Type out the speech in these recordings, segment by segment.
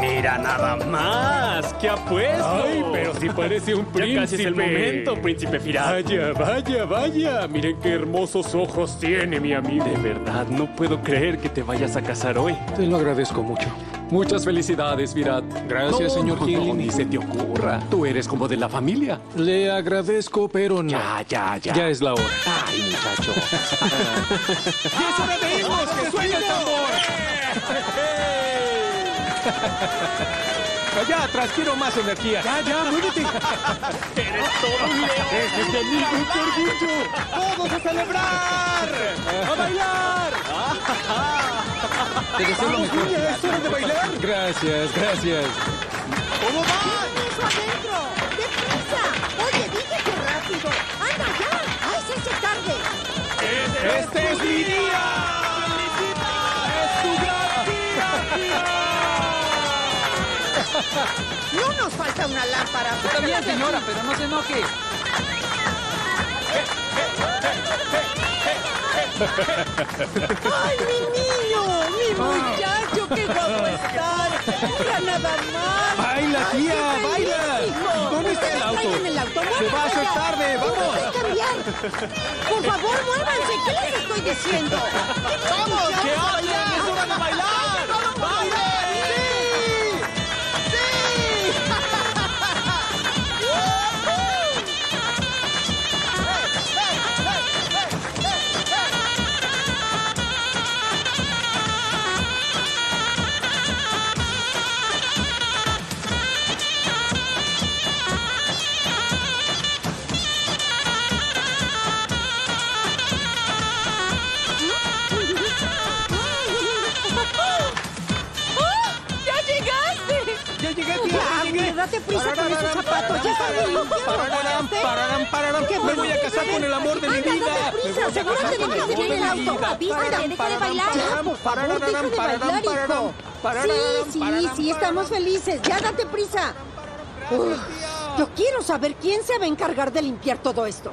Mira nada más. ¿Qué apuesto? Parece un príncipe. Ya casi es el momento, príncipe Firat. Vaya, vaya, vaya. Miren qué hermosos ojos tiene mi amigo. De verdad, no puedo creer que te vayas a casar hoy. Te lo agradezco mucho. Muchas felicidades, Virat. Gracias, No, señor no, Killing. no, ni se te ocurra. Tú eres como de la familia. Le agradezco, pero no. Ya, ya, ya. Ya es la hora. Ay, muchacho. ¡Ya es hora de irnos! ¡Que suene el tambor! Allá atrás, quiero más energía. Ya, ya, muévete. Eres todo un león. ¡Este amigo, qué orgullo! ¡Todos a celebrar! ¡A bailar! Te deseo mejor. ¡Ya es hora de bailar! Gracias, gracias. ¿Cómo va? ¡Eso adentro! ¡Deprisa! Oye, dije que rápido. ¡Anda ya! ¡Ay, se hace tarde! ¡Este es mi día! No nos falta una lámpara. Está bien, señora, pero no se enoje. ¡Ay, mi niño! ¡Mi muchacho! ¡Qué guapo estás! ¡Mira nada más! ¡Baila, tía, ¡Ay, qué baila! ¿Dónde está el auto? traigan el auto! Se va a hacer tarde, ¡Tengo vamos! que cambiar! ¡Por favor, muévanse! ¿Qué les estoy diciendo? ¡Vamos! ¡Que hablen! ¡Es hora de bailar! Prisa con esos zapatos! ¡Ya están bien Pararán, pararán, pararán. ¡Qué Me voy a que casar con el amor de mi vida. date prisa! ¡Seguro te dejas de ir en el auto! ¡Avisa, deja de bailar! ¡Ya, por favor, deja de bailar, hijo! Sí, sí, sí, estamos felices. ¡Ya date prisa! Uf, yo quiero saber quién se va a encargar de limpiar todo esto.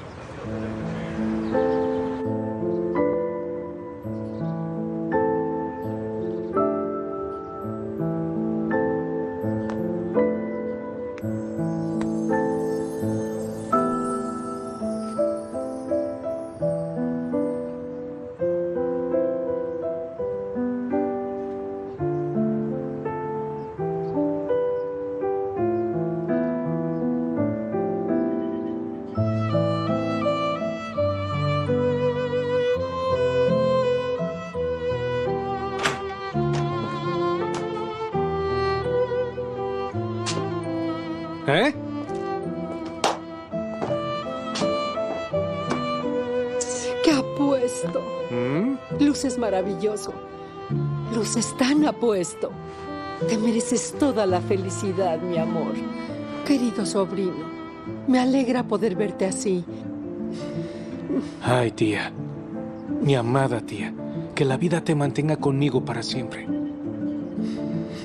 Maravilloso. Luces tan apuesto. Te mereces toda la felicidad, mi amor. Querido sobrino, me alegra poder verte así. Ay, tía. Mi amada tía. Que la vida te mantenga conmigo para siempre.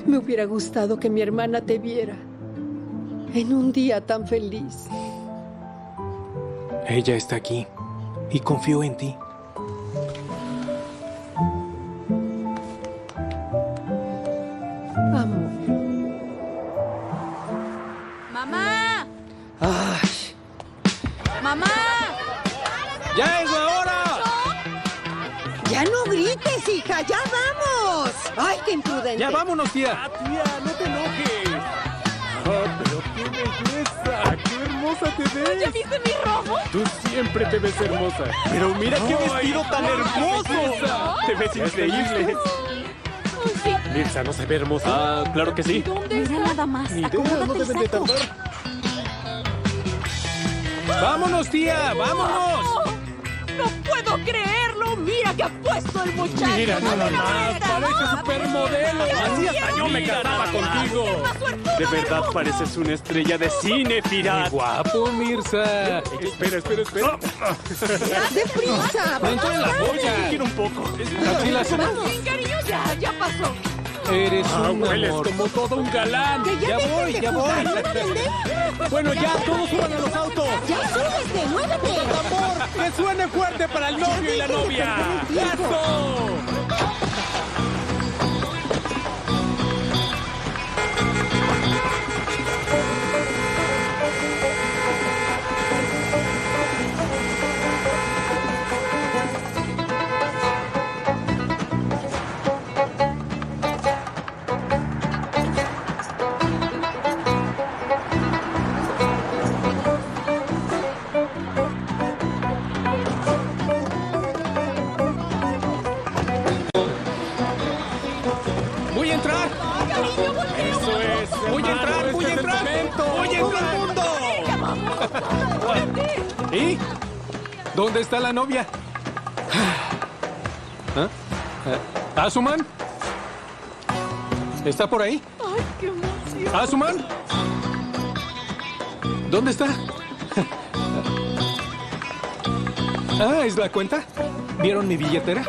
Me hubiera gustado que mi hermana te viera en un día tan feliz. Ella está aquí y confío en ti. Imprudente. ¡Ya vámonos, tía! ¡Ah, tía! ¡No te enojes! ¡Ah, pero qué belleza! ¡Qué hermosa te ves! ¿Ya viste mi rojo? Tú siempre te ves hermosa. Pero mira qué Ay, vestido tan hermoso. Te ves increíble. Mirza, ¿no se ve hermosa? Ah, claro que sí. ¿Dónde Mira nada más. Ni no deben de tardar. ¡Vámonos, tía! ¡Vámonos! ¡No puedo! ¡Mira que ha puesto el muchacho! Mira nada ¡Dame una más, parece supermodelo. Así hasta yo me casaba contigo. De verdad pareces una estrella de cine, pirata. Guapo, Mirza. Espera, espera, espera. ¡Deprisa! Dentro de la olla. Quiero un poco. Tranquila, Samantha. Bien, cariño, ya, ya pasó. Eres Ah, un hueles amor. como todo un galán. ¡Que ya, Ya voy, de ya jugar, voy. Bueno, ya, todos suban a los autos. ¡Ya súbete, muévete! ¡Tambor! ¡Que suene fuerte para el novio y la novia! ¡Eso! ¿Dónde está la novia? ¿Ah? ¿Ah? ¿Asuman? ¿Está por ahí? ¡Ay, qué emoción! ¿Asuman? ¿Dónde está? Ah, ¿es la cuenta? ¿Vieron mi billetera?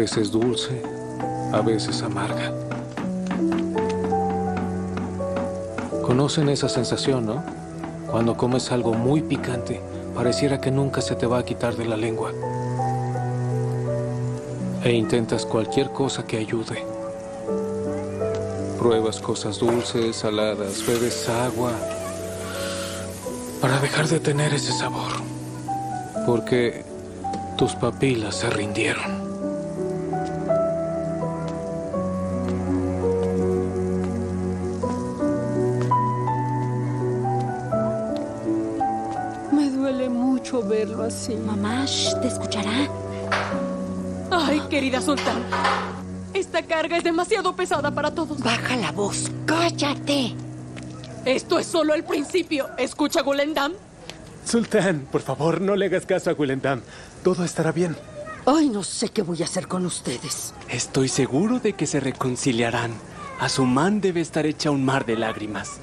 Veces dulce, a veces amarga. Conocen esa sensación, ¿no? Cuando comes algo muy picante, pareciera que nunca se te va a quitar de la lengua. E intentas cualquier cosa que ayude. Pruebas cosas dulces, saladas, bebes agua, para dejar de tener ese sabor. Porque tus papilas se rindieron. Querida Sultán. Esta carga es demasiado pesada para todos. Baja la voz, cállate. Esto es solo el principio. ¿Escucha, Gulendam? Sultán, por favor, no le hagas caso a Willendam. Todo estará bien. Ay, no sé qué voy a hacer con ustedes. Estoy seguro de que se reconciliarán. Asuman debe estar hecha un mar de lágrimas.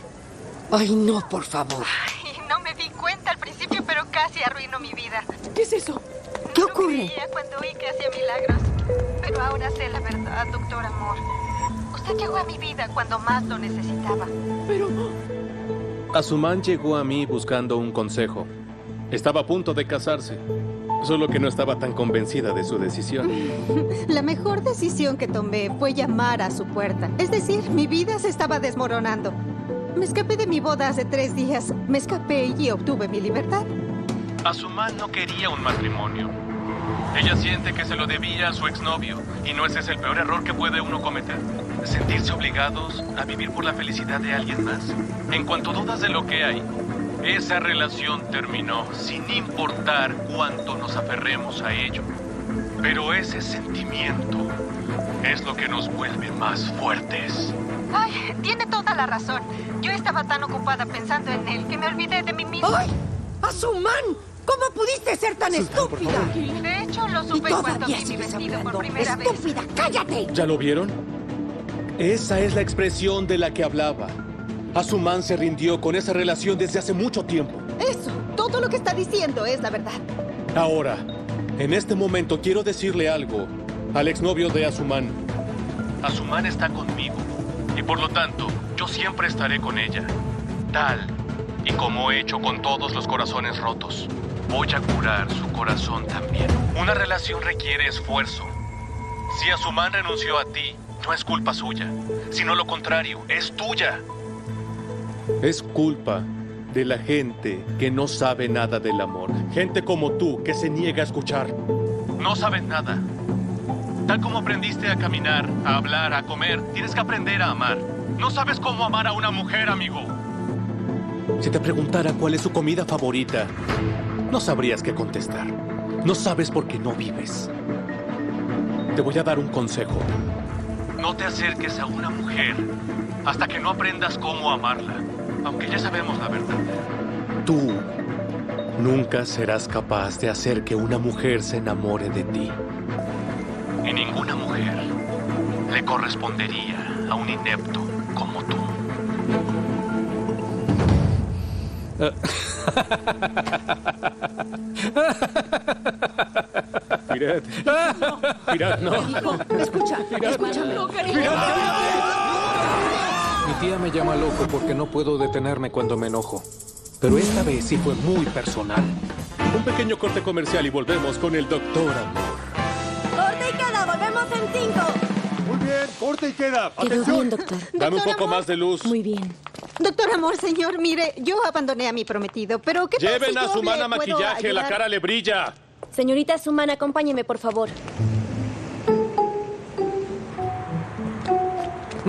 Ay, no, por favor. Ay, no me di cuenta al principio, pero casi arruinó mi vida. ¿Qué es eso? ¿Qué No ocurre? creía cuando oí que hacía milagros. Pero ahora sé la verdad, doctor Amor. Usted llegó a mi vida cuando más lo necesitaba. Pero... Asuman llegó a mí buscando un consejo. Estaba a punto de casarse, solo que no estaba tan convencida de su decisión. La mejor decisión que tomé fue llamar a su puerta. Es decir, mi vida se estaba desmoronando. Me escapé de mi boda hace tres días. Me escapé y obtuve mi libertad. Asuman no quería un matrimonio. Ella siente que se lo debía a su exnovio, y no ese es el peor error que puede uno cometer. Sentirse obligados a vivir por la felicidad de alguien más. En cuanto dudas de lo que hay, esa relación terminó sin importar cuánto nos aferremos a ello. Pero ese sentimiento es lo que nos vuelve más fuertes. Ay, tiene toda la razón. Yo estaba tan ocupada pensando en él que me olvidé de mí misma. ¡Ay! ¡Azumán! ¿Cómo pudiste ser tan estúpida? Hecho, lo Y supe cuando todavía vi mi sigues vestido por hablando. primera vez. ¡Estúpida! ¡Cállate! ¿Ya lo vieron? Esa es la expresión de la que hablaba. Asuman se rindió con esa relación desde hace mucho tiempo. Eso, todo lo que está diciendo es la verdad. Ahora, en este momento quiero decirle algo al exnovio de Asuman. Asuman está conmigo y por lo tanto yo siempre estaré con ella. Tal y como he hecho con todos los corazones rotos. Voy a curar su corazón también. Una relación requiere esfuerzo. Si Asuman renunció a ti, no es culpa suya, sino lo contrario, es tuya. Es culpa de la gente que no sabe nada del amor. Gente como tú que se niega a escuchar. No sabes nada. Tal como aprendiste a caminar, a hablar, a comer, tienes que aprender a amar. No sabes cómo amar a una mujer, amigo. Si te preguntara cuál es su comida favorita, no sabrías qué contestar. No sabes por qué no vives. Te voy a dar un consejo. No te acerques a una mujer hasta que no aprendas cómo amarla, aunque ya sabemos la verdad. Tú nunca serás capaz de hacer que una mujer se enamore de ti. Y ninguna mujer le correspondería a un inepto como tú. Pirat, no. Hijo, escucha, escúchame. Mi tía me llama loco porque no puedo detenerme cuando me enojo. Pero esta vez sí fue muy personal. Un pequeño corte comercial y volvemos con el doctor Amor. Corte y queda, volvemos en cinco. Muy bien, corte y queda. Quedó Atención. bien, doctor. Dame un poco Amor. más de luz. Muy bien. Doctor Amor, señor, mire, yo abandoné a mi prometido, pero ¿qué Lleven si a yo su le mana puedo maquillaje, la ayudar? cara le brilla. Señorita Suman, acompáñeme, por favor.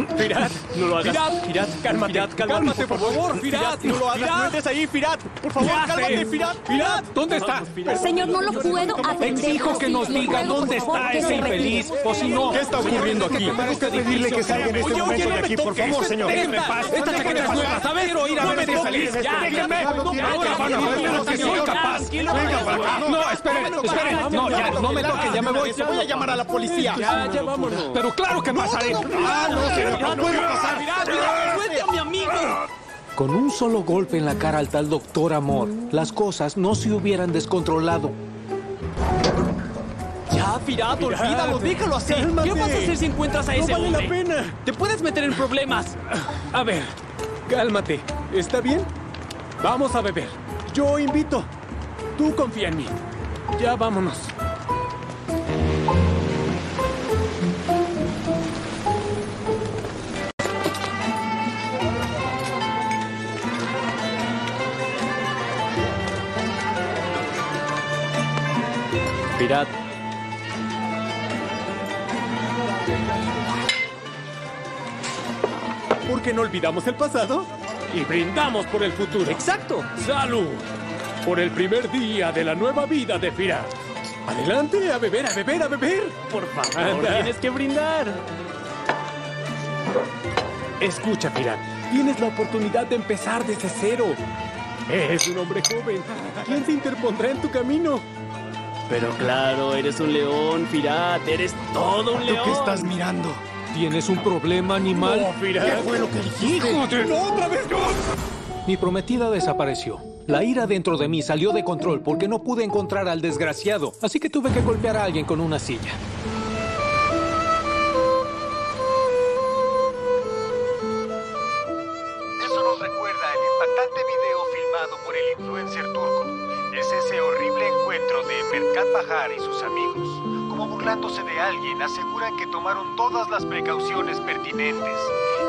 Firat, no lo hagas. Firat, Firat, cálmate. Firat, cálmate, por favor. Firat, no lo hagas. No estés ahí, Firat. Por favor, cálmate, Firat. Firat, ¿dónde está? Señor, no lo puedo atender. Exijo que nos diga dónde está ese infeliz, o si no... ¿Qué está ocurriendo aquí? Tenemos que pedirle que salga en este Oye, oye, momento de aquí, por toques. favor, señor. Déjenme en paz. Esta chaqueta es nueva, ¿sabes? Quiero ir a No ver toques. infeliz. Déjenme. Ahora van a ver lo que soy capaz. Venga, para acá. No, esperen, esperen. No, ya, no me toquen, ya me voy. Voy a llamar a la policía. Ya, ya vámonos. Pero claro que pasaré. Ah, no, no puede pasar. ¡Suelte a mi amigo! Con un solo golpe en la cara al tal doctor Amor, las cosas no se hubieran descontrolado. Ya, Firat, olvídalo, déjalo así. ¿Qué vas a hacer si encuentras a ese vale la pena. Te puedes meter en problemas. A ver, cálmate. ¿Está bien? Vamos a beber. Yo invito. Tú confía en mí. Ya vámonos. Firat. ¿Por qué no olvidamos el pasado? Y brindamos por el futuro. Exacto. ¡Salud! Por el primer día de la nueva vida de Firat. Adelante, a beber, a beber, a beber. Por favor, Anda. tienes que brindar. Escucha, Firat. Tienes la oportunidad de empezar desde cero. Eres un hombre joven. ¿Quién se interpondrá en tu camino? Pero claro, eres un león, Firat. Eres todo un león. ¿Qué estás mirando? ¿Tienes un problema, animal? No, Firat. ¿Qué fue lo que dijiste? ¡No, otra vez no! Mi prometida desapareció. La ira dentro de mí salió de control porque no pude encontrar al desgraciado, así que tuve que golpear a alguien con una silla. Y sus amigos. Como burlándose de alguien, aseguran que tomaron todas las precauciones pertinentes.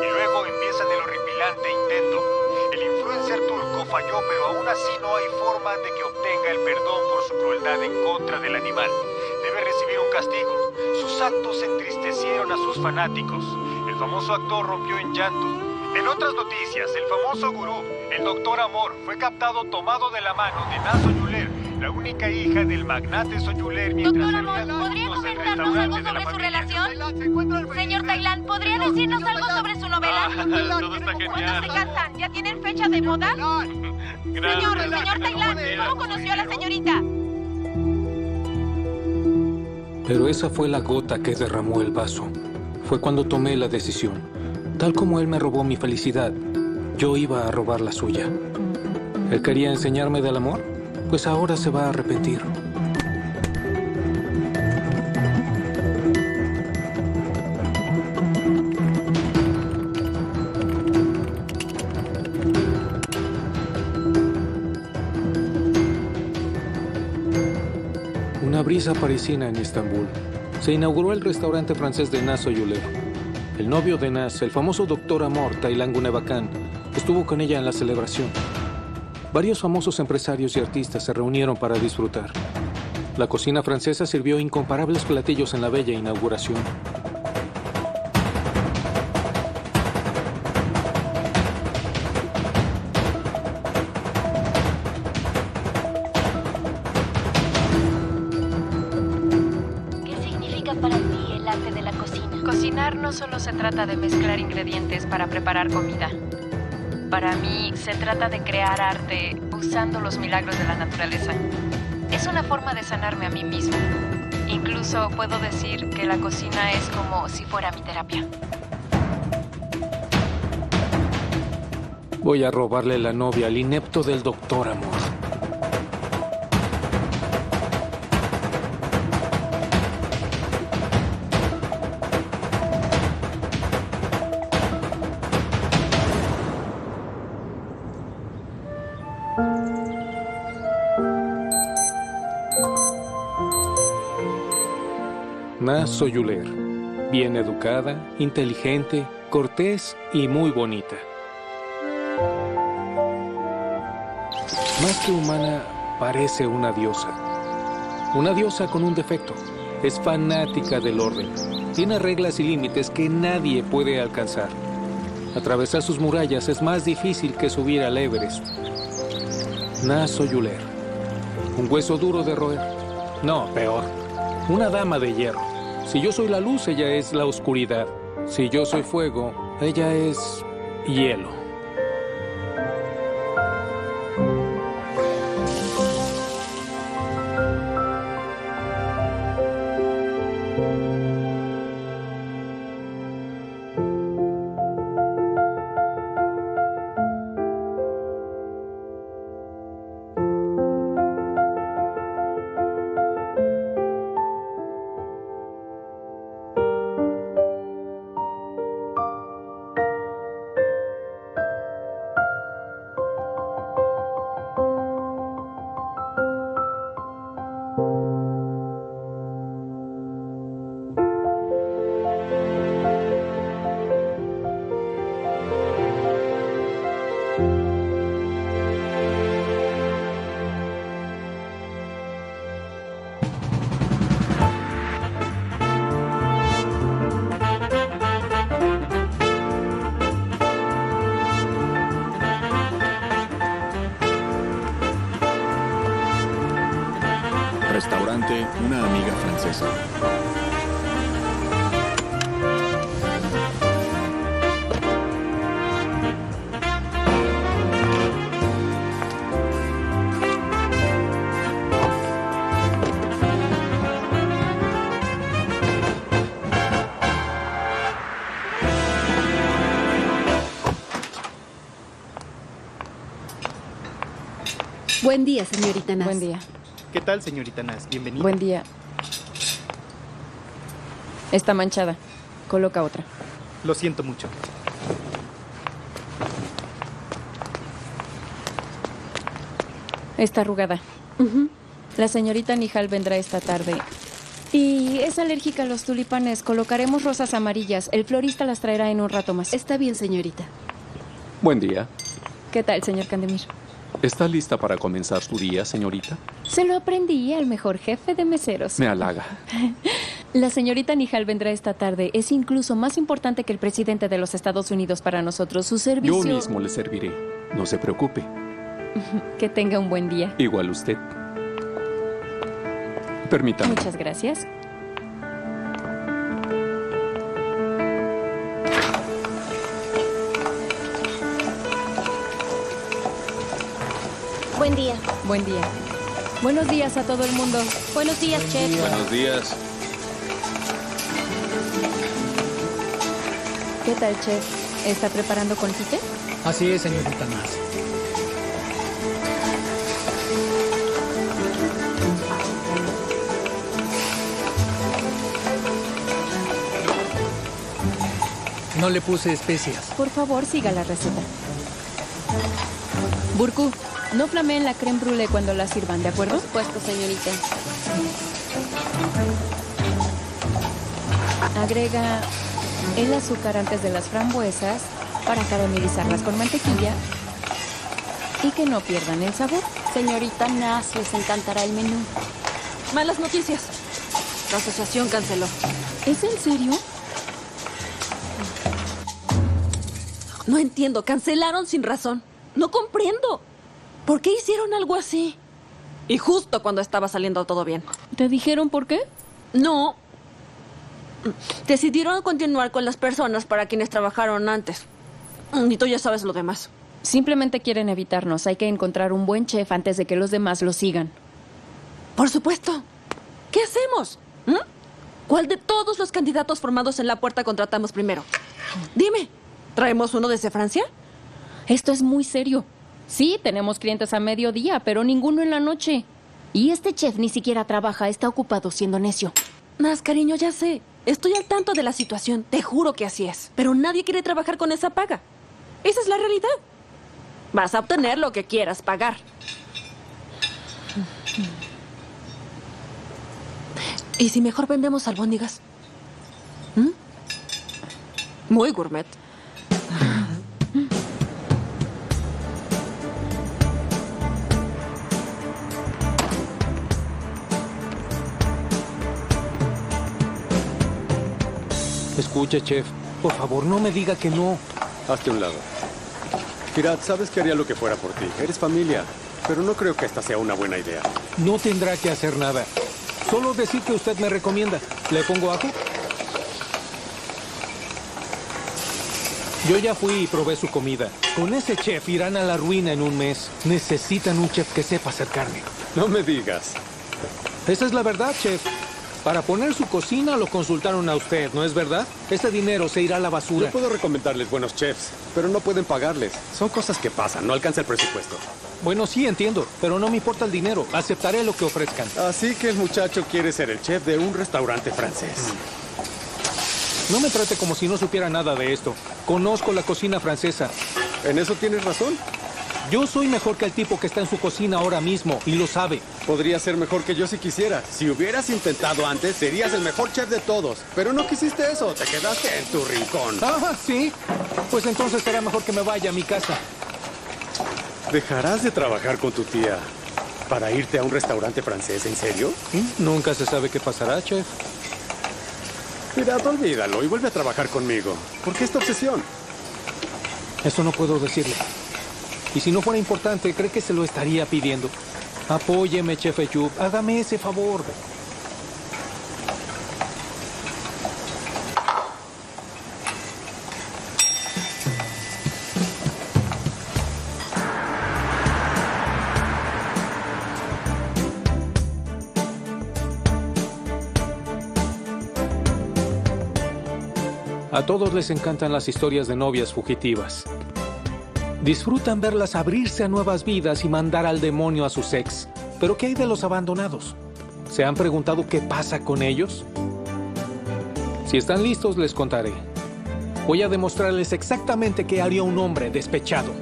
Y luego empiezan el horripilante intento. El influencer turco falló, pero aún así no hay forma de que obtenga el perdón por su crueldad en contra del animal. Debe recibir un castigo. Sus actos entristecieron a sus fanáticos. El famoso actor rompió en llanto. En otras noticias, el famoso gurú, el doctor Amor, fue captado tomado de la mano de Na Soyuler, la única hija del magnate Soyuler mientras Doctor Amor, ¿podría comentarnos algo sobre su relación? Señor Tailand, ¿podría decirnos algo sobre su novela? Ah, todo está ¿Cuándo se casan? ¿Ya tienen fecha de boda? Señor, señor Tailand, ¿cómo conoció a la señorita? Pero esa fue la gota que derramó el vaso. Fue cuando tomé la decisión. Tal como él me robó mi felicidad, yo iba a robar la suya. ¿Él quería enseñarme del amor? pues ahora se va a arrepentir. Una brisa parisina en Estambul. Se inauguró el restaurante francés de Nas Oyuler. El novio de Nas, el famoso doctor Amor, Tailan Gunebakan, estuvo con ella en la celebración. Varios famosos empresarios y artistas se reunieron para disfrutar. La cocina francesa sirvió incomparables platillos en la bella inauguración. ¿Qué significa para ti el arte de la cocina? Cocinar no solo se trata de mezclar ingredientes para preparar comida. Para mí se trata de crear arte usando los milagros de la naturaleza. Es una forma de sanarme a mí mismo. Incluso puedo decir que la cocina es como si fuera mi terapia. Voy a robarle la novia al inepto del doctor Amor. Nas Soyuler. Bien educada, inteligente, cortés y muy bonita. Más que humana, parece una diosa. Una diosa con un defecto. Es fanática del orden. Tiene reglas y límites que nadie puede alcanzar. Atravesar sus murallas es más difícil que subir al Everest. Nas Soyuler. Un hueso duro de roer. No, peor. Una dama de hierro. Si yo soy la luz, ella es la oscuridad. Si yo soy fuego, ella es hielo. Buen día, señorita Nas. Buen día. ¿Qué tal, señorita Nas? Bienvenida. Buen día. Está manchada. Coloca otra. Lo siento mucho. Está arrugada. La señorita Nihal vendrá esta tarde. Y es alérgica a los tulipanes. Colocaremos rosas amarillas. El florista las traerá en un rato más. Está bien, señorita. Buen día. ¿Qué tal, señor Candemir? ¿Está lista para comenzar su día, señorita? Se lo aprendí al mejor jefe de meseros. Me halaga. La señorita Nihal vendrá esta tarde. Es incluso más importante que el presidente de los Estados Unidos para nosotros. Su servicio... Yo mismo le serviré. No se preocupe. Que tenga un buen día. Igual usted. Permítame. Muchas gracias. Buen día. Buenos días a todo el mundo. Buenos días, chef. Buenos días. ¿Qué tal, chef? ¿Está preparando confite? Así es, señorita Nas. No le puse especias. Por favor, siga la receta. Burku, no flameen la creme brûlée cuando la sirvan, ¿de acuerdo? Por supuesto, señorita. Agrega el azúcar antes de las frambuesas para caramelizarlas con mantequilla y que no pierdan el sabor. Señorita Nas, les encantará el menú. Malas noticias. La asociación canceló. ¿Es en serio? No entiendo. Cancelaron sin razón. No comprendo. ¿Por qué hicieron algo así? Y justo cuando estaba saliendo todo bien. ¿Te dijeron por qué? No. Decidieron continuar con las personas para quienes trabajaron antes. Y tú ya sabes lo demás. Simplemente quieren evitarnos. Hay que encontrar un buen chef antes de que los demás lo sigan. Por supuesto. ¿Qué hacemos? ¿Mm? ¿Cuál de todos los candidatos formados en la puerta contratamos primero? Dime, ¿traemos uno desde Francia? Esto es muy serio. Sí, tenemos clientes a mediodía, pero ninguno en la noche. Y este chef ni siquiera trabaja, está ocupado siendo necio. Nas, cariño, ya sé. Estoy al tanto de la situación, te juro que así es. Pero nadie quiere trabajar con esa paga. Esa es la realidad. Vas a obtener lo que quieras pagar. ¿Y si mejor vendemos albóndigas? ¿Mm? Muy gourmet. Escuche, chef. Por favor, no me diga que no. Hazte un lado. Firat, sabes que haría lo que fuera por ti. Eres familia. Pero no creo que esta sea una buena idea. No tendrá que hacer nada. Solo decir que usted me recomienda. ¿Le pongo ajo? Yo ya fui y probé su comida. Con ese chef irán a la ruina en un mes. Necesitan un chef que sepa hacer carne. No me digas. Esa es la verdad, chef. Para poner su cocina lo consultaron a usted, ¿no es verdad? Este dinero se irá a la basura. Yo puedo recomendarles buenos chefs, pero no pueden pagarles. Son cosas que pasan, no alcanza el presupuesto. Bueno, sí, entiendo, pero no me importa el dinero. Aceptaré lo que ofrezcan. Así que el muchacho quiere ser el chef de un restaurante francés. No me trate como si no supiera nada de esto. Conozco la cocina francesa. En eso tienes razón. Yo soy mejor que el tipo que está en su cocina ahora mismo y lo sabe. Podría ser mejor que yo si quisiera. Si hubieras intentado antes, serías el mejor chef de todos. Pero no quisiste eso, te quedaste en tu rincón. Ah, sí. Pues entonces será mejor que me vaya a mi casa. ¿Dejarás de trabajar con tu tía para irte a un restaurante francés, en serio? Nunca se sabe qué pasará, chef. Mira, olvídalo y vuelve a trabajar conmigo. ¿Por qué esta obsesión? Eso no puedo decirle. Y si no fuera importante, cree que se lo estaría pidiendo. Apóyeme, Chef Eyub. Hágame ese favor. A todos les encantan las historias de novias fugitivas. Disfrutan verlas abrirse a nuevas vidas y mandar al demonio a sus ex. Pero ¿qué hay de los abandonados? ¿Se han preguntado qué pasa con ellos? Si están listos, les contaré. Voy a demostrarles exactamente qué haría un hombre despechado.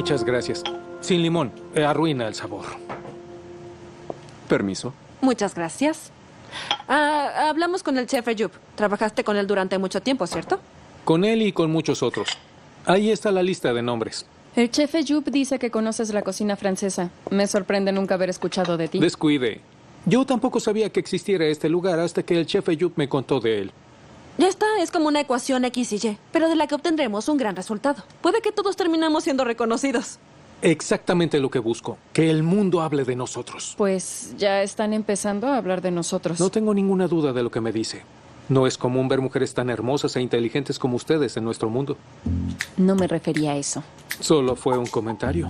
Muchas gracias. Sin limón, eh, arruina el sabor. Permiso. Muchas gracias. Ah, hablamos con el chef Ayub. Trabajaste con él durante mucho tiempo, ¿cierto? Con él y con muchos otros. Ahí está la lista de nombres. El chef Ayub dice que conoces la cocina francesa. Me sorprende nunca haber escuchado de ti. Descuide. Yo tampoco sabía que existiera este lugar hasta que el chef Ayub me contó de él. Ya está, es como una ecuación X y Y, pero de la que obtendremos un gran resultado. Puede que todos terminamos siendo reconocidos. Exactamente lo que busco. Que el mundo hable de nosotros. Pues ya están empezando a hablar de nosotros. No tengo ninguna duda de lo que me dice. No es común ver mujeres tan hermosas e inteligentes como ustedes en nuestro mundo. No me refería a eso. Solo fue un comentario.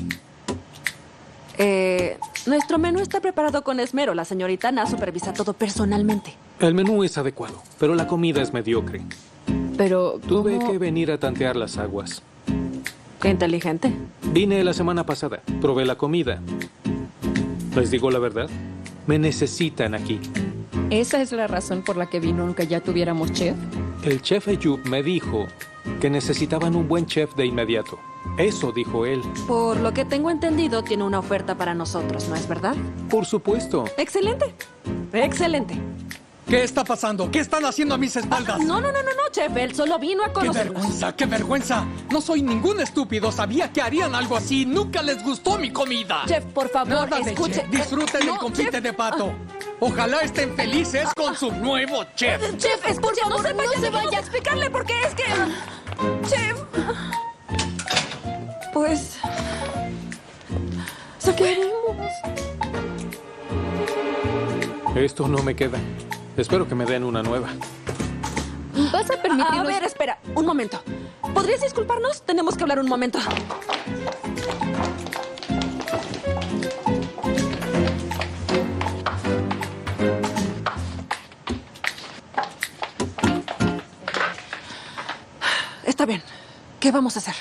Eh, nuestro menú está preparado con esmero. La señorita Ana supervisa todo personalmente. El menú es adecuado, pero la comida es mediocre. Pero Tuve ¿cómo? que venir a tantear las aguas. Qué inteligente. Vine la semana pasada, probé la comida. Les digo la verdad, me necesitan aquí. ¿Esa es la razón por la que vino aunque ya tuviéramos chef? El chef Eyub me dijo que necesitaban un buen chef de inmediato. Eso dijo él. Por lo que tengo entendido, tiene una oferta para nosotros, ¿no es verdad? Por supuesto. Excelente. Excelente. ¿Qué está pasando? ¿Qué están haciendo a mis espaldas? No, no, no, no, no, chef. Él solo vino a ¡Qué conocernos. vergüenza! ¡Qué vergüenza! No soy ningún estúpido. Sabía que harían algo así. Nunca les gustó mi comida. Chef, por favor, Nada de escuche. chef. Disfruten No, el confite chef. de pato. Ojalá estén felices con su nuevo chef. Chef, escuche, no se vaya, no se vaya a explicarle porque es que... Chef. Pues... Saquemos. Esto no me queda. Espero que me den una nueva. ¿Vas a A permitirnos...? ver, espera, un momento. ¿Podrías disculparnos? Tenemos que hablar un momento. Está bien. ¿Qué vamos a hacer?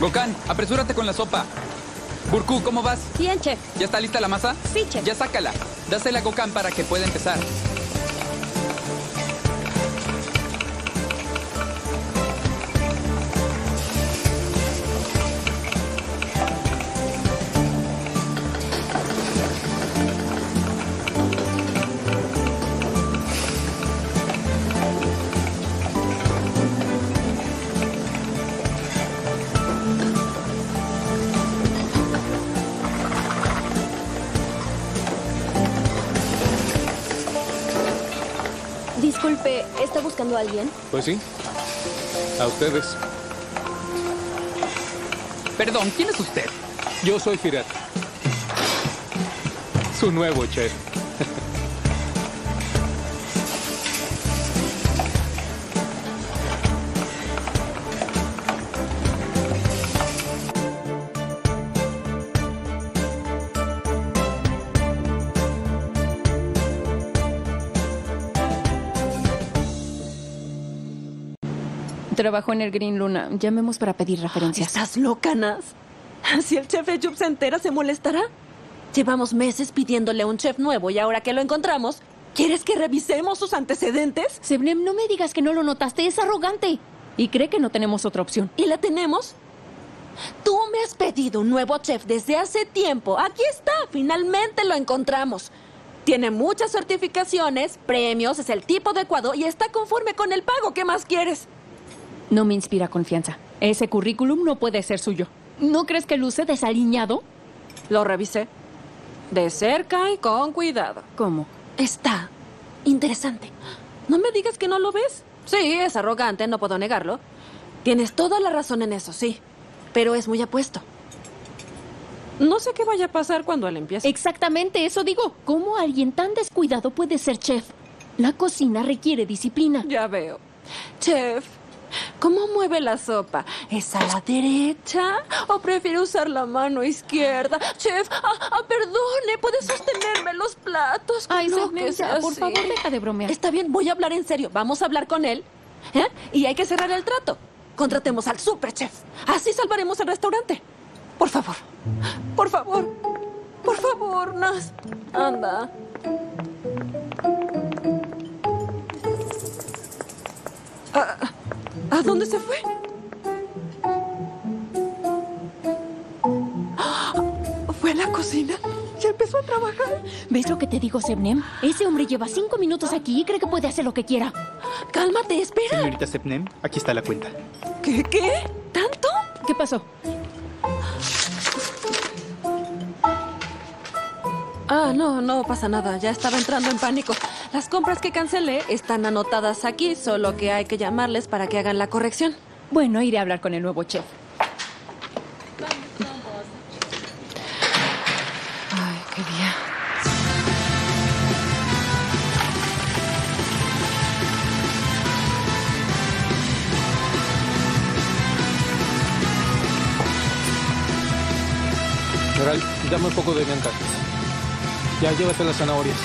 Gokhan, apresúrate con la sopa. Burku, ¿cómo vas? Bien, chef. ¿Ya está lista la masa? Sí, chef. Ya sácala. Dásela a Gokhan para que pueda empezar. Buscando a alguien? Pues sí. A ustedes. Perdón, ¿quién es usted? Yo soy Firat. Su nuevo chef. Trabajó en el Green Luna. Llamemos para pedir referencias. ¿Estás loca, Nas? Si el chef Eyub se entera, ¿se molestará? Llevamos meses pidiéndole un chef nuevo y ahora que lo encontramos, ¿quieres que revisemos sus antecedentes? Sebnem, no me digas que no lo notaste. Es arrogante. Y cree que no tenemos otra opción. ¿Y la tenemos? Tú me has pedido un nuevo chef desde hace tiempo. Aquí está, finalmente lo encontramos. Tiene muchas certificaciones, premios, es el tipo adecuado y está conforme con el pago. ¿Qué más quieres? No me inspira confianza. Ese currículum no puede ser suyo. ¿No crees que luce desaliñado? Lo revisé. De cerca y con cuidado. ¿Cómo? Está interesante. No me digas que no lo ves. Sí, es arrogante, no puedo negarlo. Tienes toda la razón en eso, sí. Pero es muy apuesto. No sé qué vaya a pasar cuando él empiece. Exactamente, eso digo. ¿Cómo alguien tan descuidado puede ser chef? La cocina requiere disciplina. Ya veo. Chef, ¿cómo mueve la sopa? ¿Es a la derecha o prefiere usar la mano izquierda? Chef, ah, ah, perdone, ¿puede sostenerme los platos? Ay, No, ya, por favor, deja de bromear. Está bien, voy a hablar en serio. Vamos a hablar con él. ¿eh? Y hay que cerrar el trato. Contratemos al super chef. Así salvaremos el restaurante. Por favor. Por favor. Por favor, Nas. Anda. ¿A, ¿A dónde se fue? ¡Ah! ¿Fue a la cocina? ¿Ya empezó a trabajar? ¿Ves lo que te digo, Sebnem? Ese hombre lleva cinco minutos aquí y cree que puede hacer lo que quiera. Cálmate, espera. Señorita Sepnem, aquí está la cuenta. ¿Qué? ¿Qué? ¿Tanto? ¿Qué pasó? Ah, no, no pasa nada. Ya estaba entrando en pánico. Las compras que cancelé están anotadas aquí, solo que hay que llamarles para que hagan la corrección. Bueno, iré a hablar con el nuevo chef. Ay, qué día. Dame un poco de menta. Ya, llévate las zanahorias.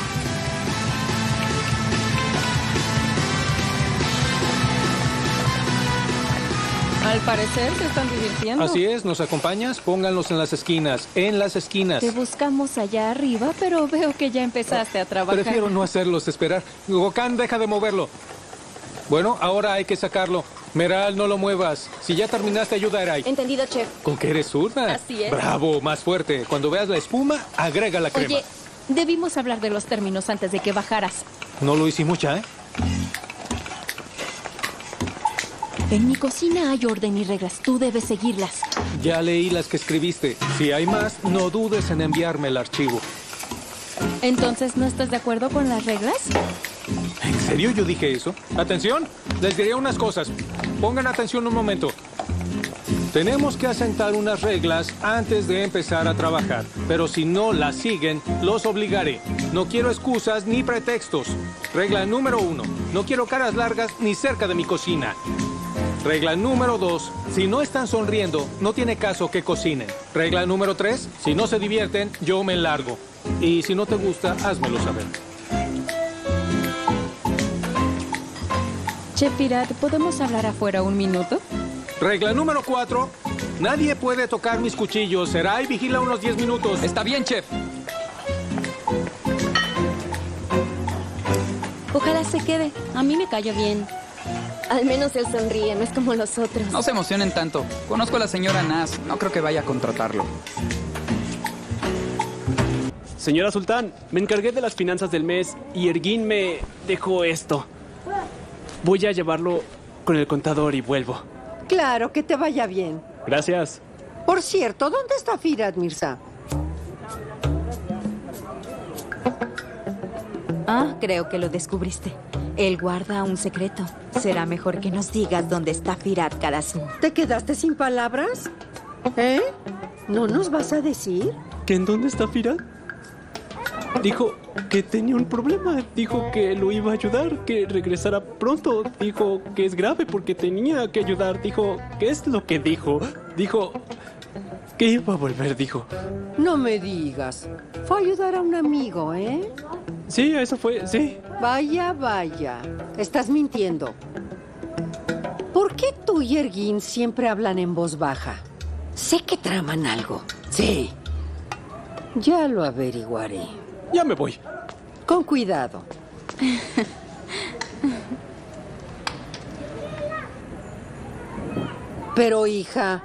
Al parecer se están divirtiendo. Así es, ¿nos acompañas? Pónganlos en las esquinas, en las esquinas. Te buscamos allá arriba, pero veo que ya empezaste a trabajar. Prefiero no hacerlos esperar. Gokan, deja de moverlo. Bueno, ahora hay que sacarlo. Meral, no lo muevas. Si ya terminaste, ayuda a Erai. Entendido, chef. ¿Con qué eres zurda? Así es. Bravo, más fuerte. Cuando veas la espuma, agrega la crema. Oye, debimos hablar de los términos antes de que bajaras. No lo hicimos ya, ¿eh? En mi cocina hay orden y reglas. Tú debes seguirlas. Ya leí las que escribiste. Si hay más, no dudes en enviarme el archivo. Entonces, ¿no estás de acuerdo con las reglas? ¿En serio yo dije eso? Atención, les diré unas cosas. Pongan atención un momento. Tenemos que asentar unas reglas antes de empezar a trabajar, pero si no las siguen, los obligaré. No quiero excusas ni pretextos. Regla número uno, no quiero caras largas ni cerca de mi cocina. Regla número dos, si no están sonriendo, no tiene caso que cocinen. Regla número tres, si no se divierten, yo me largo. Y si no te gusta, házmelo saber. Chef Pirat, ¿podemos hablar afuera un minuto? Regla número 4. Nadie puede tocar mis cuchillos. Será y vigila unos 10 minutos. Está bien, chef. Ojalá se quede. A mí me cayó bien. Al menos él sonríe, no es como los otros. No se emocionen tanto. Conozco a la señora Nas. No creo que vaya a contratarlo. Señora Sultán, me encargué de las finanzas del mes y Erguín me dejó esto. Voy a llevarlo con el contador y vuelvo. Claro, que te vaya bien. Gracias. Por cierto, ¿dónde está Firat Mirza? Ah, creo que lo descubriste. Él guarda un secreto. Será mejor que nos digas dónde está Firat Karasu. ¿Te quedaste sin palabras? ¿Eh? ¿No nos vas a decir? ¿Que en dónde está Firat? Dijo que tenía un problema. Dijo que lo iba a ayudar, que regresara pronto. Dijo que es grave porque tenía que ayudar. Dijo, ¿qué es lo que dijo? Dijo que iba a volver, dijo. No me digas. Fue a ayudar a un amigo, ¿eh? Sí, eso fue, sí. Vaya, vaya. Estás mintiendo. ¿Por qué tú y Erguín siempre hablan en voz baja? Sé que traman algo. Sí. Ya lo averiguaré. Ya me voy. Con cuidado. Pero hija,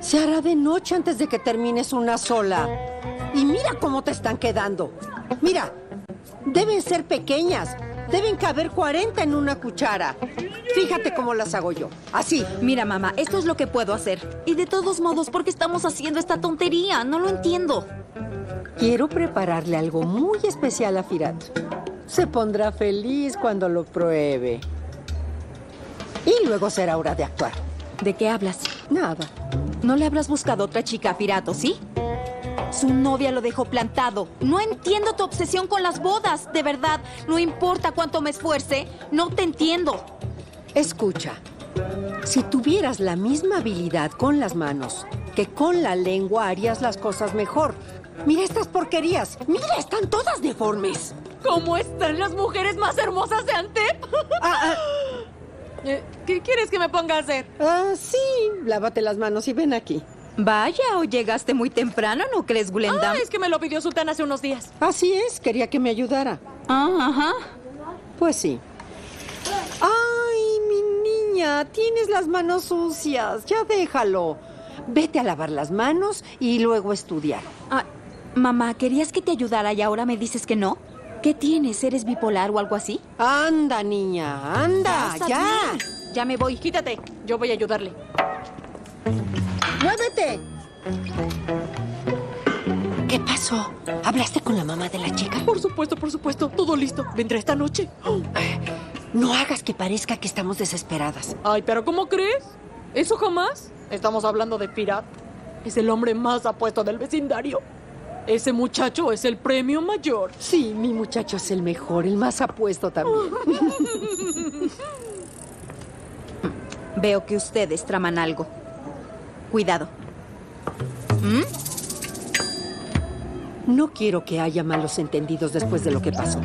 se hará de noche antes de que termines una sola. Y mira cómo te están quedando. Mira, deben ser pequeñas. Deben caber 40 en una cuchara. Fíjate cómo las hago yo. Así. Mira, mamá, esto es lo que puedo hacer. Y de todos modos, ¿por qué estamos haciendo esta tontería? No lo entiendo. Quiero prepararle algo muy especial a Firat. Se pondrá feliz cuando lo pruebe. Y luego será hora de actuar. ¿De qué hablas? Nada. ¿No le habrás buscado otra chica a Firato, sí? Su novia lo dejó plantado. No entiendo tu obsesión con las bodas. De verdad, no importa cuánto me esfuerce, no te entiendo. Escucha, si tuvieras la misma habilidad con las manos que con la lengua, harías las cosas mejor. Mira estas porquerías. Mira, están todas deformes. ¿Cómo están las mujeres más hermosas de Antep? Ah, Eh, ¿Qué quieres que me ponga a hacer? Ah, sí. Lávate las manos y ven aquí. Vaya, o llegaste muy temprano, ¿no crees, Gulendam? Ah, es que me lo pidió Sultán hace unos días. Así es, quería que me ayudara. Ah, ajá. Pues sí. Ay, mi niña, tienes las manos sucias. Ya déjalo. Vete a lavar las manos y luego estudiar. Ah, mamá, ¿querías que te ayudara y ahora me dices que no? ¿Qué tienes? ¿Eres bipolar o algo así? Anda, niña, anda, ya. Ya me voy. Quítate, yo voy a ayudarle. ¡Muévete! ¿Qué pasó? ¿Hablaste con la mamá de la chica? Por supuesto, por supuesto. Todo listo. Vendrá esta noche. No hagas que parezca que estamos desesperadas. Ay, pero ¿cómo crees? ¿Eso jamás? Estamos hablando de Pirat. Es el hombre más apuesto del vecindario. Ese muchacho es el premio mayor. Sí, mi muchacho es el mejor, el más apuesto también. Veo que ustedes traman algo. Cuidado. ¿Mm? No quiero que haya malos entendidos después de lo que pasó.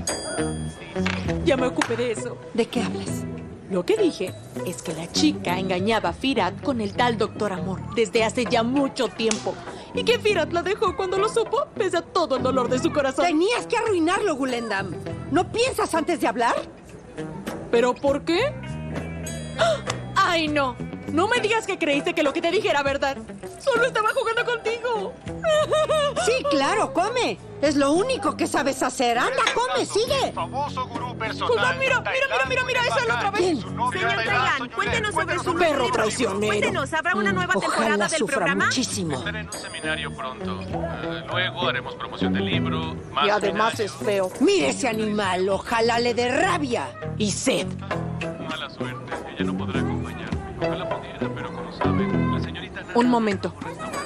Ya me ocupé de eso. ¿De qué hablas? Lo que dije es que la chica engañaba a Firat con el tal Doctor Amor desde hace ya mucho tiempo. Y que Firat la dejó cuando lo supo, pese a todo el dolor de su corazón. Tenías que arruinarlo, Gulendam. ¿No piensas antes de hablar? ¿Pero por qué? ¡Ah! ¡Ay, no! No me digas que creíste que lo que te dije era verdad. Solo estaba jugando contigo. Sí, claro, come. Es lo único que sabes hacer. Anda, come, sigue. Famoso gurú personal. Mira, mira, mira, mira, mira, esa es la otra vez. ¿Quién? Señor Tailan, cuéntenos sobre su Perro traicionero. Cuéntenos, ¿habrá una nueva temporada Ojalá del sufra programa? muchísimo. Estaré en un seminario pronto. Eh, luego haremos promoción del libro. Más Y además es feo. Mire ese animal, ojalá le dé rabia y sed. Mala suerte. Ella no podrá Un momento.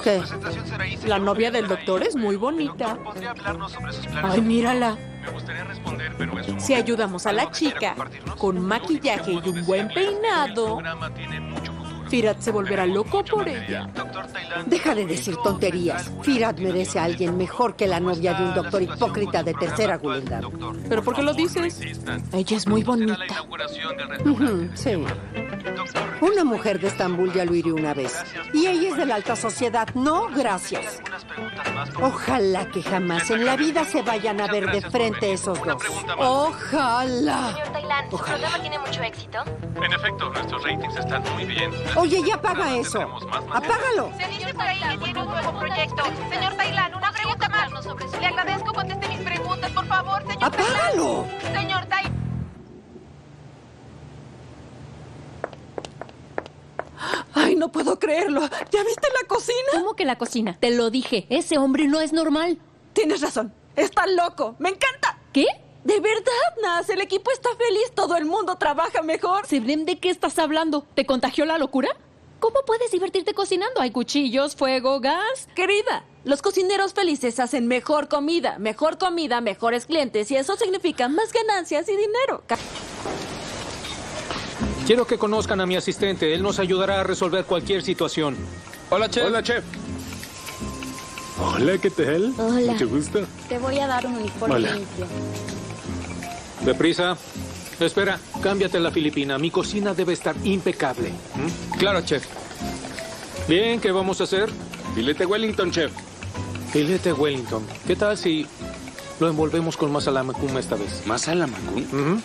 ¿Qué? La novia del doctor es muy bonita. Ay, mírala. Si ayudamos a la chica con maquillaje y un buen peinado, Firat se volverá loco por ella. Deja de decir tonterías. Firat merece a alguien mejor que la novia de un doctor hipócrita de tercera Gulendam. ¿Pero por qué lo dices? Ella es muy bonita. Sí. Una mujer de Estambul ya lo hirió una vez. Y ella es de la alta sociedad. No, gracias. Ojalá que jamás en la vida se vayan a ver de frente esos dos. Ojalá. Señor Tailan, ¿su programa tiene mucho éxito? En efecto, nuestros ratings están muy bien. Oye, ya apaga eso. Apágalo. Se dice por ahí que tiene un nuevo proyecto. Señor Tailan, una pregunta más. Le agradezco conteste mis preguntas, por favor, señor ¡Apágalo! Señor Tailan. Ay, no puedo creerlo. ¿Ya viste la cocina? ¿Cómo que la cocina? Te lo dije, ese hombre no es normal. Tienes razón. Está loco. Me encanta. ¿Qué? De verdad, Nas. El equipo está feliz. Todo el mundo trabaja mejor. Seblem, ¿de qué estás hablando? ¿Te contagió la locura? ¿Cómo puedes divertirte cocinando? Hay cuchillos, fuego, gas. Querida, los cocineros felices hacen mejor comida. Mejor comida, mejores clientes. Y eso significa más ganancias y dinero. Quiero que conozcan a mi asistente. Él nos ayudará a resolver cualquier situación. Hola, chef. Hola, chef. Hola, ¿qué tal? Hola. Mucho gusto. Te voy a dar un uniforme Hola. limpio. Deprisa. Espera, cámbiate la filipina. Mi cocina debe estar impecable. ¿Mm? Claro, chef. Bien, ¿qué vamos a hacer? Filete Wellington, chef. Filete Wellington. ¿Qué tal si lo envolvemos con masala macum esta vez? ¿Masala macum? Ujú.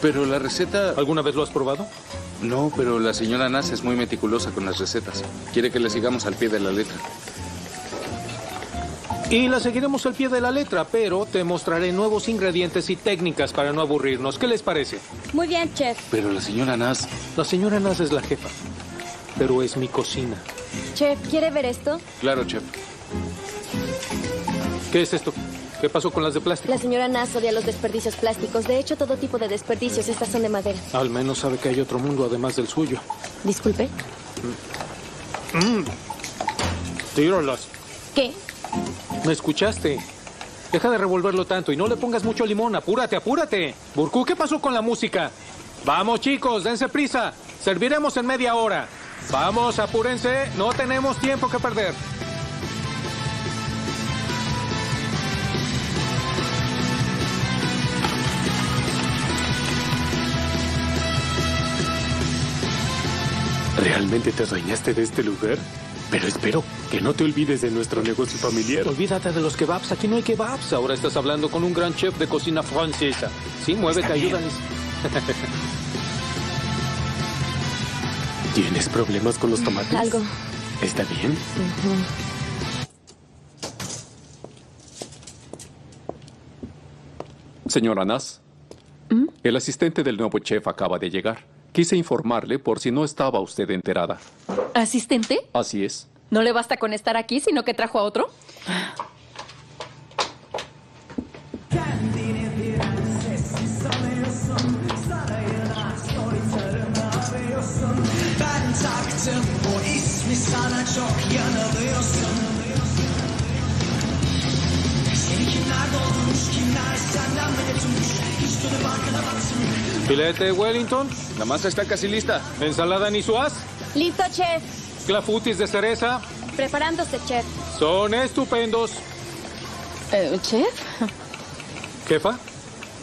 Pero la receta... ¿Alguna vez lo has probado? No, pero la señora Nas es muy meticulosa con las recetas. Quiere que le sigamos al pie de la letra. Y la seguiremos al pie de la letra, pero te mostraré nuevos ingredientes y técnicas para no aburrirnos. ¿Qué les parece? Muy bien, chef. Pero la señora Nas... La señora Nas es la jefa, pero es mi cocina. Chef, ¿quiere ver esto? Claro, chef. ¿Qué es esto? ¿Qué pasó con las de plástico? La señora Nass odia los desperdicios plásticos. De hecho, todo tipo de desperdicios. Estas son de madera. Al menos sabe que hay otro mundo además del suyo. Disculpe. Mm. Tíralas. ¿Qué? ¿Me escuchaste? Deja de revolverlo tanto y no le pongas mucho limón. Apúrate, apúrate. Burku, ¿qué pasó con la música? Vamos, chicos, dense prisa. Serviremos en media hora. Vamos, apúrense. No tenemos tiempo que perder. ¿Realmente te adueñaste de este lugar? Pero espero que no te olvides de nuestro negocio familiar. Olvídate de los kebabs. Aquí no hay kebabs. Ahora estás hablando con un gran chef de cocina francesa. Sí, muévete, ayúdales. ¿Tienes problemas con los tomates? Algo. ¿Está bien? Señora Nas, el asistente del nuevo chef acaba de llegar. Quise informarle por si no estaba usted enterada. ¿Asistente? Así es. No le basta con estar aquí, sino que trajo a otro. Sana çok yanılıyorsun Seni kimler doldurmuş kimler senden medet ummuş Hiç dönüp arkana baksın Filete Wellington. La masa está casi lista. Ensalada niçoise. Listo, chef. Clafoutis de cereza. Preparándose, chef. Son estupendos. Eh, ¿Chef? ¿Jefa?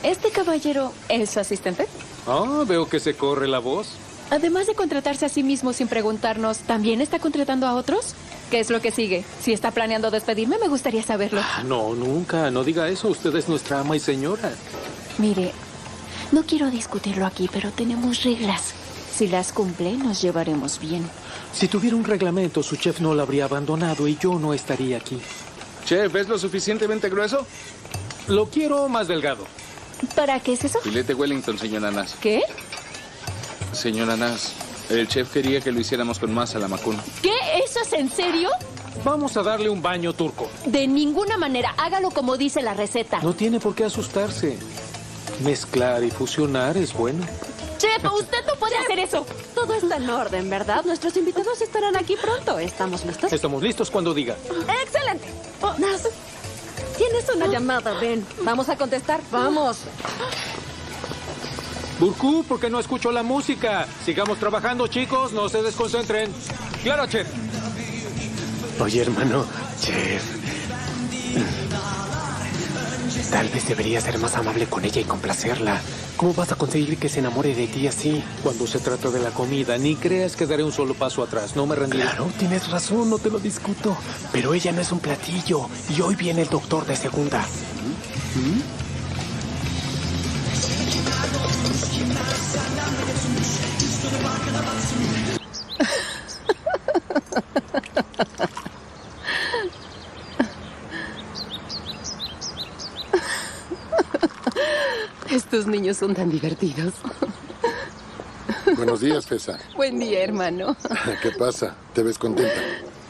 ¿Este caballero es su asistente? Ah, veo que se corre la voz. Además de contratarse a sí mismo sin preguntarnos, ¿también está contratando a otros? ¿Qué es lo que sigue? Si está planeando despedirme, me gustaría saberlo. Ah, no, nunca. No diga eso. Usted es nuestra ama y señora. Mire, no quiero discutirlo aquí, pero tenemos reglas. Si las cumple, nos llevaremos bien. Si tuviera un reglamento, su chef no la habría abandonado y yo no estaría aquí. Chef, ¿es lo suficientemente grueso? Lo quiero más delgado. ¿Para qué es eso? Filete Wellington, señora Nas. ¿Qué? Señora Nas, el chef quería que lo hiciéramos con más a la macuna. ¿Qué? ¿Eso es en serio? Vamos a darle un baño turco. De ninguna manera. Hágalo como dice la receta. No tiene por qué asustarse. Mezclar y fusionar es bueno. Chef, usted no puede hacer eso. Todo está en orden, ¿verdad? Nuestros invitados estarán aquí pronto. ¿Estamos listos? Estamos listos cuando diga. ¡Excelente! Oh, Nas, tienes una llamada, ven. Vamos a contestar. Vamos. Burku, ¿por qué no escucho la música? Sigamos trabajando, chicos. No se desconcentren. Claro, chef. Oye, hermano, chef. Tal vez debería ser más amable con ella y complacerla. ¿Cómo vas a conseguir que se enamore de ti así? Cuando se trata de la comida, ni creas que daré un solo paso atrás. No me rendiré. Claro, tienes razón, no te lo discuto. Pero ella no es un platillo. Y hoy viene el doctor de segunda. Estos niños son tan divertidos. Buenos días, Fesa. Buen día, hermano. ¿Qué pasa? ¿Te ves contenta?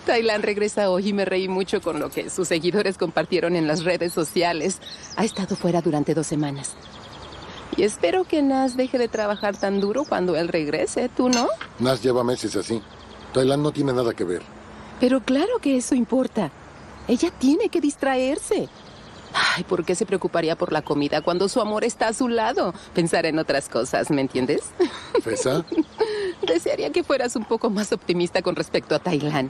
Tailan regresa hoy y me reí mucho con lo que sus seguidores compartieron en las redes sociales. Ha estado fuera durante dos semanas. Y espero que Nas deje de trabajar tan duro cuando él regrese, ¿tú no? Nas lleva meses así. Tailan no tiene nada que ver. Pero claro que eso importa. Ella tiene que distraerse. Ay, ¿por qué se preocuparía por la comida cuando su amor está a su lado? Pensar en otras cosas, ¿me entiendes? ¿Fesa? Desearía que fueras un poco más optimista con respecto a Tailan.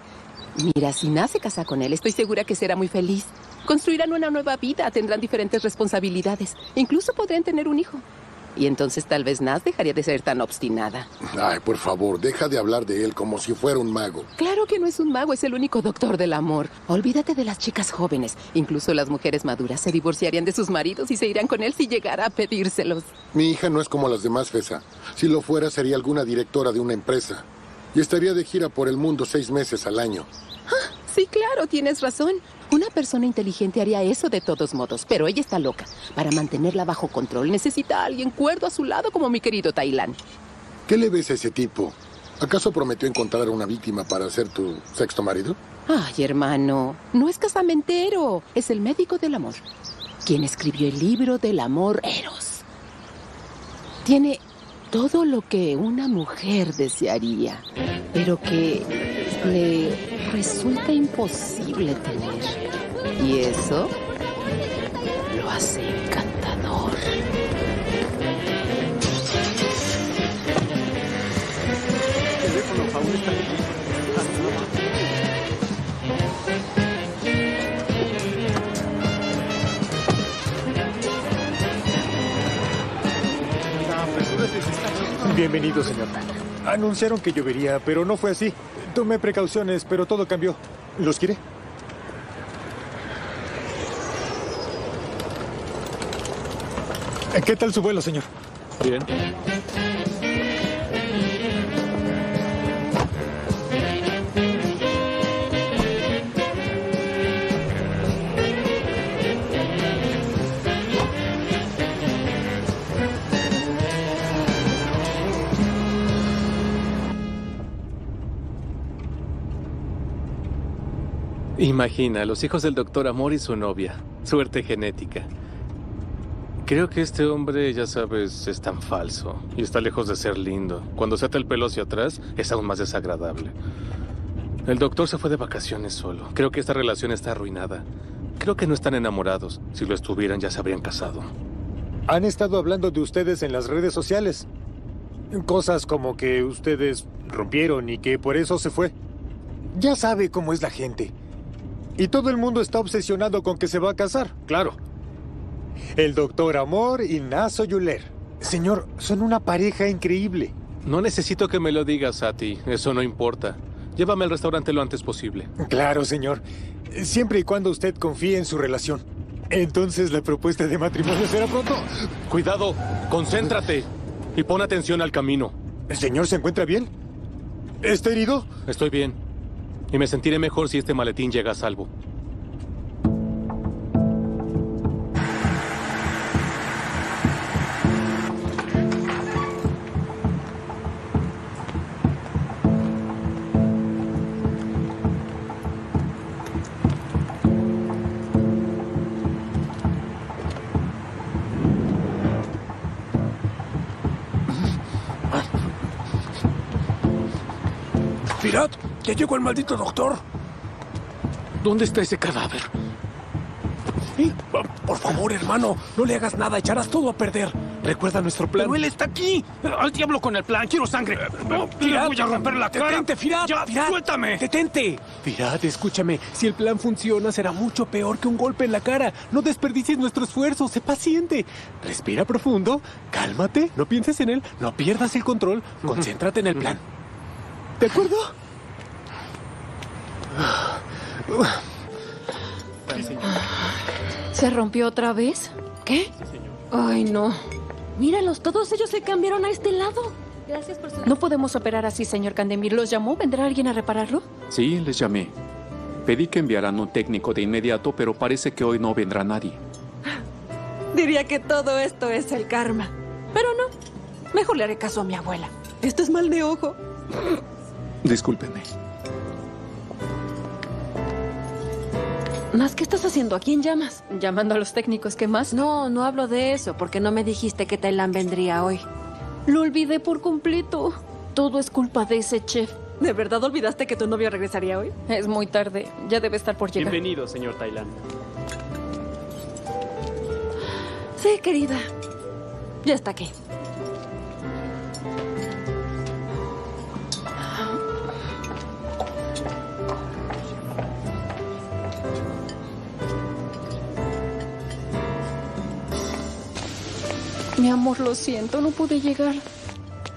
Mira, si Nas se casa con él, estoy segura que será muy feliz. Construirán una nueva vida, tendrán diferentes responsabilidades. Incluso podrían tener un hijo. Y entonces tal vez Nas dejaría de ser tan obstinada. Ay, por favor, deja de hablar de él como si fuera un mago. Claro que no es un mago, es el único doctor del amor. Olvídate de las chicas jóvenes. Incluso las mujeres maduras se divorciarían de sus maridos y se irán con él si llegara a pedírselos. Mi hija no es como las demás, Fesa. Si lo fuera, sería alguna directora de una empresa. Y estaría de gira por el mundo seis meses al año. Sí, claro, tienes razón. Una persona inteligente haría eso de todos modos, pero ella está loca. Para mantenerla bajo control necesita a alguien cuerdo a su lado como mi querido Tailan. ¿Qué le ves a ese tipo? ¿Acaso prometió encontrar una víctima para ser tu sexto marido? Ay, hermano, no es casamentero, es el médico del amor. Quien escribió el libro del amor Eros. Tiene todo lo que una mujer desearía, pero que le resulta imposible tener. Y eso lo hace encantador. Bienvenido, señor. Anunciaron que llovería, pero no fue así. Tomé precauciones, pero todo cambió. ¿Los quiere? ¿Qué tal su vuelo, señor? Bien. Imagina, los hijos del doctor Amor y su novia. Suerte genética. Creo que este hombre, ya sabes, es tan falso y está lejos de ser lindo. Cuando se ata el pelo hacia atrás, es aún más desagradable. El doctor se fue de vacaciones solo. Creo que esta relación está arruinada. Creo que no están enamorados. Si lo estuvieran, ya se habrían casado. Han estado hablando de ustedes en las redes sociales. Cosas como que ustedes rompieron y que por eso se fue. Ya sabe cómo es la gente. Y todo el mundo está obsesionado con que se va a casar, claro. El doctor Amor y Naso Yuler. Señor, son una pareja increíble. No necesito que me lo digas a ti, eso no importa. Llévame al restaurante lo antes posible. Claro, señor. Siempre y cuando usted confíe en su relación. Entonces la propuesta de matrimonio será pronto. Cuidado, concéntrate y pon atención al camino. ¿El señor se encuentra bien? ¿Está herido? Estoy bien. Y me sentiré mejor si este maletín llega a salvo. Ya llegó el maldito doctor. ¿Dónde está ese cadáver? Por favor, hermano, no le hagas nada, echarás todo a perder. Recuerda nuestro plan. Pero él está aquí. Al diablo con el plan. Quiero sangre. No, le voy a romper la cara. Detente, Firat. Ya, Firat. suéltame. Detente. Firat, escúchame. Si el plan funciona, será mucho peor que un golpe en la cara. No desperdicies nuestro esfuerzo. Sé paciente. Respira profundo. Cálmate. No pienses en él. No pierdas el control. Concéntrate en el plan. ¿De acuerdo? ¿Se rompió otra vez? ¿Qué? Ay, no. Míralos, todos ellos se cambiaron a este lado. Gracias por su... No podemos operar así, señor Candemir. ¿Los llamó? ¿Vendrá alguien a repararlo? Sí, les llamé. Pedí que enviaran un técnico de inmediato, pero parece que hoy no vendrá nadie. Diría que todo esto es el karma. Pero no. Mejor le haré caso a mi abuela. Esto es mal de ojo. Discúlpenme. Más, ¿qué estás haciendo? ¿A quién llamas? Llamando a los técnicos, ¿qué más? No, no hablo de eso, porque no me dijiste que Tailan vendría hoy. Lo olvidé por completo. Todo es culpa de ese chef. ¿De verdad olvidaste que tu novio regresaría hoy? Es muy tarde. Ya debe estar por llegar. Bienvenido, señor Tailan. Sí, querida. Ya está aquí. Mi amor, lo siento, no pude llegar.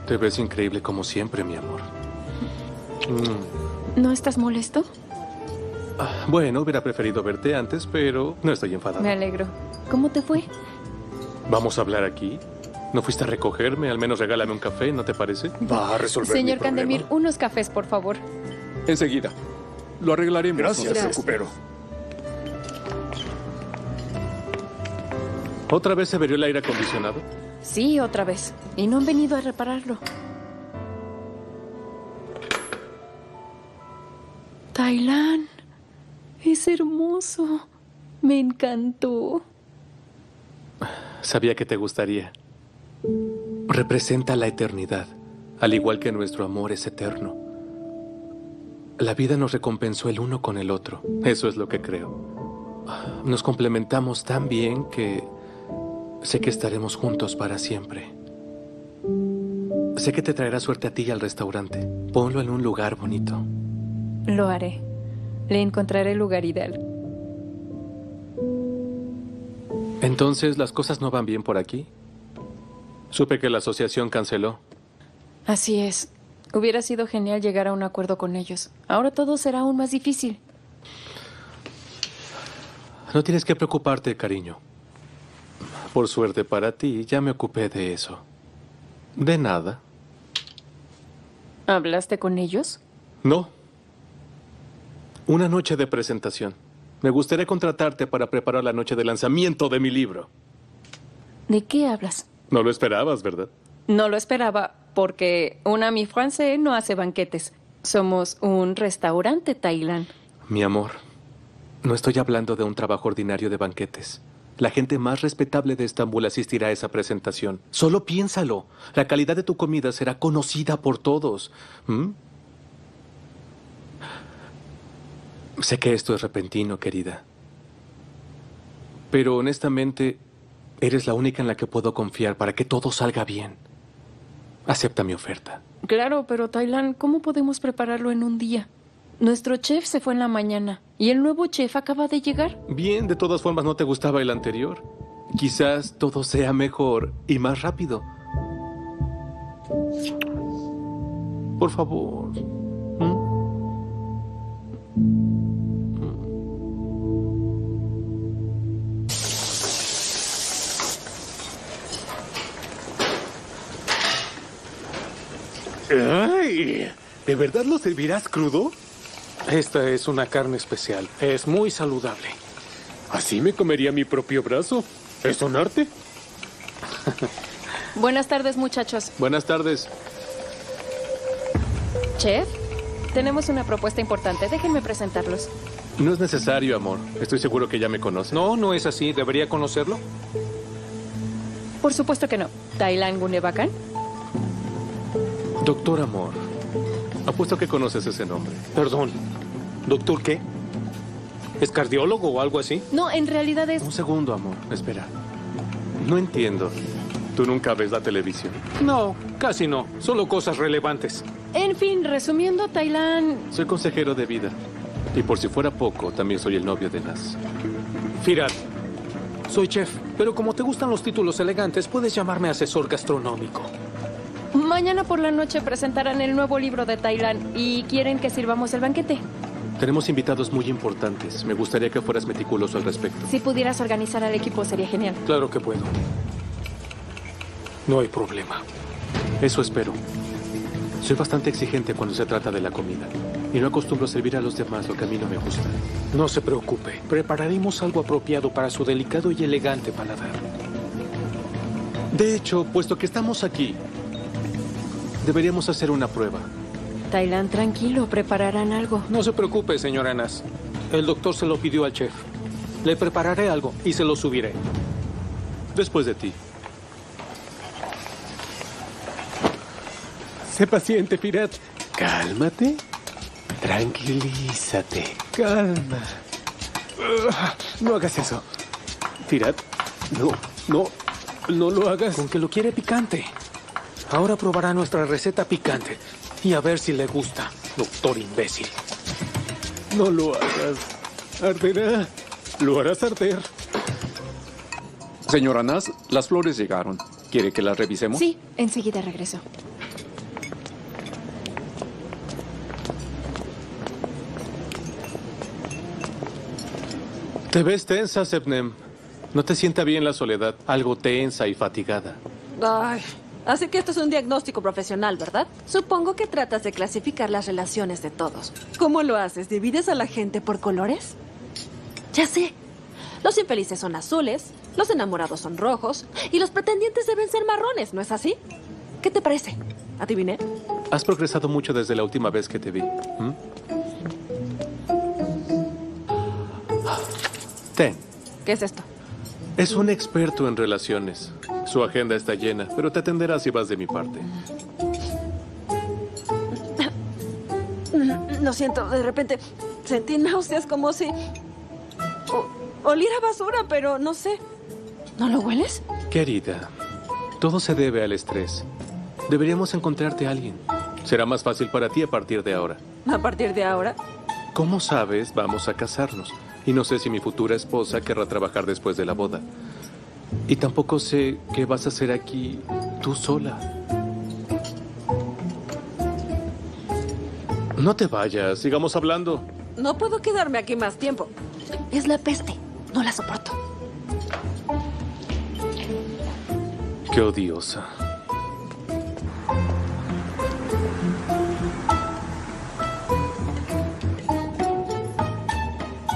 Te ves increíble como siempre, mi amor. Mm. ¿No estás molesto? Ah, Bueno, hubiera preferido verte antes, pero no estoy enfadado. Me alegro. ¿Cómo te fue? ¿Vamos a hablar aquí? ¿No fuiste a recogerme? Al menos regálame un café, ¿no te parece? Va a resolver Señor Candemir, unos cafés, por favor. Enseguida. Lo arreglaremos. Gracias, Gracias. preocupe. ¿Otra vez se verió el aire acondicionado? Sí, otra vez. Y no han venido a repararlo. Tailan, es hermoso. Me encantó. Sabía que te gustaría. Representa la eternidad, al igual que nuestro amor es eterno. La vida nos recompensó el uno con el otro. Eso es lo que creo. Nos complementamos tan bien que sé que estaremos juntos para siempre. Sé que te traerá suerte a ti y al restaurante. Ponlo en un lugar bonito. Lo haré. Le encontraré el lugar ideal. Entonces, ¿las cosas no van bien por aquí? Supe que la asociación canceló. Así es. Hubiera sido genial llegar a un acuerdo con ellos. Ahora todo será aún más difícil. No tienes que preocuparte, cariño. Por suerte para ti, ya me ocupé de eso. De nada. ¿Hablaste con ellos? No. Una noche de presentación. Me gustaría contratarte para preparar la noche de lanzamiento de mi libro. ¿De qué hablas? No lo esperabas, ¿verdad? No lo esperaba, porque un ami francés no hace banquetes. Somos un restaurante, Tailan. Mi amor, no estoy hablando de un trabajo ordinario de banquetes. La gente más respetable de Estambul asistirá a esa presentación. Solo piénsalo. La calidad de tu comida será conocida por todos. ¿Mm? Sé que esto es repentino, querida. Pero honestamente, eres la única en la que puedo confiar para que todo salga bien. Acepta mi oferta. Claro, pero Tailan, ¿cómo podemos prepararlo en un día? Nuestro chef se fue en la mañana y el nuevo chef acaba de llegar. Bien, de todas formas no te gustaba el anterior. quizás todo sea mejor y más rápido. Por favor. ¡Ay! ¿De verdad lo servirás crudo? Esta es una carne especial. Es muy saludable. Así me comería mi propio brazo. ¿Es un arte? Buenas tardes, muchachos. Buenas tardes. Chef, tenemos una propuesta importante. Déjenme presentarlos. No es necesario, amor. Estoy seguro que ya me conoce. No, no es así. ¿Debería conocerlo? Por supuesto que no. Thailand Gunebakan. Doctor Amor. Apuesto que conoces ese nombre. Perdón. ¿Doctor qué? ¿Es cardiólogo o algo así? No, en realidad es... Un segundo, amor. Espera. No entiendo. ¿Tú nunca ves la televisión? No, casi no. Solo cosas relevantes. En fin, resumiendo, Thailand... Soy consejero de vida. Y por si fuera poco, también soy el novio de Nas. Firat, soy chef, pero como te gustan los títulos elegantes, puedes llamarme asesor gastronómico. Mañana por la noche presentarán el nuevo libro de Thailand y quieren que sirvamos el banquete. Tenemos invitados muy importantes. Me gustaría que fueras meticuloso al respecto. Si pudieras organizar al equipo sería genial. Claro que puedo. No hay problema. Eso espero. Soy bastante exigente cuando se trata de la comida. Y no acostumbro a servir a los demás lo que a mí no me gusta. No se preocupe. Prepararemos algo apropiado para su delicado y elegante paladar. De hecho, puesto que estamos aquí, deberíamos hacer una prueba. Thailand, tranquilo, prepararán algo. No se preocupe, señora Nas. El doctor se lo pidió al chef. Le prepararé algo y se lo subiré. Después de ti. Sé paciente, Firat. Cálmate. Tranquilízate. Calma. Ah, No hagas eso. Firat, no, no, no lo hagas. Con que lo quiere picante. Ahora probará nuestra receta picante. Y a ver si le gusta, doctor imbécil. No lo hagas. Arderá. Lo harás arder. Señora Nas, las flores llegaron. ¿Quiere que las revisemos? Sí, enseguida regreso. Te ves tensa, Sepnem. No te sienta bien la soledad. Algo tensa y fatigada. Ay, así que esto es un diagnóstico profesional, ¿verdad? Supongo que tratas de clasificar las relaciones de todos. ¿Cómo lo haces? ¿Divides a la gente por colores? Ya sé. Los infelices son azules, los enamorados son rojos y los pretendientes deben ser marrones, ¿no es así? ¿Qué te parece? ¿Adiviné? Has progresado mucho desde la última vez que te vi. ¿m? Ten. ¿Qué es esto? Es un experto en relaciones. Su agenda está llena, pero te atenderá si vas de mi parte. Lo siento, de repente sentí náuseas como si o- oliera basura, pero no sé. ¿No lo hueles? Querida, todo se debe al estrés. Deberíamos encontrarte a alguien. Será más fácil para ti a partir de ahora. A partir de ahora. Como sabes, vamos a casarnos. Y no sé si mi futura esposa querrá trabajar después de la boda. Y tampoco sé qué vas a hacer aquí tú sola. No te vayas, sigamos hablando. No puedo quedarme aquí más tiempo. Es la peste. No la soporto. Qué odiosa.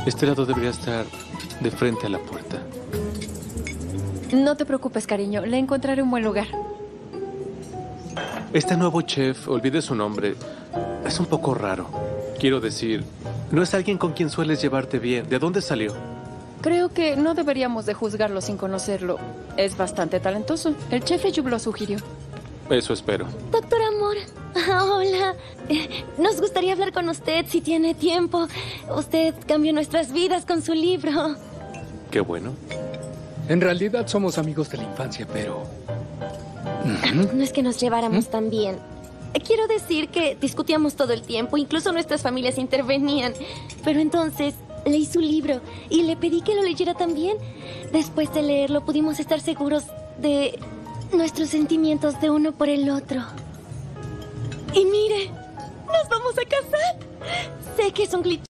Este lado debería estar de frente a la puerta. No te preocupes, cariño. Le encontraré un buen lugar. Este nuevo chef, olvide su nombre, es un poco raro. Quiero decir, no es alguien con quien sueles llevarte bien. ¿De dónde salió? Creo que no deberíamos de juzgarlo sin conocerlo. Es bastante talentoso. El chef Eyub lo sugirió. Eso espero. Doctor Amor, hola. Nos gustaría hablar con usted si tiene tiempo. Usted cambió nuestras vidas con su libro. Qué bueno. En realidad somos amigos de la infancia, pero... No es que nos lleváramos tan bien. Quiero decir que discutíamos todo el tiempo, incluso nuestras familias intervenían. Pero entonces leí su libro y le pedí que lo leyera también. Después de leerlo pudimos estar seguros de nuestros sentimientos de uno por el otro. Y mire, nos vamos a casar. Sé que es un cliché.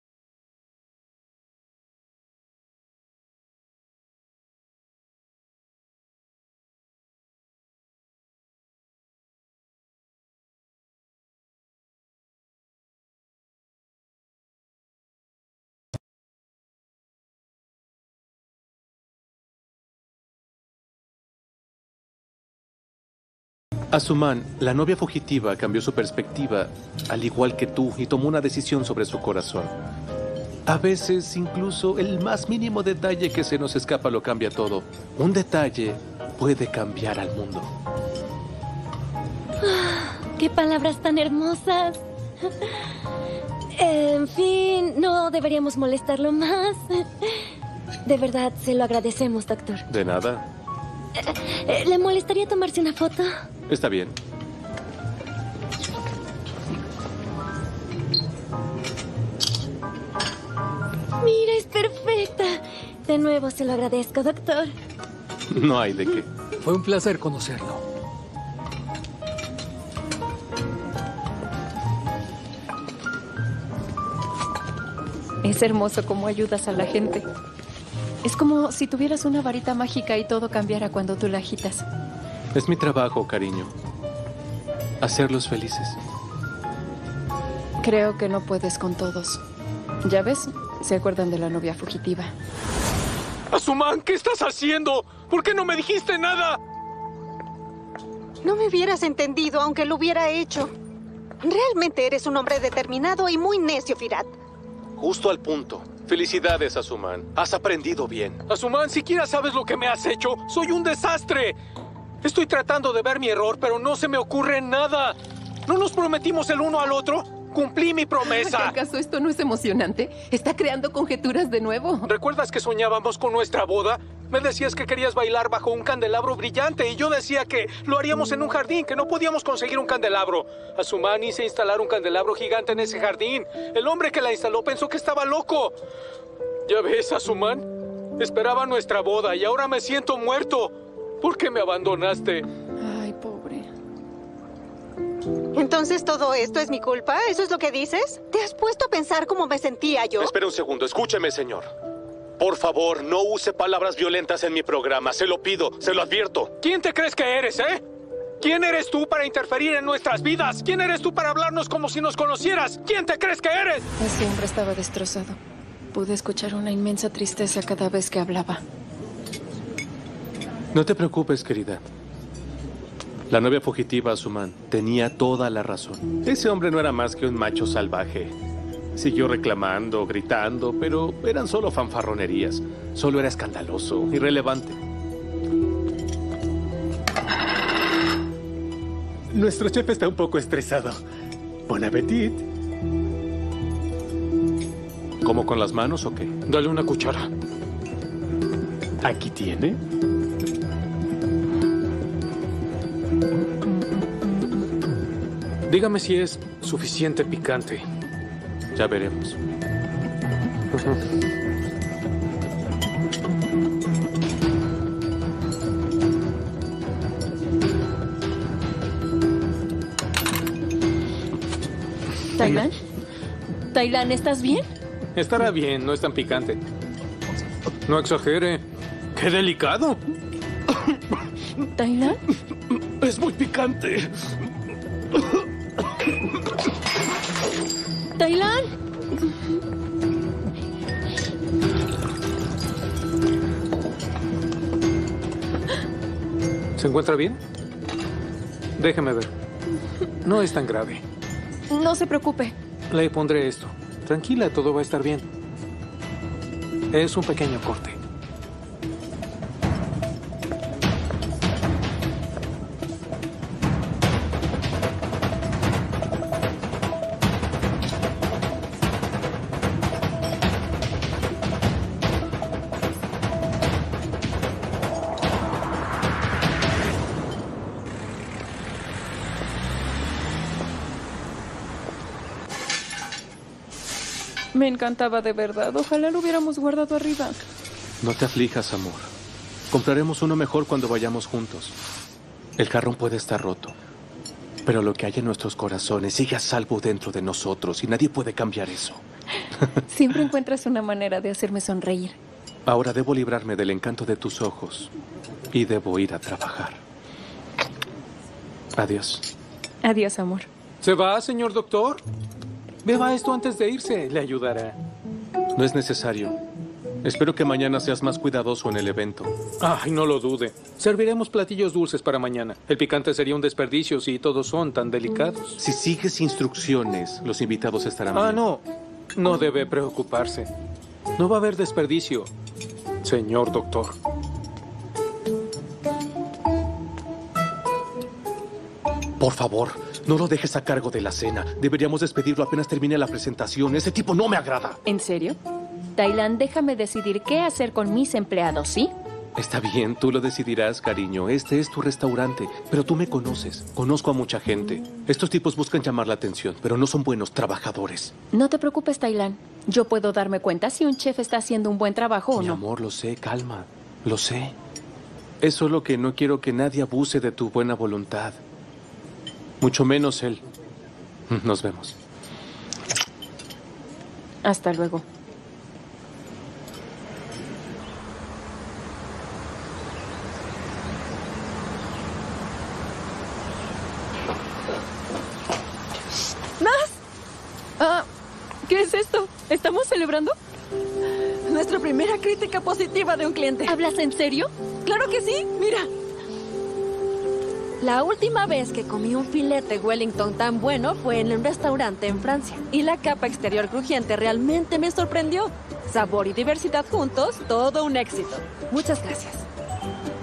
Asuman, la novia fugitiva, cambió su perspectiva, al igual que tú, y tomó una decisión sobre su corazón. A veces, incluso el más mínimo detalle que se nos escapa lo cambia todo. Un detalle puede cambiar al mundo. Ah, ¡Qué palabras tan hermosas! En fin, no deberíamos molestarlo más. De verdad, se lo agradecemos, doctor. De nada. ¿Le molestaría tomarse una foto? Está bien. Mira, es perfecta. De nuevo se lo agradezco, doctor. No hay de qué. Fue un placer conocerlo. Es hermoso cómo ayudas a la gente. Es como si tuvieras una varita mágica y todo cambiara cuando tú la agitas. Es mi trabajo, cariño. Hacerlos felices. Creo que no puedes con todos. ¿Ya ves? Se acuerdan de la novia fugitiva. Asuman, ¿qué estás haciendo? ¿Por qué no me dijiste nada? No me hubieras entendido aunque lo hubiera hecho. Realmente eres un hombre determinado y muy necio, Firat. Justo al punto. Felicidades, Asuman. Has aprendido bien. Asuman, siquiera sabes lo que me has hecho. Soy un desastre. Estoy tratando de ver mi error, pero no se me ocurre nada. ¿No nos prometimos el uno al otro? Cumplí mi promesa. ¿Acaso esto no es emocionante? Está creando conjeturas de nuevo. ¿Recuerdas que soñábamos con nuestra boda? Me decías que querías bailar bajo un candelabro brillante y yo decía que lo haríamos en un jardín, que no podíamos conseguir un candelabro. Asuman hice instalar un candelabro gigante en ese jardín. El hombre que la instaló pensó que estaba loco. ¿Ya ves, Asuman? Esperaba nuestra boda y ahora me siento muerto. ¿Por qué me abandonaste? Ay, pobre. Entonces todo esto es mi culpa, ¿eso es lo que dices? ¿Te has puesto a pensar cómo me sentía yo? Espera un segundo, escúcheme, señor. Por favor, no use palabras violentas en mi programa. Se lo pido, se lo advierto. ¿Quién te crees que eres, eh? ¿Quién eres tú para interferir en nuestras vidas? ¿Quién eres tú para hablarnos como si nos conocieras? ¿Quién te crees que eres? Ese hombre estaba destrozado. Pude escuchar una inmensa tristeza cada vez que hablaba. No te preocupes, querida. La novia fugitiva, Asuman, tenía toda la razón. Ese hombre no era más que un macho salvaje. Siguió reclamando, gritando, pero eran solo fanfarronerías. Solo era escandaloso, irrelevante. Nuestro chef está un poco estresado. Bon appetit. ¿Cómo con las manos o qué? Dale una cuchara. Aquí tiene. Dígame si es suficiente picante. Ya veremos. ¿Tailan? ¿Tailan, estás bien? Estará bien, no es tan picante. No exagere. ¡Qué delicado! ¿Tailan? Es muy picante. ¿Tailan? ¿Se encuentra bien? Déjeme ver. No es tan grave. No se preocupe. Le pondré esto. Tranquila, todo va a estar bien. Es un pequeño corte. Me encantaba de verdad. Ojalá lo hubiéramos guardado arriba. No te aflijas, amor. Compraremos uno mejor cuando vayamos juntos. El jarrón puede estar roto, pero lo que hay en nuestros corazones sigue a salvo dentro de nosotros y nadie puede cambiar eso. Siempre encuentras una manera de hacerme sonreír. Ahora debo librarme del encanto de tus ojos y debo ir a trabajar. Adiós. Adiós, amor. ¿Se va, señor doctor? Beba esto antes de irse. Le ayudará. No es necesario. Espero que mañana seas más cuidadoso en el evento. Ay, no lo dude. Serviremos platillos dulces para mañana. El picante sería un desperdicio si todos son tan delicados. Si sigues instrucciones, los invitados estarán Ah, bien. no. No debe preocuparse. No va a haber desperdicio, señor doctor. Por favor, no lo dejes a cargo de la cena. Deberíamos despedirlo apenas termine la presentación. Ese tipo no me agrada. ¿En serio? Tailan, déjame decidir qué hacer con mis empleados, ¿sí? Está bien, tú lo decidirás, cariño. Este es tu restaurante, pero tú me conoces. Conozco a mucha gente. Estos tipos buscan llamar la atención, pero no son buenos trabajadores. No te preocupes, Tailan. Yo puedo darme cuenta si un chef está haciendo un buen trabajo o Mi no. amor, lo sé, calma. Lo sé. Es solo que no quiero que nadie abuse de tu buena voluntad. Mucho menos él. Nos vemos. Hasta luego. ¡Más! Ah, ¿qué es esto? ¿Estamos celebrando? Nuestra primera crítica positiva de un cliente. ¿Hablas en serio? Claro que sí, mira. La última vez que comí un filete Wellington tan bueno fue en un restaurante en Francia. Y la capa exterior crujiente realmente me sorprendió. Sabor y diversidad juntos, todo un éxito. Muchas gracias.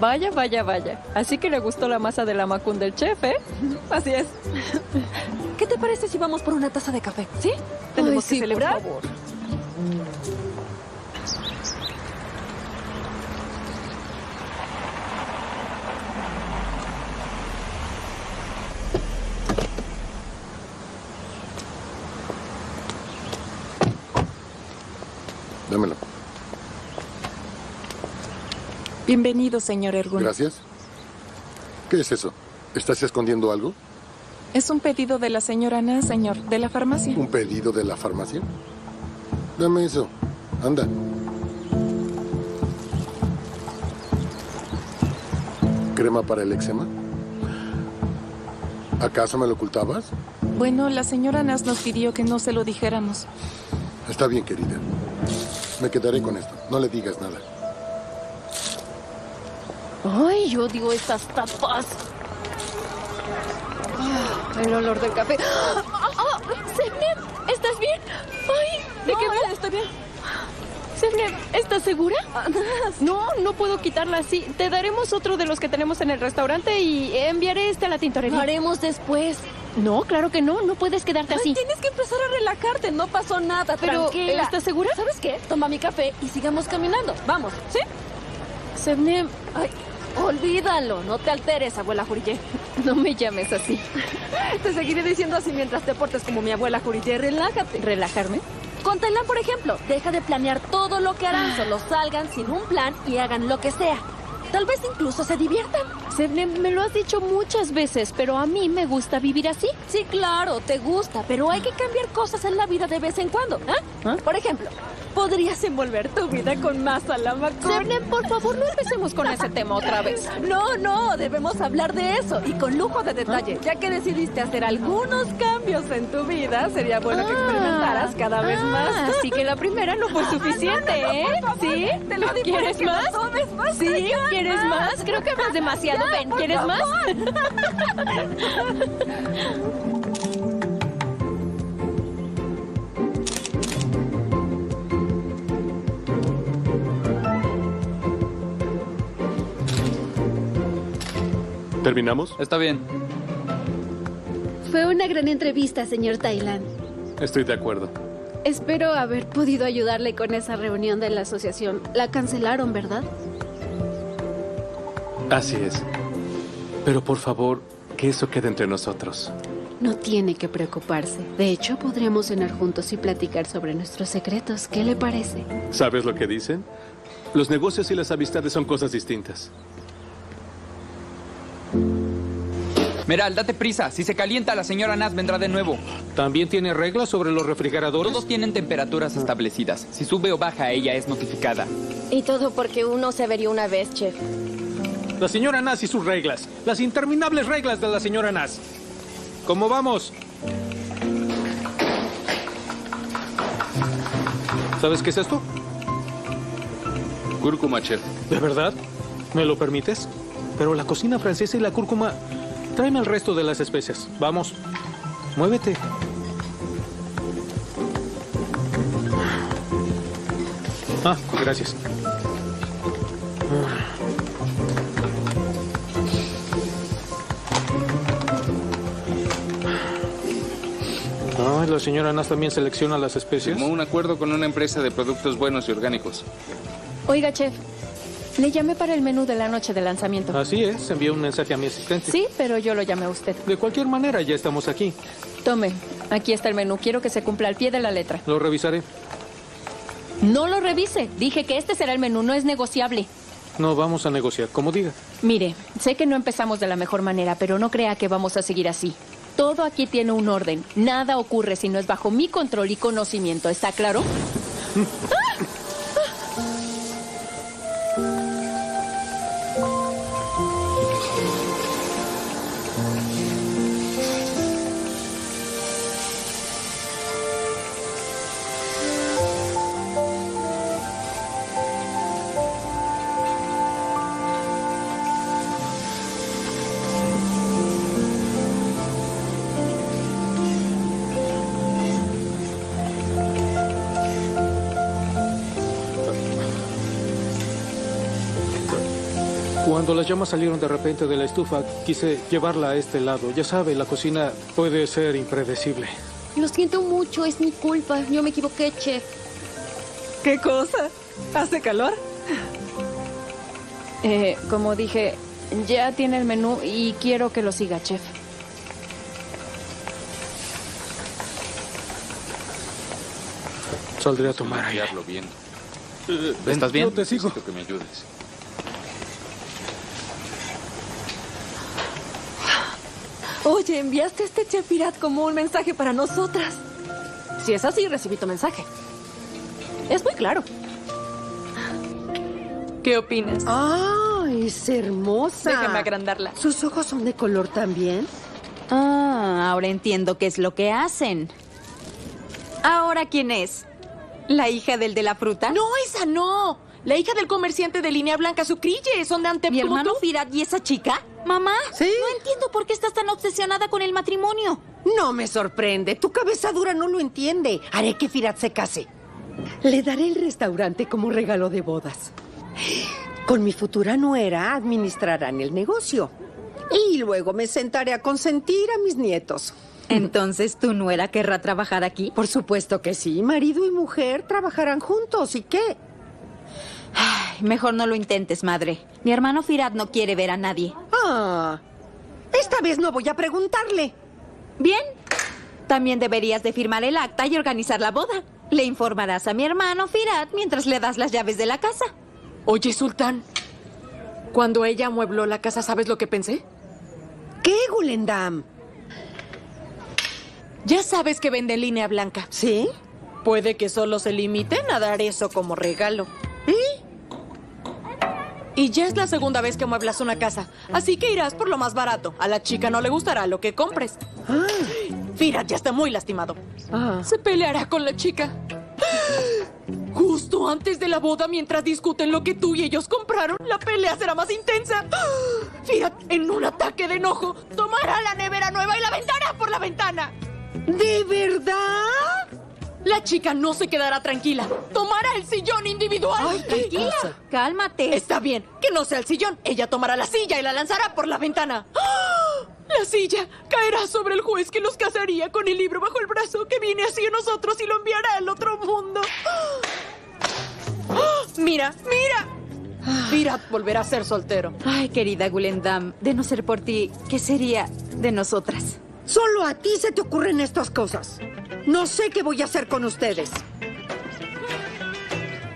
Vaya, vaya, vaya. Así que le gustó la masa de la macún del chef, ¿eh? Así es. ¿Qué te parece si vamos por una taza de café? ¿Sí? Tenemos sí, que por celebrar. favor. Bienvenido, señor Ergun. Gracias. ¿Qué es eso? ¿Estás escondiendo algo? Es un pedido de la señora Ana, señor, de la farmacia. ¿Un pedido de la farmacia? Dame eso. Anda. ¿Crema para el eczema? ¿Acaso me lo ocultabas? Bueno, la señora Nas nos pidió que no se lo dijéramos. Está bien, querida. Me quedaré con esto. No le digas nada. Ay, odio estas tapas. Ah, el olor del café. ¡Ah! ¡Ah! Sebnem, ¿estás bien? Ay, ¿de No, qué eh, estoy bien. Sebnem, ¿estás segura? No, no puedo quitarla así. Te daremos otro de los que tenemos en el restaurante y enviaré este a la tintorería. Lo haremos después. No, claro que no. No puedes quedarte Ay, así. Tienes que empezar a relajarte, no pasó nada. Pero, Tranquila. ¿estás segura? ¿Sabes qué? Toma mi café y sigamos caminando. Vamos, ¿sí? Sebnem, Ay, olvídalo. No te alteres, abuela Jurille. no me llames así. Te seguiré diciendo así mientras te portes como mi abuela Jurille. Relájate. ¿Relajarme? Con por ejemplo, deja de planear todo lo que harán. Solo salgan sin un plan y hagan lo que sea. Tal vez incluso se diviertan. Sebnem, me lo has dicho muchas veces, pero a mí me gusta vivir así. Sí, claro, te gusta, pero hay que cambiar cosas en la vida de vez en cuando. ¿ah? ¿Ah? Por ejemplo, podrías envolver tu vida con más alamacón. Sebnem, por favor, no empecemos con ese tema otra vez. No, no, debemos hablar de eso y con lujo de detalle. Ya que decidiste hacer algunos cambios en tu vida, sería bueno que Ah. experimentaras cada vez más. Así que la primera no fue suficiente, no, no, ¿eh? favor, ¿Sí? te lo digo ¿Quieres más? ¿Sí? allá, ¿Quieres más? Creo que hablas demasiado. Ya, Ven, ¿quieres más? ¿Terminamos? Está bien. Fue una gran entrevista, señor Tailan. Estoy de acuerdo. Espero haber podido ayudarle con esa reunión de la asociación. La cancelaron, ¿verdad? Así es. Pero por favor, que eso quede entre nosotros. No tiene que preocuparse. De hecho, podríamos cenar juntos y platicar sobre nuestros secretos. ¿Qué le parece? ¿Sabes lo que dicen? Los negocios y las amistades son cosas distintas. Meral, date prisa. Si se calienta, la señora Nas vendrá de nuevo. ¿También tiene reglas sobre los refrigeradores? Todos tienen temperaturas establecidas. Si sube o baja, ella es notificada. Y todo porque uno se averió una vez, chef. La señora Nas y sus reglas. Las interminables reglas de la señora Nas. ¿Cómo vamos? ¿Sabes qué es esto? Cúrcuma, chef. ¿De verdad? ¿Me lo permites? Pero la cocina francesa y la cúrcuma... Tráeme el resto de las especias. Vamos. Muévete. Ah, gracias. La señora Nas también selecciona las especies. Firmó un acuerdo con una empresa de productos buenos y orgánicos. Oiga, chef, le llamé para el menú de la noche de lanzamiento. Así es, envié un mensaje a mi asistente. Sí, pero yo lo llamé a usted. De cualquier manera, ya estamos aquí. Tome, aquí está el menú. Quiero que se cumpla al pie de la letra. Lo revisaré. No lo revise. Dije que este será el menú, no es negociable. No vamos a negociar, como diga. Mire, sé que no empezamos de la mejor manera, pero no crea que vamos a seguir así. Todo aquí tiene un orden. Nada ocurre si no es bajo mi control y conocimiento. ¿Está claro? Cuando las llamas salieron de repente de la estufa, quise llevarla a este lado. Ya sabe, la cocina puede ser impredecible. Lo siento mucho, es mi culpa. Yo me equivoqué, chef. ¿Qué cosa? ¿Hace calor? Eh, como dije, ya tiene el menú y quiero que lo siga, chef. Saldré a tomar aire. ¿Estás bien? Yo te sigo. Necesito que me ayudes. Oye, enviaste a este chef Pirat como un mensaje para nosotras. Si es así, recibí tu mensaje. Es muy claro. ¿Qué opinas? ¡Ah! Es hermosa. Déjame agrandarla. ¿Sus ojos son de color también? Ah, ahora entiendo qué es lo que hacen. ¿Ahora quién es? ¿La hija del de la fruta? No, esa no. La hija del comerciante de línea blanca, Sucrille, son de ante ¿Mi hermano. Firat y esa chica? Mamá, ¿Sí? no entiendo por qué estás tan obsesionada con el matrimonio. No me sorprende. Tu cabeza dura no lo entiende. Haré que Firat se case. Le daré el restaurante como regalo de bodas. Con mi futura nuera administrarán el negocio. Y luego me sentaré a consentir a mis nietos. Entonces, ¿tu nuera querrá trabajar aquí? Por supuesto que sí. Marido y mujer trabajarán juntos. ¿Y qué? Ay, mejor no lo intentes, madre. Mi hermano Firat no quiere ver a nadie. Ah. Esta vez no voy a preguntarle. Bien. También deberías de firmar el acta y organizar la boda. Le informarás a mi hermano Firat mientras le das las llaves de la casa. Oye, Sultán. Cuando ella amuebló la casa, ¿sabes lo que pensé? ¿Qué, Gulendam? Ya sabes que vende línea blanca. ¿Sí? Puede que solo se limiten a dar eso como regalo. ¿Y? Y ya es la segunda vez que amueblas una casa, así que irás por lo más barato. A la chica no le gustará lo que compres. Ah. Firat ya está muy lastimado. Ah. Se peleará con la chica. Justo antes de la boda, mientras discuten lo que tú y ellos compraron, la pelea será más intensa. Firat, en un ataque de enojo, tomará la nevera nueva y la aventará por la ventana. ¿De verdad? La chica no se quedará tranquila. Tomará el sillón individual. Ay, tranquila. cosa. Cálmate. Está bien, que no sea el sillón. Ella tomará la silla y la lanzará por la ventana. ¡Ah! La silla caerá sobre el juez que los casaría con el libro bajo el brazo que viene hacia nosotros y lo enviará al otro mundo. ¡Ah! Mira, mira. Firat volverá a ser soltero. Ay, querida Gulendam, de no ser por ti, ¿qué sería de nosotras? Solo a ti se te ocurren estas cosas. No sé qué voy a hacer con ustedes.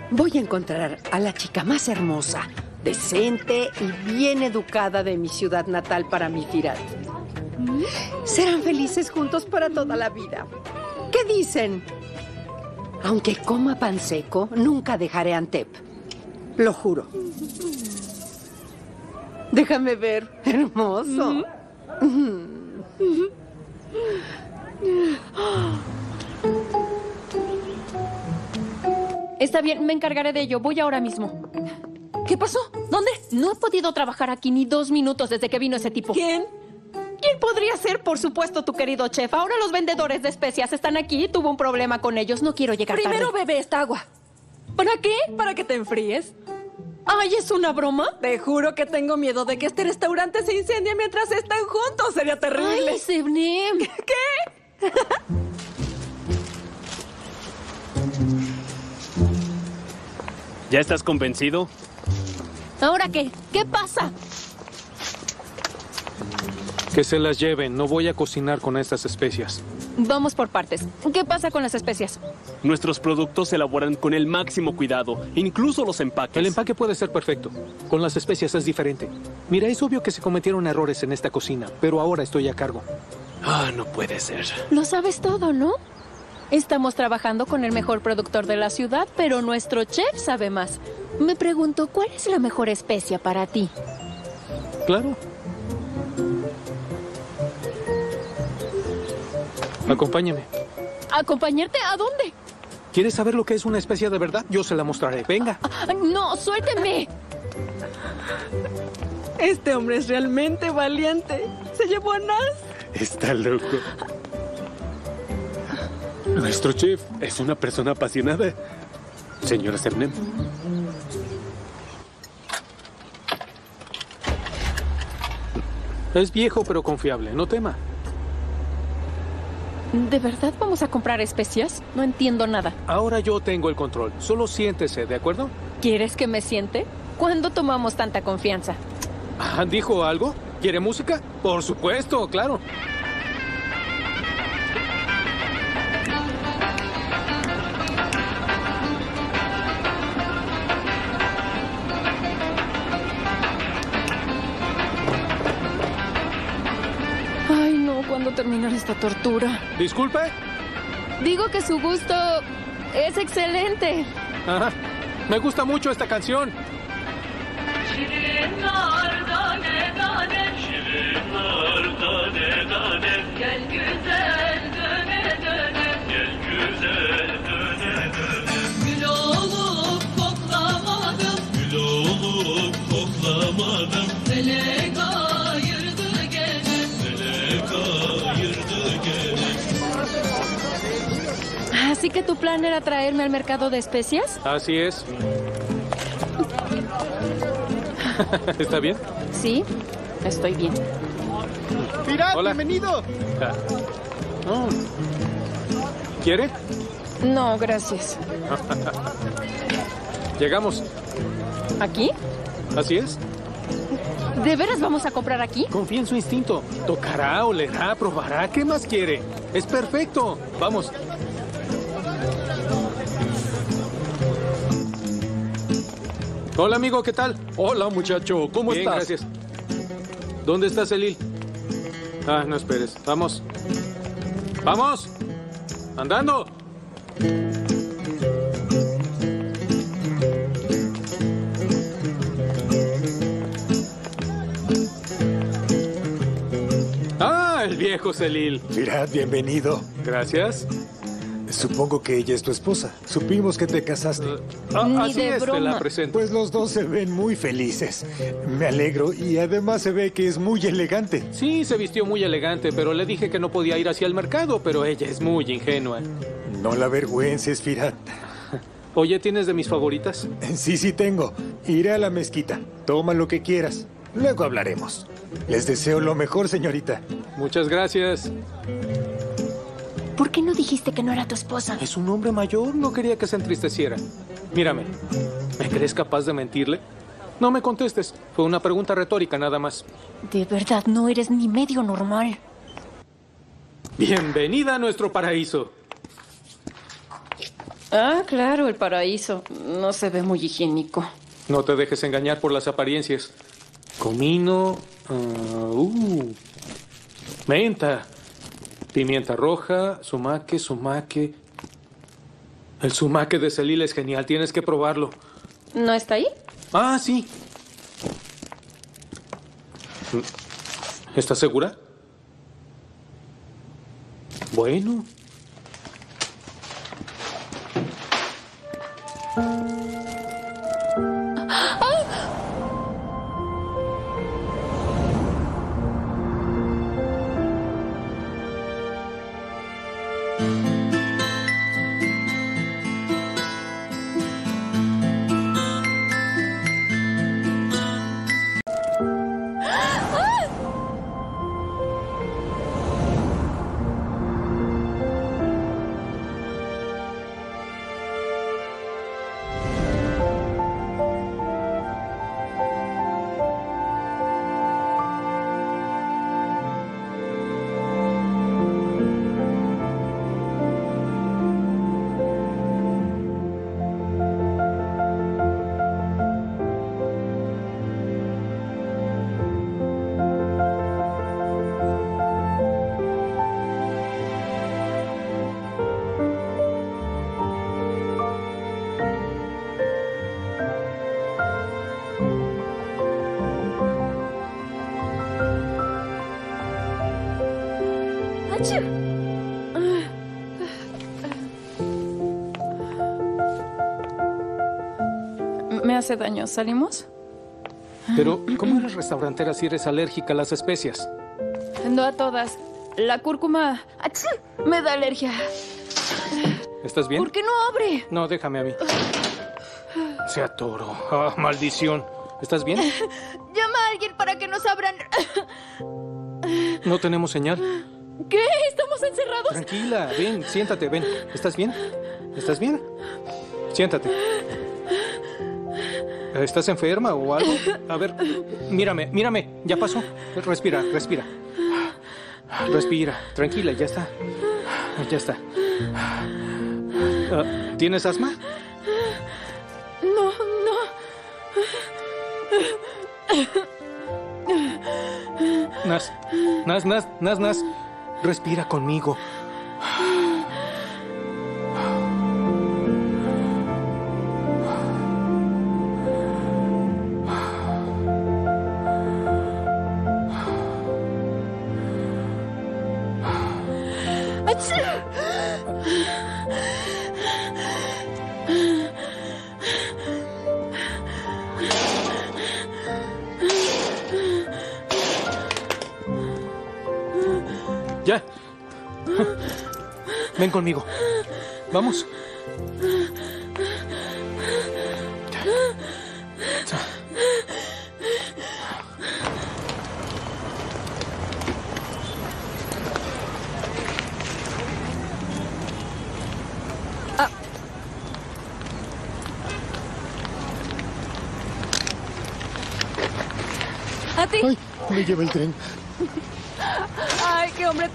Voy a encontrar a la chica más hermosa, decente y bien educada de mi ciudad natal para mi Firat. Serán felices juntos para toda la vida. ¿Qué dicen? Aunque coma pan seco, nunca dejaré Antep. Lo juro. Déjame ver, hermoso. Está bien, me encargaré de ello. Voy ahora mismo. ¿Qué pasó? ¿Dónde? No he podido trabajar aquí ni dos minutos desde que vino ese tipo. ¿Quién? ¿Quién podría ser? Por supuesto, tu querido chef. Ahora los vendedores de especias están aquí. Tuvo un problema con ellos. No quiero llegar Primero tarde. bebe esta agua. ¿Para qué? Para que te enfríes. Ay, ¿es una broma? Te juro que tengo miedo de que este restaurante se incendie mientras están juntos. Sería terrible. Ay, Sebnem. ¿Qué? ¿Ya estás convencido? ¿Ahora qué? ¿Qué pasa? Que se las lleven. No voy a cocinar con estas especias. Vamos por partes. ¿Qué pasa con las especias? Nuestros productos se elaboran con el máximo cuidado, incluso los empaques. El empaque puede ser perfecto. Con las especias es diferente. Mira, es obvio que se cometieron errores en esta cocina, pero ahora estoy a cargo. Ah, no puede ser. Lo sabes todo, ¿no? Estamos trabajando con el mejor productor de la ciudad, pero nuestro chef sabe más. Me pregunto, ¿cuál es la mejor especia para ti? Claro. Acompáñame. ¿Acompañarte a dónde? ¿Quieres saber lo que es una especia de verdad? Yo se la mostraré. Venga. Ah, No, suélteme. Este hombre es realmente valiente. Se llevó a Nas. Está loco. Nuestro chef es una persona apasionada. Señora Cernem. Es viejo pero confiable. No tema. ¿De verdad vamos a comprar especias? No entiendo nada. Ahora yo tengo el control. Solo siéntese, ¿de acuerdo? ¿Quieres que me siente? ¿Cuándo tomamos tanta confianza? Ah, ¿Dijo algo? ¿Quiere música? Por supuesto, claro. ¿Cuándo terminar esta tortura? Disculpe. Digo que su gusto es excelente. Ajá. Me gusta mucho esta canción. Gel Así que tu plan era traerme al mercado de especias? Así es. ¿Está bien? Sí, estoy bien. Pirat, Hola. bienvenido. Ah. Oh. ¿Quiere? No, gracias. Llegamos. ¿Aquí? Así es. ¿De veras vamos a comprar aquí? Confía en su instinto. Tocará, olerá, probará. ¿Qué más quiere? Es perfecto. Vamos. Hola, amigo, ¿qué tal? Hola, muchacho. ¿Cómo Bien, estás? gracias. ¿Dónde está Celil? Ah, no esperes. Vamos. ¡Vamos! ¡Andando! Ah, el viejo Celil. Mirad, bienvenido. Gracias. Supongo que ella es tu esposa. Supimos que te casaste. Ah, Ni así de es, te la broma. presento. Pues los dos se ven muy felices. Me alegro y además se ve que es muy elegante. Sí, se vistió muy elegante, pero le dije que no podía ir hacia el mercado, pero ella es muy ingenua. No la avergüences, Firat. Oye, ¿tienes de mis favoritas? Sí, sí tengo. Iré a la mezquita. Toma lo que quieras. Luego hablaremos. Les deseo lo mejor, señorita. Muchas gracias. ¿Por qué no dijiste que no era tu esposa? Es un hombre mayor, no quería que se entristeciera. Mírame, ¿me crees capaz de mentirle? No me contestes, fue una pregunta retórica nada más. De verdad, no eres ni medio normal. Bienvenida a nuestro paraíso. Ah, claro, el paraíso. No se ve muy higiénico. No te dejes engañar por las apariencias. Comino. ah, uh, menta. Pimienta roja. Sumaque, sumaque. El sumaque de Celil es genial. Tienes que probarlo. ¿No está ahí? Ah, sí. ¿Estás segura? Bueno. Hace daño. ¿Salimos? Pero, ¿cómo eres restaurantera si eres alérgica a las especias? No a todas. La cúrcuma ¡achú! me da alergia. ¿Estás bien? ¿Por qué no abre? No, déjame a mí. Se atoró. Ah, maldición. ¿Estás bien? Llama a alguien para que nos abran. No tenemos señal. ¿Qué? ¿Estamos encerrados? Tranquila, ven, siéntate, ven. ¿Estás bien? ¿Estás bien? Siéntate. ¿Estás enferma o algo? A ver, mírame, mírame. Ya pasó. Respira, respira. Respira. Tranquila, ya está. Ya está. Ah, ¿Tienes asma? No, no. Nas, Nas, Nas, Nas, Nas. Respira conmigo. Conmigo. Vamos.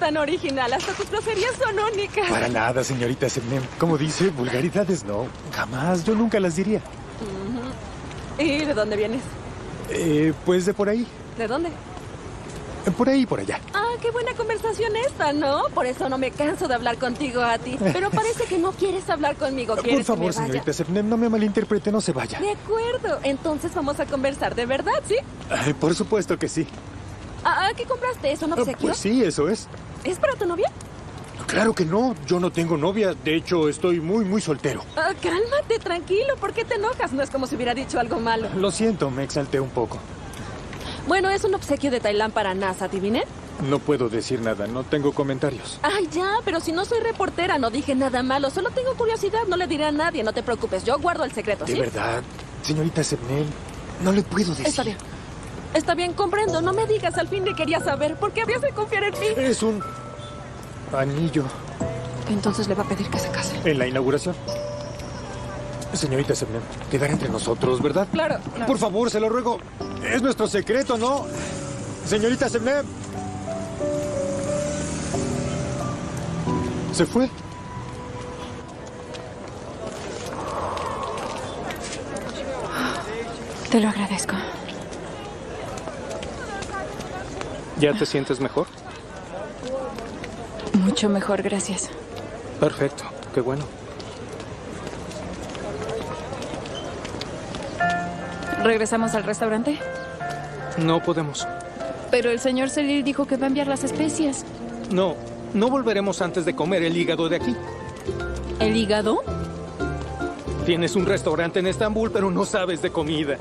Tan original. Hasta tus groserías son únicas. Para nada, señorita Sebnem. Como dice, vulgaridades no. Jamás, yo nunca las diría. ¿Y de dónde vienes? Eh, pues de por ahí. ¿De dónde? Eh, Por ahí y por allá. Ah, qué buena conversación esta, ¿no? Por eso no me canso de hablar contigo a ti. Pero parece que no quieres hablar conmigo. Por ¿Quieres favor, que me vaya? señorita Sebnem, no me malinterprete, no se vaya. De acuerdo. Entonces vamos a conversar de verdad, ¿sí? Ay, por supuesto que sí. Ah, ah, ¿qué compraste? ¿Es un Ah, obsequio? Pues sí, eso es. ¿Es para tu novia? Claro que no, yo no tengo novia. De hecho, estoy muy, muy soltero. Ah, cálmate, tranquilo. ¿Por qué te enojas? No es como si hubiera dicho algo malo. Lo siento, me exalté un poco. Bueno, es un obsequio de Tailandia para NASA, ¿adivinen? No puedo decir nada, no tengo comentarios. Ay, ya, pero si no soy reportera, no dije nada malo. Solo tengo curiosidad, no le diré a nadie. No te preocupes, yo guardo el secreto, De verdad, señorita Sebnem, no le puedo decir. Está bien. Está bien, comprendo. No me digas, al fin de quería saber. ¿Por qué habrías de confiar en mí? Es un anillo Entonces le va a pedir que se case. en la inauguración. Señorita Sebnem, quedará entre nosotros, ¿verdad? Claro, claro. Por favor, se lo ruego. Es nuestro secreto, ¿no? Señorita Sebnem. Se fue. Te lo agradezco. ¿Ya te sientes mejor? Mucho mejor, gracias. Perfecto, qué bueno. ¿Regresamos al restaurante? No podemos. Pero el señor Celil dijo que va a enviar las especias. No, no volveremos antes de comer el hígado de aquí. ¿El hígado? Tienes un restaurante en Estambul, pero no sabes de comida.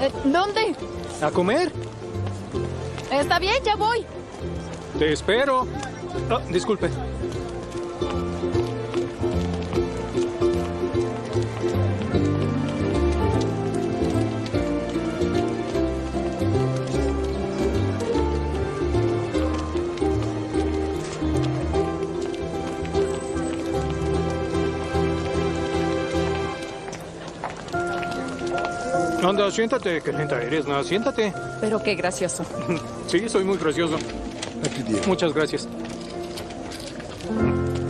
Eh, ¿Dónde? ¿A comer? Está bien, ya voy. Te espero. Ah, disculpe. Anda, siéntate, qué lenta eres, no, siéntate. Pero qué gracioso. Sí, soy muy gracioso. Muchas gracias.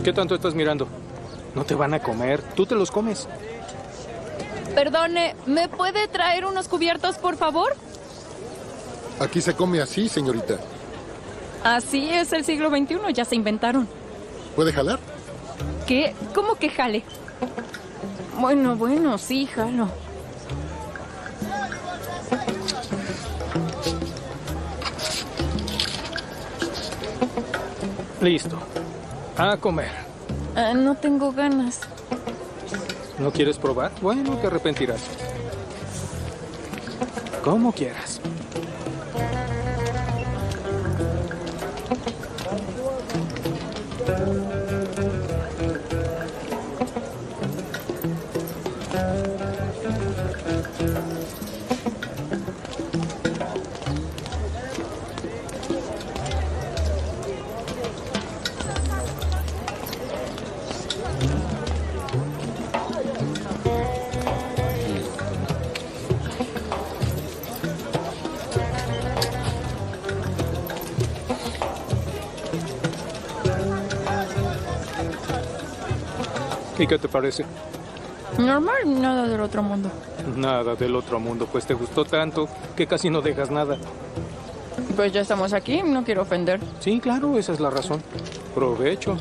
¿Qué tanto estás mirando? No te van a comer, tú te los comes. Perdone, ¿me puede traer unos cubiertos, por favor? Aquí se come así, señorita. Así es el siglo XXI, ya se inventaron. ¿Puede jalar? ¿Qué? ¿Cómo que jale? Bueno, bueno, sí, jalo. Listo. A comer. Ah, no tengo ganas. ¿No quieres probar? Bueno, te arrepentirás. Como quieras. Qué te parece? Normal, nada del otro mundo. Nada del otro mundo, pues te gustó tanto que casi no dejas nada. Pues ya estamos aquí, no quiero ofender. Sí, claro, esa es la razón. Provecho.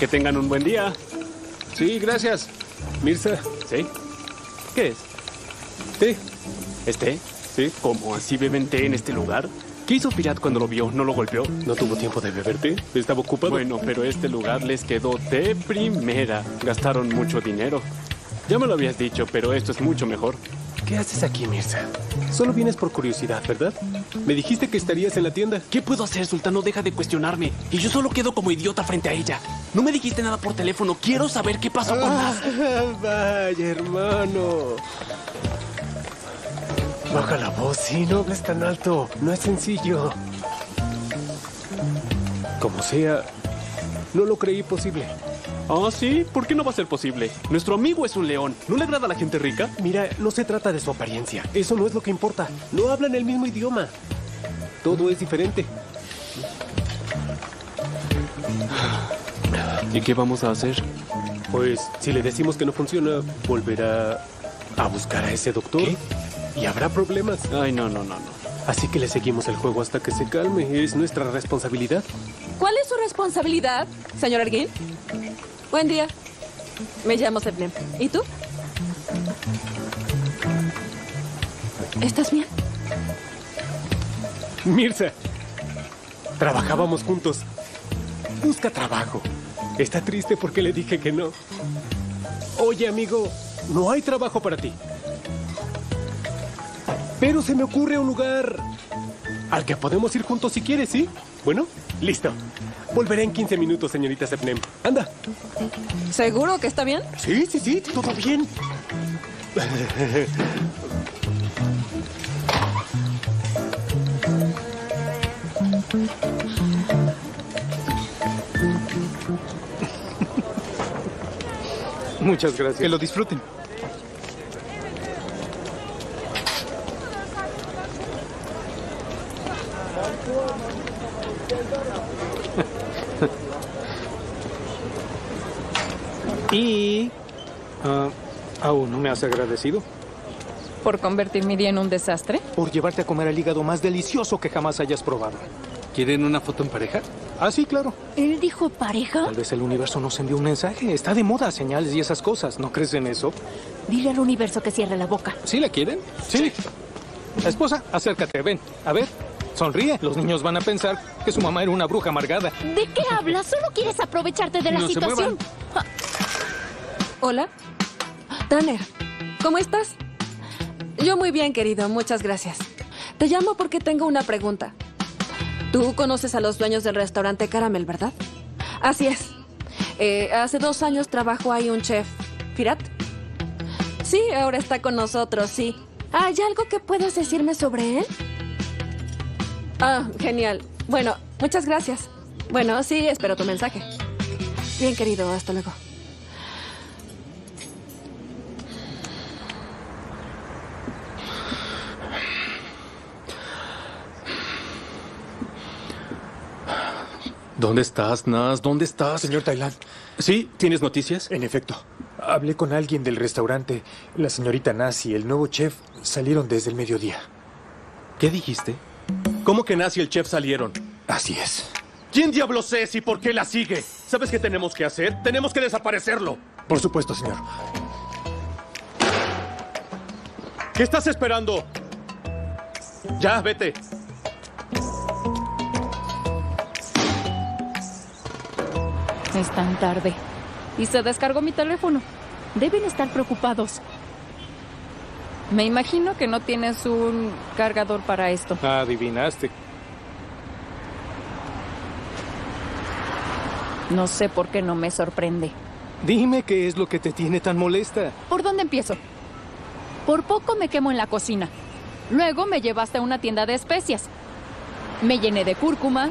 Que tengan un buen día. Sí, gracias. Mirza. ¿Sí? ¿Qué es? ¿Té? ¿Es té? Sí. ¿Cómo así beben té en este lugar? ¿Qué hizo Firat cuando lo vio? ¿No lo golpeó? ¿No tuvo tiempo de beber té? ¿Estaba ocupado? Bueno, pero este lugar les quedó de primera. Gastaron mucho dinero. Ya me lo habías dicho, pero esto es mucho mejor. ¿Qué haces aquí, Mirza? Solo vienes por curiosidad, ¿verdad? Me dijiste que estarías en la tienda. ¿Qué puedo hacer, Sultán? No deja de cuestionarme. Y yo solo quedo como idiota frente a ella. No me dijiste nada por teléfono. Quiero saber qué pasó con Ah, Naz. vaya, hermano. Baja la voz, sí, no hables tan alto. No es sencillo. Como sea, no lo creí posible. ¿Ah, sí? ¿Por qué no va a ser posible? Nuestro amigo es un león. ¿No le agrada a la gente rica? Mira, no se trata de su apariencia. Eso no es lo que importa. No hablan el mismo idioma. Todo es diferente. ¿Y qué vamos a hacer? Pues si le decimos que no funciona, volverá a buscar a ese doctor. Y habrá problemas. Ay, no, no, no, no. Así que le seguimos el juego hasta que se calme. Es nuestra responsabilidad. ¿Cuál es su responsabilidad, señor Arguín? Buen día. Me llamo Sebnem. ¿Y tú? ¿Estás bien? Mirza, trabajábamos juntos. Busca trabajo. Está triste porque le dije que no. Oye, amigo, no hay trabajo para ti. Pero se me ocurre un lugar al que podemos ir juntos si quieres, ¿sí? Bueno, listo. Volveré en 15 minutos, señorita Sepnem. Anda. ¿Seguro que está bien? Sí, sí, sí, todo bien. Muchas gracias. Que lo disfruten. Y... ah, ¿Aún no me has agradecido? ¿Por convertir mi día en un desastre? Por llevarte a comer el hígado más delicioso que jamás hayas probado. ¿Quieren una foto en pareja? Ah, sí, claro. ¿Él dijo pareja? Tal vez el universo nos envió un mensaje. Está de moda señales y esas cosas. ¿No crees en eso? Dile al universo que cierre la boca. ¿Sí la quieren? Sí. Esposa, acércate, ven. A ver, sonríe. Los niños van a pensar que su mamá era una bruja amargada. ¿De qué hablas? Solo quieres aprovecharte de la No se situación. Hola. Tanner, ¿cómo estás? Yo muy bien, querido, muchas gracias. Te llamo porque tengo una pregunta. Tú conoces a los dueños del restaurante Caramel, ¿verdad? Así es. Eh, hace dos años trabajó ahí un chef. ¿Firat? Sí, ahora está con nosotros, sí. ¿Hay algo que puedas decirme sobre él? Ah, genial. Bueno, muchas gracias. Bueno, sí, espero tu mensaje. Bien, querido, hasta luego. ¿Dónde estás, Nas? ¿Dónde estás? Señor Tailand. ¿Sí? ¿Tienes noticias? En efecto. Hablé con alguien del restaurante. La señorita Nas y el nuevo chef salieron desde el mediodía. ¿Qué dijiste? ¿Cómo que Nas y el chef salieron? Así es. ¿Quién diablos es y por qué la sigue? ¿Sabes qué tenemos que hacer? Tenemos que desaparecerlo. Por supuesto, señor. ¿Qué estás esperando? Ya, vete. Es tan tarde. Y se descargó mi teléfono. Deben estar preocupados. Me imagino que no tienes un cargador para esto. Adivinaste. No sé por qué no me sorprende. Dime qué es lo que te tiene tan molesta. ¿Por dónde empiezo? Por poco me quemo en la cocina. Luego me llevaste a una tienda de especias. Me llené de cúrcuma,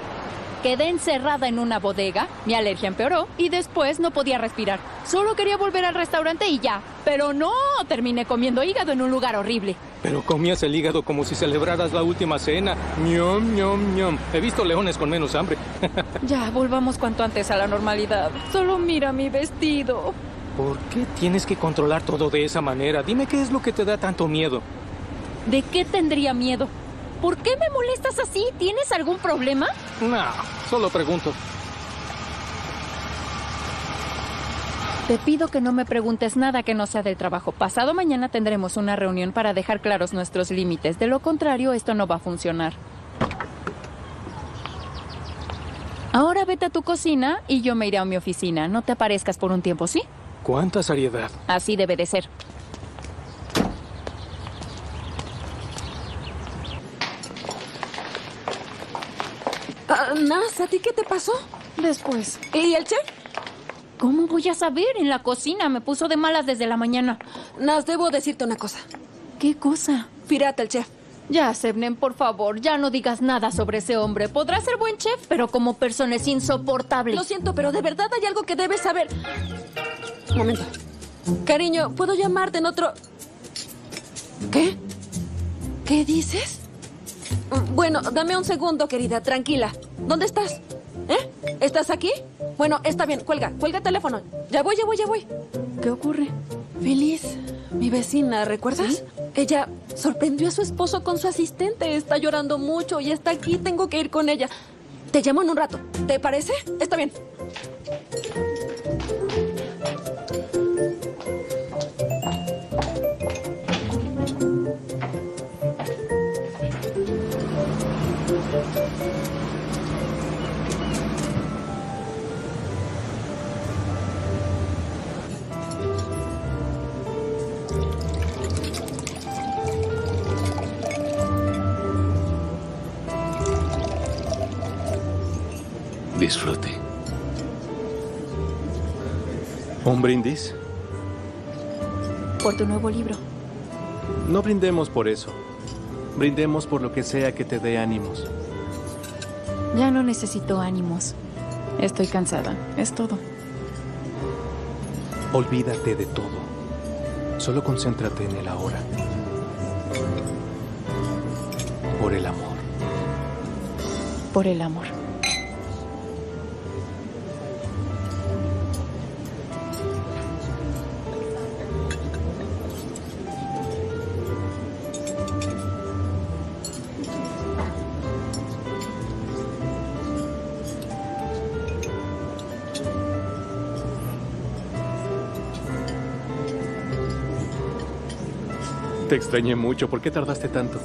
quedé encerrada en una bodega, mi alergia empeoró y después no podía respirar. Solo quería volver al restaurante y ya. Pero no, terminé comiendo hígado en un lugar horrible. Pero comías el hígado como si celebraras la última cena. ñom, ñom, ñom. He visto leones con menos hambre. Ya, volvamos cuanto antes a la normalidad. Solo mira mi vestido. ¿Por qué tienes que controlar todo de esa manera? Dime qué es lo que te da tanto miedo. ¿De qué tendría miedo? ¿Por qué me molestas así? ¿Tienes algún problema? No, solo pregunto. Te pido que no me preguntes nada que no sea del trabajo. Pasado mañana tendremos una reunión para dejar claros nuestros límites. De lo contrario, esto no va a funcionar. Ahora vete a tu cocina y yo me iré a mi oficina. No te aparezcas por un tiempo, ¿sí? ¿Cuánta seriedad? Así debe de ser. Ah, Nas, ¿a ti qué te pasó? Después. ¿Y el chef? ¿Cómo voy a saber? En la cocina me puso de malas desde la mañana. Nas, debo decirte una cosa. ¿Qué cosa? Firat, el chef. Ya, Sebnen, por favor, ya no digas nada sobre ese hombre. Podrá ser buen chef, pero como persona es insoportable. Lo siento, pero de verdad hay algo que debes saber. Un momento. Cariño, ¿puedo llamarte en otro... ¿Qué? ¿Qué dices? Bueno, dame un segundo, querida. Tranquila. ¿Dónde estás? ¿Eh? ¿Estás aquí? Bueno, está bien. Cuelga. Cuelga el teléfono. Ya voy, ya voy, ya voy. ¿Qué ocurre? Feliz, mi vecina, ¿recuerdas? Ella sorprendió a su esposo con su asistente. Está llorando mucho y está aquí. Tengo que ir con ella. Te llamo en un rato. ¿Te parece? Está bien. Disfrute. ¿Un brindis? Por tu nuevo libro. No brindemos por eso. Brindemos por lo que sea que te dé ánimos. Ya no necesito ánimos. Estoy cansada. Es todo. Olvídate de todo. Solo concéntrate en el ahora. Por el amor. Por el amor. Te extrañé mucho. ¿Por qué tardaste tanto?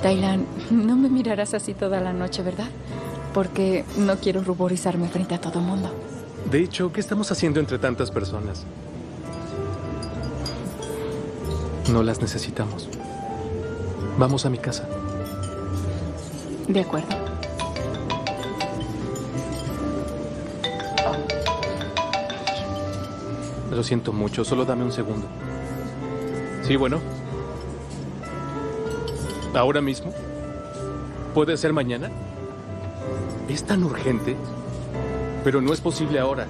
Tailan, no me mirarás así toda la noche, ¿verdad? Porque no quiero ruborizarme frente a todo el mundo. De hecho, ¿qué estamos haciendo entre tantas personas? No las necesitamos. Vamos a mi casa. De acuerdo. Lo siento mucho, solo dame un segundo. Sí, bueno. ¿Ahora mismo? ¿Puede ser mañana? ¿Es tan urgente? Pero no es posible ahora.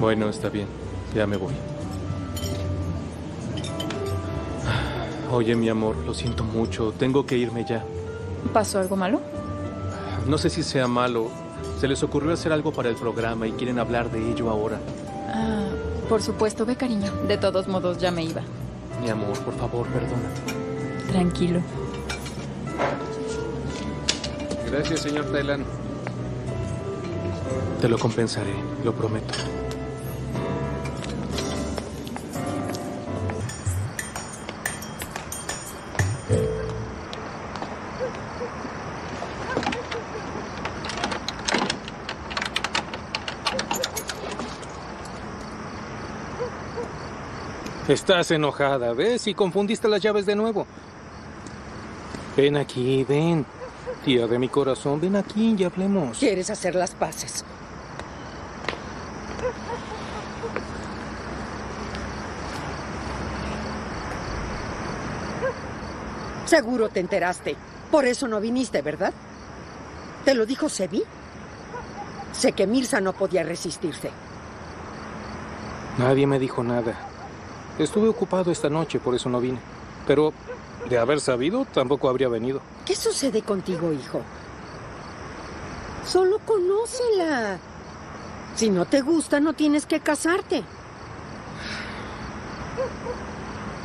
Bueno, está bien. Ya me voy. Oye, mi amor, lo siento mucho. Tengo que irme ya. ¿Pasó algo malo? No sé si sea malo. Se les ocurrió hacer algo para el programa y quieren hablar de ello ahora. Por supuesto, ve cariño. De todos modos, ya me iba. Mi amor, por favor, perdónate. Tranquilo. Gracias, señor Tailan. Te lo compensaré, lo prometo. Estás enojada, ¿ves? Y confundiste las llaves de nuevo. Ven aquí, ven. Tía de mi corazón, ven aquí y hablemos. ¿Quieres hacer las paces? Seguro te enteraste. Por eso no viniste, ¿verdad? ¿Te lo dijo Sebi? Sé que Mirza no podía resistirse. Nadie me dijo nada. Estuve ocupado esta noche, por eso no vine. Pero de haber sabido, tampoco habría venido. ¿Qué sucede contigo, hijo? Solo conócela. Si no te gusta, no tienes que casarte.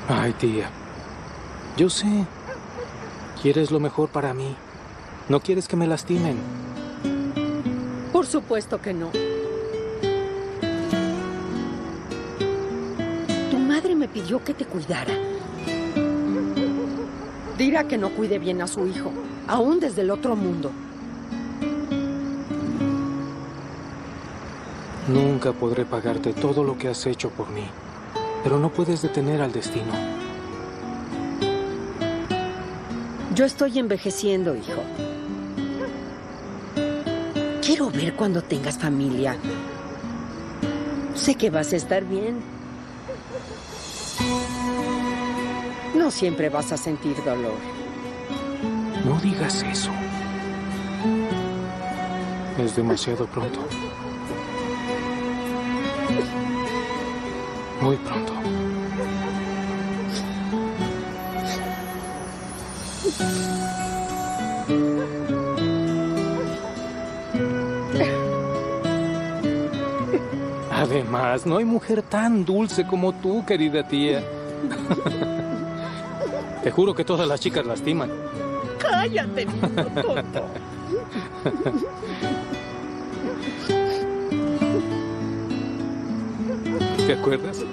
Ay, tía. Yo sé. Quieres lo mejor para mí. No quieres que me lastimen. Por supuesto que no. Pidió que te cuidara. Dirá que no cuide bien a su hijo, aún desde el otro mundo. Nunca podré pagarte todo lo que has hecho por mí. Pero no puedes detener al destino. Yo estoy envejeciendo, hijo. Quiero ver cuando tengas familia. Sé que vas a estar bien. No siempre vas a sentir dolor. No digas eso. Es demasiado pronto. Muy pronto. Además, no hay mujer tan dulce como tú, querida tía. Te juro que todas las chicas lastiman. Cállate, niño tonto. ¿Te acuerdas?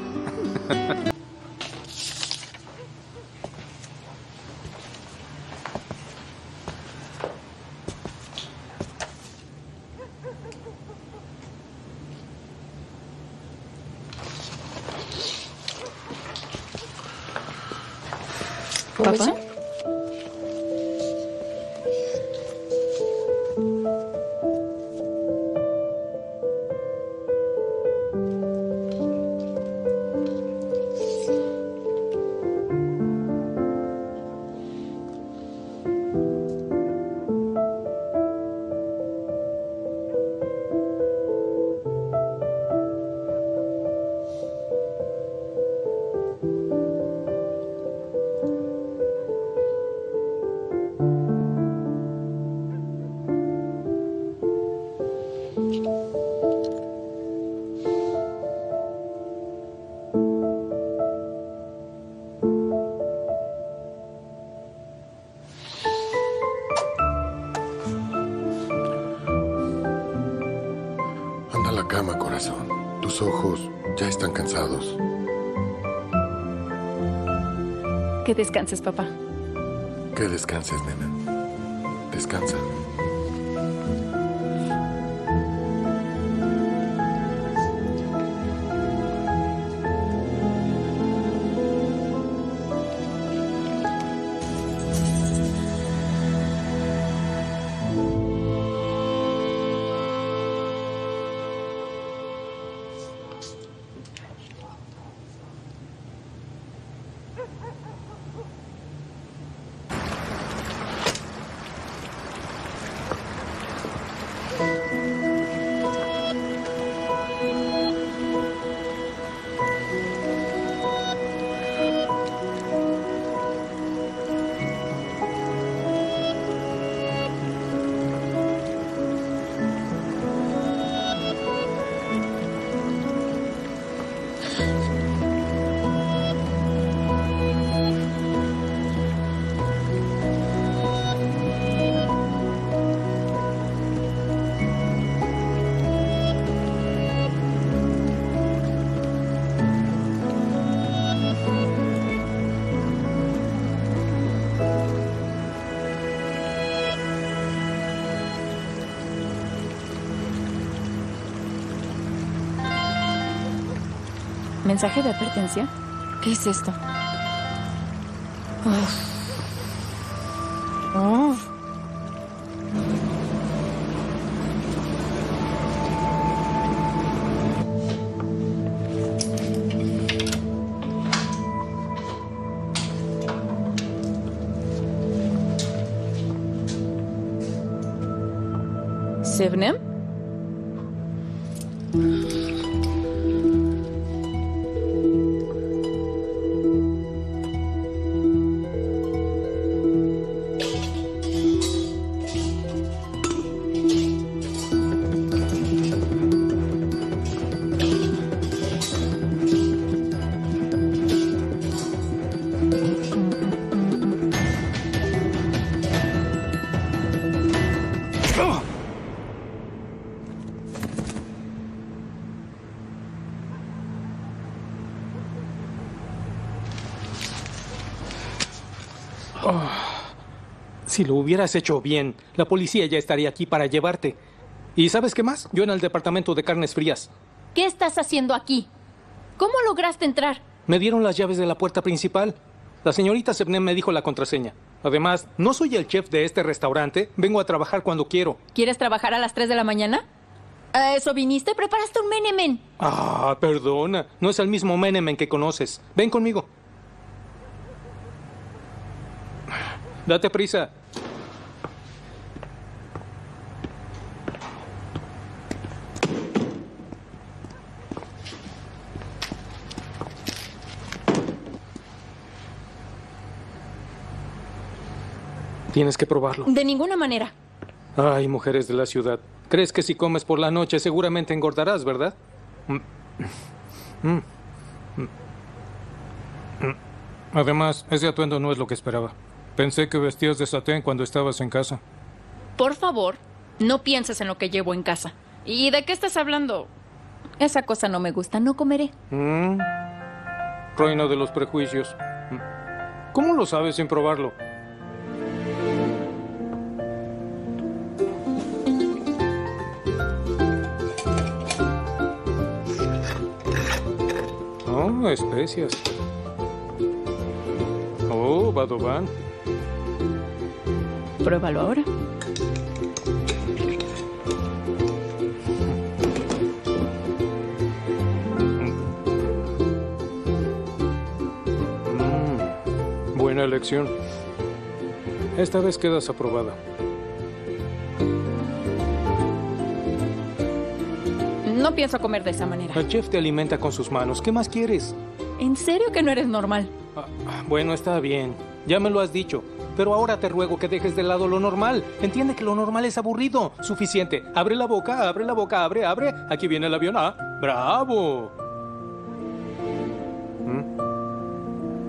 Descanses, papá. Que descanses, nena. Descansa. ¿Mensaje de advertencia? ¿Qué es esto? Si lo hubieras hecho bien, la policía ya estaría aquí para llevarte. ¿Y sabes qué más? Yo en el departamento de carnes frías. ¿Qué estás haciendo aquí? ¿Cómo lograste entrar? Me dieron las llaves de la puerta principal. La señorita Sebnem me dijo la contraseña. Además, no soy el chef de este restaurante. Vengo a trabajar cuando quiero. ¿Quieres trabajar a las 3 de la mañana? ¿A eso viniste? ¿Preparaste un menemen? Ah, perdona. No es el mismo Menemen que conoces. Ven conmigo. Date prisa. Tienes que probarlo. De ninguna manera. Ay, mujeres de la ciudad. ¿Crees que si comes por la noche seguramente engordarás, verdad? Mm. Mm. Mm. Además, ese atuendo no es lo que esperaba. Pensé que vestías de satén cuando estabas en casa. Por favor, no pienses en lo que llevo en casa. ¿Y de qué estás hablando? Esa cosa no me gusta, no comeré. Mm. Reina de los prejuicios. ¿Cómo lo sabes sin probarlo? Oh, especias. Oh, Badoban. Pruébalo ahora. Mm, buena elección. Esta vez quedas aprobada. No pienso comer de esa manera. El chef te alimenta con sus manos. ¿Qué más quieres? ¿En serio que no eres normal? Bueno, está bien. Ya me lo has dicho. Pero ahora te ruego que dejes de lado lo normal. Entiende que lo normal es aburrido. Suficiente. Abre la boca, abre la boca, abre, abre. Aquí viene el avión. Ah, bravo.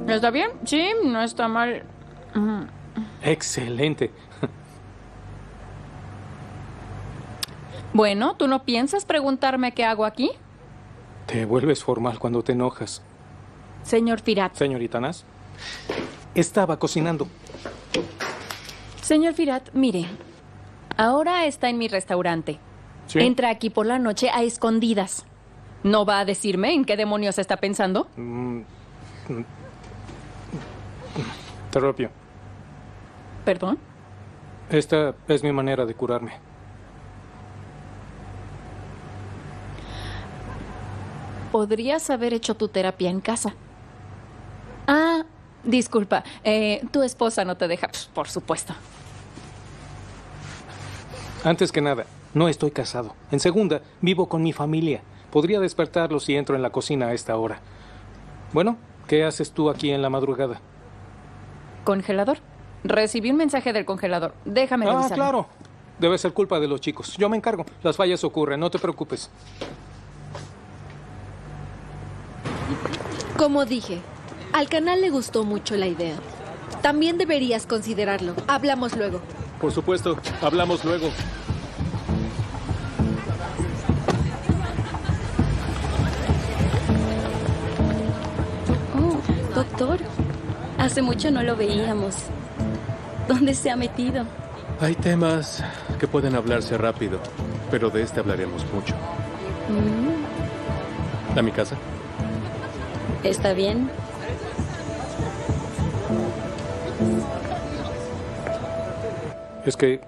¿Está bien? Sí, no está mal. Mm. Excelente. Bueno, ¿tú no piensas preguntarme qué hago aquí? Te vuelves formal cuando te enojas. Señor Firat. Señorita Nas, estaba cocinando. Señor Firat, mire. Ahora está en mi restaurante. Sí. Entra aquí por la noche a escondidas. ¿No va a decirme en qué demonios está pensando? Mm. Terapia. ¿Perdón? Esta es mi manera de curarme. Podrías haber hecho tu terapia en casa. Ah, disculpa. eh, tu esposa no te deja, Pss, por supuesto. Antes que nada, no estoy casado. En segunda, vivo con mi familia. Podría despertarlo si entro en la cocina a esta hora. Bueno, ¿qué haces tú aquí en la madrugada? ¿Congelador? Recibí un mensaje del congelador. Déjame Ah, revisarlo. claro. Debe ser culpa de los chicos. Yo me encargo. Las fallas ocurren, no te preocupes. Como dije, al canal le gustó mucho la idea. También deberías considerarlo. Hablamos luego. Por supuesto, hablamos luego. Oh, doctor. Hace mucho no lo veíamos. ¿Dónde se ha metido? Hay temas que pueden hablarse rápido, pero de este hablaremos mucho. Mm, ¿A mi casa? ¿Está bien? Es que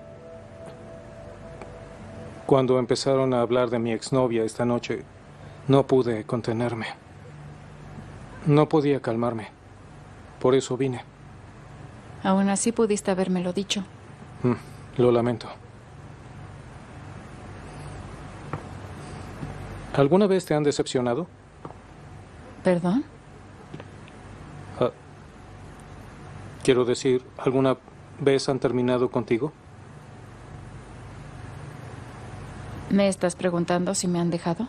cuando empezaron a hablar de mi exnovia esta noche, no pude contenerme. No podía calmarme. Por eso vine. Aún así pudiste habérmelo dicho. Mm, lo lamento. ¿Alguna vez te han decepcionado? ¿Perdón? Ah, quiero decir, ¿alguna vez han terminado contigo? ¿Me estás preguntando si me han dejado?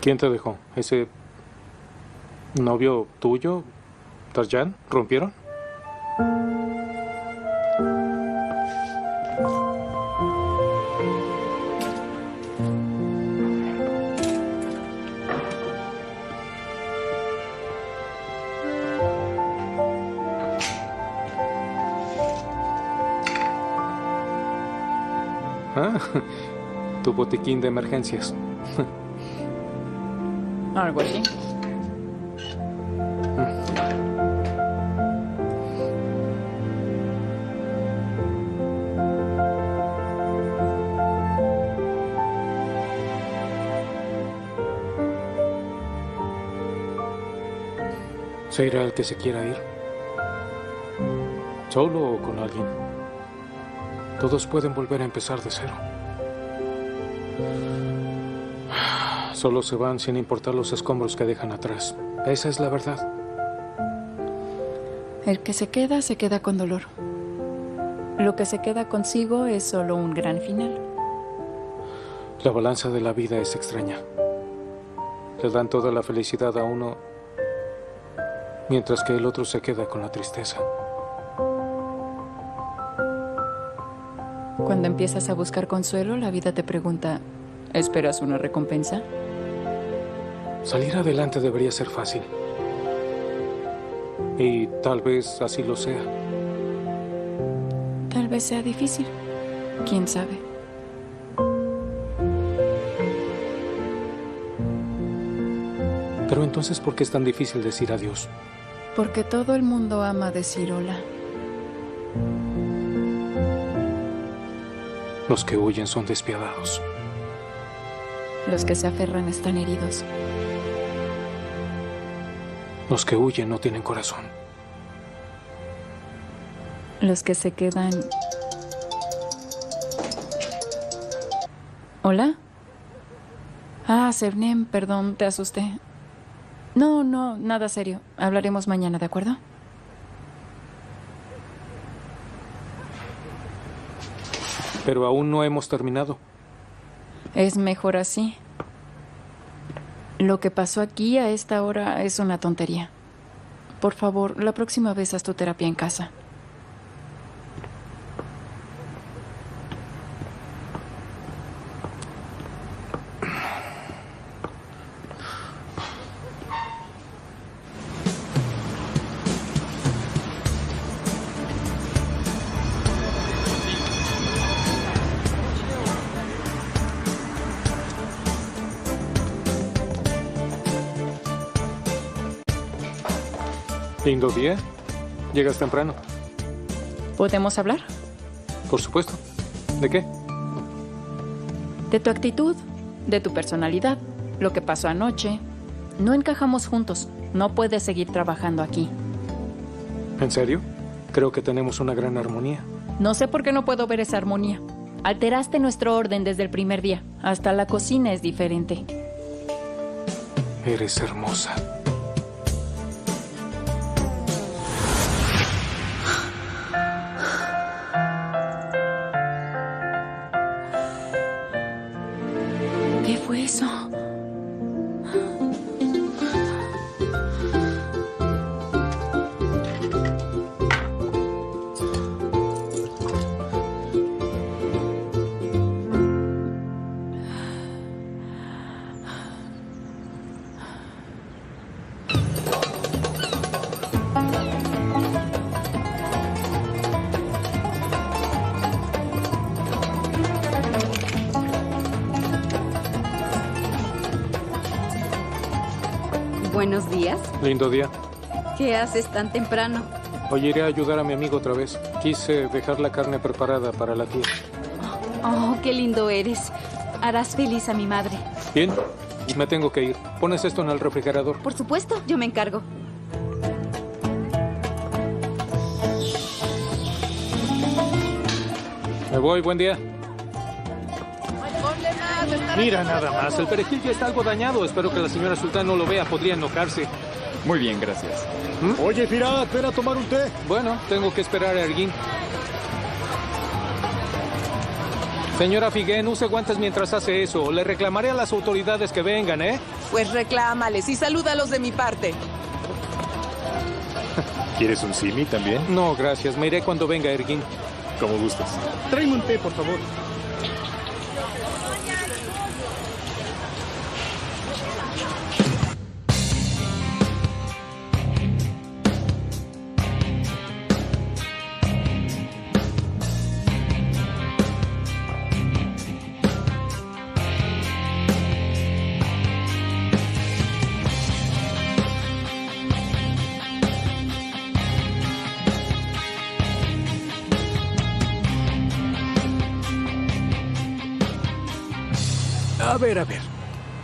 ¿Quién te dejó? ¿Ese novio tuyo? ¿Tarjan? ¿Rompieron? Ah, tu botiquín de emergencias. Algo así. Se irá el que se quiera ir. Solo o con alguien. Todos pueden volver a empezar de cero. Solo se van sin importar los escombros que dejan atrás. Esa es la verdad. El que se queda, se queda con dolor. Lo que se queda consigo es solo un gran final. La balanza de la vida es extraña. Le dan toda la felicidad a uno, mientras que el otro se queda con la tristeza. Cuando empiezas a buscar consuelo, la vida te pregunta, ¿esperas una recompensa? Salir adelante debería ser fácil. Y tal vez así lo sea. Tal vez sea difícil. ¿Quién sabe? Pero entonces, ¿por qué es tan difícil decir adiós? Porque todo el mundo ama decir hola. Los que huyen son despiadados. Los que se aferran están heridos. Los que huyen no tienen corazón. Los que se quedan... ¿Hola? Ah, Sebnem, perdón, te asusté. No, no, nada serio. Hablaremos mañana, ¿de acuerdo? Pero aún no hemos terminado. Es mejor así. Lo que pasó aquí a esta hora es una tontería. Por favor, la próxima vez haz tu terapia en casa. Lindo día. Llegas temprano. ¿Podemos hablar? Por supuesto. ¿De qué? De tu actitud, de tu personalidad, lo que pasó anoche. No encajamos juntos. No puedes seguir trabajando aquí. ¿En serio? Creo que tenemos una gran armonía. No sé por qué no puedo ver esa armonía. Alteraste nuestro orden desde el primer día. Hasta la cocina es diferente. Eres hermosa. Lindo día. ¿Qué haces tan temprano? Hoy iré a ayudar a mi amigo otra vez. Quise dejar la carne preparada para la tía. Oh, qué lindo eres. Harás feliz a mi madre. Bien, me tengo que ir. Pones esto en el refrigerador. Por supuesto, yo me encargo. Me voy, buen día. Mira nada más, el perejil ya está algo dañado. Espero que la señora Sultán no lo vea, podría enojarse. Muy bien, gracias. Oye, Firat, ven a tomar un té. Bueno, tengo que esperar a Erguín. Señora Figuén, use guantes mientras hace eso. Le reclamaré a las autoridades que vengan, ¿eh? Pues reclámales y salúdalos de mi parte. ¿Quieres un simi también? No, gracias. Me iré cuando venga Erguín. Como gustes. Tráeme un té, por favor.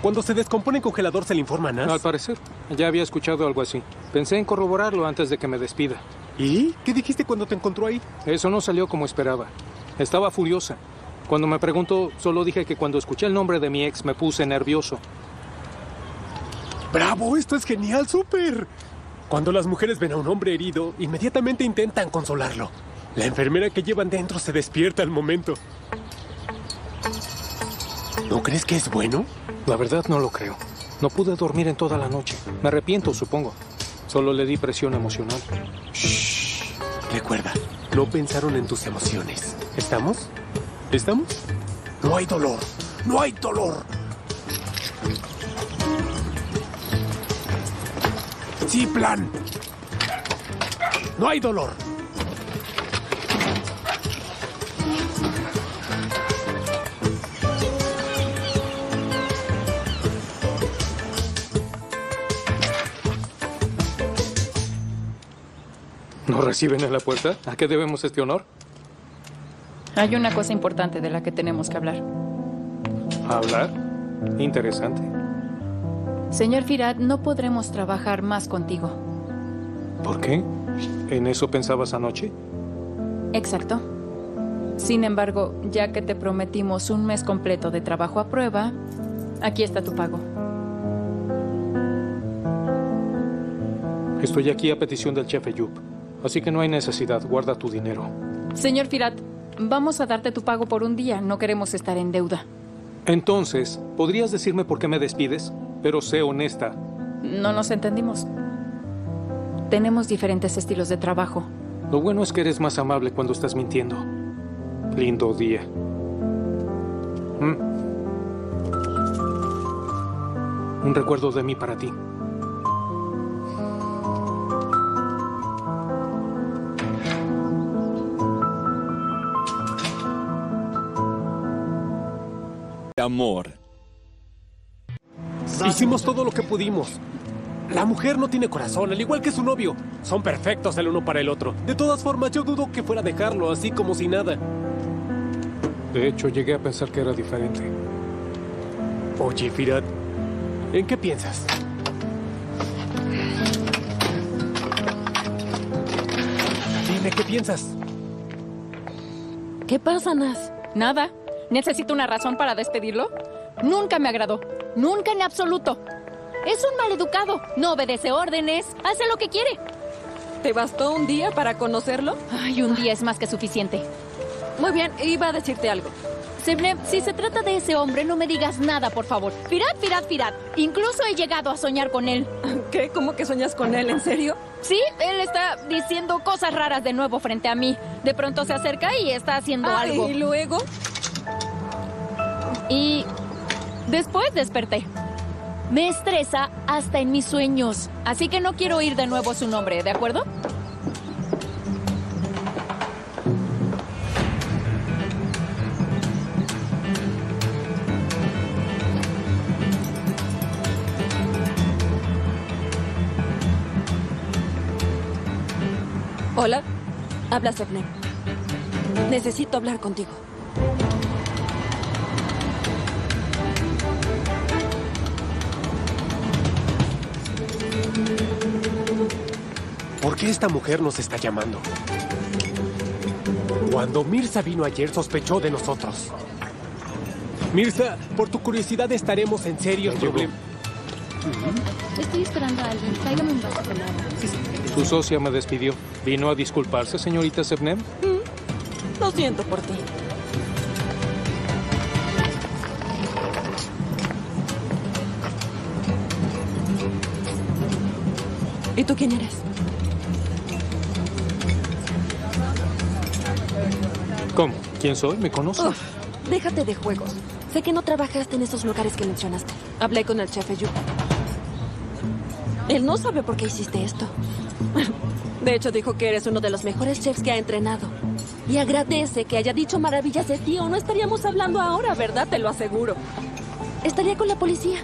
Cuando se descompone el congelador, ¿se le informa a Nas? Al parecer, ya había escuchado algo así. Pensé en corroborarlo antes de que me despida. ¿Y? ¿Qué dijiste cuando te encontró ahí? Eso no salió como esperaba. Estaba furiosa. Cuando me preguntó, solo dije que cuando escuché el nombre de mi ex me puse nervioso. ¡Bravo! Esto es genial, súper. Cuando las mujeres ven a un hombre herido, inmediatamente intentan consolarlo. La enfermera que llevan dentro se despierta al momento. ¿No crees que es bueno? La verdad no lo creo. No pude dormir en toda la noche. Me arrepiento, supongo. Solo le di presión emocional. Recuerda, no pensaron en tus emociones. ¿Estamos? ¿Estamos? No hay dolor. No hay dolor. Sí, plan. No hay dolor. ¿Nos reciben en la puerta? ¿A qué debemos este honor? Hay una cosa importante de la que tenemos que hablar. ¿Hablar? Interesante. Señor Firat, no podremos trabajar más contigo. ¿Por qué? ¿En eso pensabas anoche? Exacto. Sin embargo, ya que te prometimos un mes completo de trabajo a prueba, aquí está tu pago. Estoy aquí a petición del chef Eyup. Así que no hay necesidad. Guarda tu dinero. Señor Firat, vamos a darte tu pago por un día. No queremos estar en deuda. Entonces, ¿podrías decirme por qué me despides? Pero sé honesta. No nos entendimos. Tenemos diferentes estilos de trabajo. Lo bueno es que eres más amable cuando estás mintiendo. Lindo día. ¿Mm? Un recuerdo de mí para ti. Amor. Hicimos todo lo que pudimos. La mujer no tiene corazón, al igual que su novio. Son perfectos el uno para el otro. De todas formas, yo dudo que fuera a dejarlo así como si nada. De hecho, llegué a pensar que era diferente. Oye, Firat, ¿en qué piensas? Dime, ¿qué piensas? ¿Qué pasa, Nas? Nada. ¿Necesito una razón para despedirlo? Nunca me agradó. Nunca en absoluto. Es un maleducado. No obedece órdenes. Hace lo que quiere. ¿Te bastó un día para conocerlo? Ay, un día es más que suficiente. Muy bien, iba a decirte algo. Sebnem, si se trata de ese hombre, no me digas nada, por favor. Firat, Firat, Firat. Incluso he llegado a soñar con él. ¿Qué? ¿Cómo que sueñas con él? ¿En serio? Sí, él está diciendo cosas raras de nuevo frente a mí. De pronto se acerca y está haciendo Ah, algo. ¿Y luego? Y después desperté. Me estresa hasta en mis sueños. Así que no quiero oír de nuevo su nombre, ¿de acuerdo? Hola, habla Sebnem. Necesito hablar contigo. ¿Por qué esta mujer nos está llamando? Cuando Mirza vino ayer sospechó de nosotros. Mirza, por tu curiosidad estaremos en serios problemas. Estoy esperando a alguien. Tráigame un vaso con agua. Su socia me despidió. ¿Vino a disculparse, señorita Sebnem? Lo siento por ti. ¿Y tú quién eres? ¿Cómo? ¿Quién soy? ¿Me conoce? Uf, déjate de juegos. Sé que no trabajaste en esos lugares que mencionaste. Hablé con el chef Yu. Él no sabe por qué hiciste esto. De hecho, dijo que eres uno de los mejores chefs que ha entrenado. Y agradece que haya dicho maravillas de ti o no estaríamos hablando ahora, ¿verdad? Te lo aseguro. Estaría con la policía.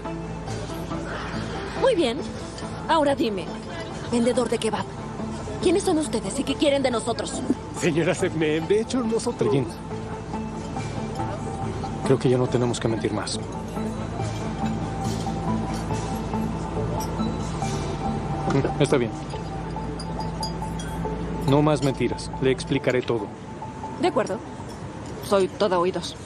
Muy bien. Ahora dime, vendedor de kebab, ¿quiénes son ustedes y qué quieren de nosotros? Señora Sebnem, de hecho nosotros... Pellín. Creo que ya no tenemos que mentir más. Mm, Está bien. No más mentiras. Le explicaré todo. De acuerdo. Soy toda oídos.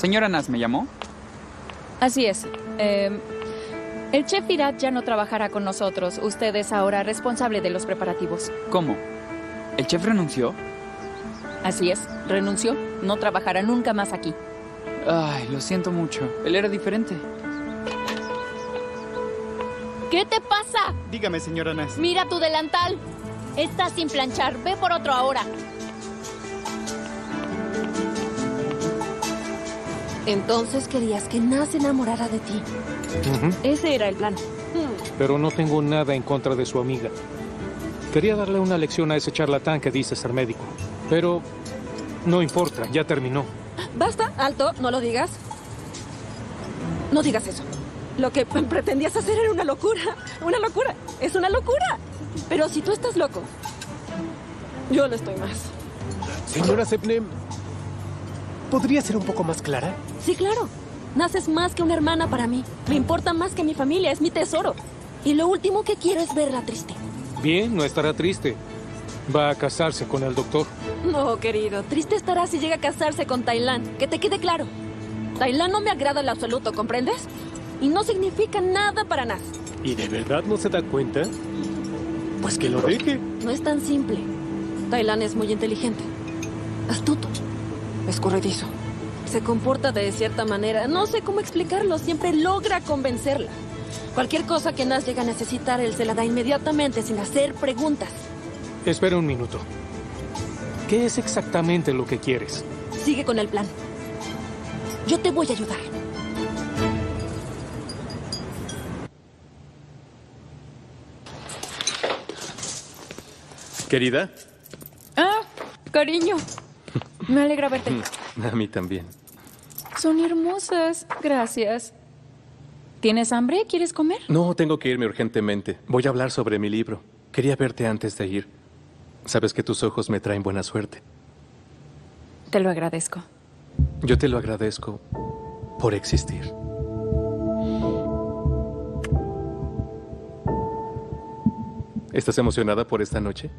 Señora Nas, ¿me llamó? Así es. Eh, el chef Firat ya no trabajará con nosotros. Usted es ahora responsable de los preparativos. ¿Cómo? ¿El chef renunció? Así es. Renunció. No trabajará nunca más aquí. Ay, lo siento mucho. Él era diferente. ¿Qué te pasa? Dígame, señora Nas. Mira tu delantal. Está sin planchar. Ve por otro ahora. Entonces querías que Nas se enamorara de ti. Ese era el plan. Pero no tengo nada en contra de su amiga. Quería darle una lección a ese charlatán que dice ser médico. Pero no importa, ya terminó. Basta, alto, no lo digas. No digas eso. Lo que pretendías hacer era una locura. Una locura. Es una locura. Pero si tú estás loco, yo lo estoy más. Señora Sebnem, ¿podría ser un poco más clara? Sí, claro. Naces más que una hermana para mí. Me importa más que mi familia. Es mi tesoro. Y lo último que quiero es verla triste. Bien, no estará triste. Va a casarse con el doctor. No, querido. Triste estará si llega a casarse con Tailan. Que te quede claro. Tailan no me agrada en lo absoluto, ¿comprendes? Y no significa nada para Nas. ¿Y de verdad no se da cuenta? Pues que lo deje. No es tan simple. Tailan es muy inteligente. Astuto. Escurridizo. Se comporta de cierta manera. No sé cómo explicarlo. Siempre logra convencerla. Cualquier cosa que Nas llegue a necesitar, él se la da inmediatamente sin hacer preguntas. Espera un minuto. ¿Qué es exactamente lo que quieres? Sigue con el plan. Yo te voy a ayudar. Querida, Ah, cariño. Me alegra verte. a mí también. Son hermosas. Gracias. ¿Tienes hambre? ¿Quieres comer? No, tengo que irme urgentemente. Voy a hablar sobre mi libro. Quería verte antes de ir. Sabes que tus ojos me traen buena suerte. Te lo agradezco. Yo te lo agradezco por existir. ¿Estás emocionada por esta noche?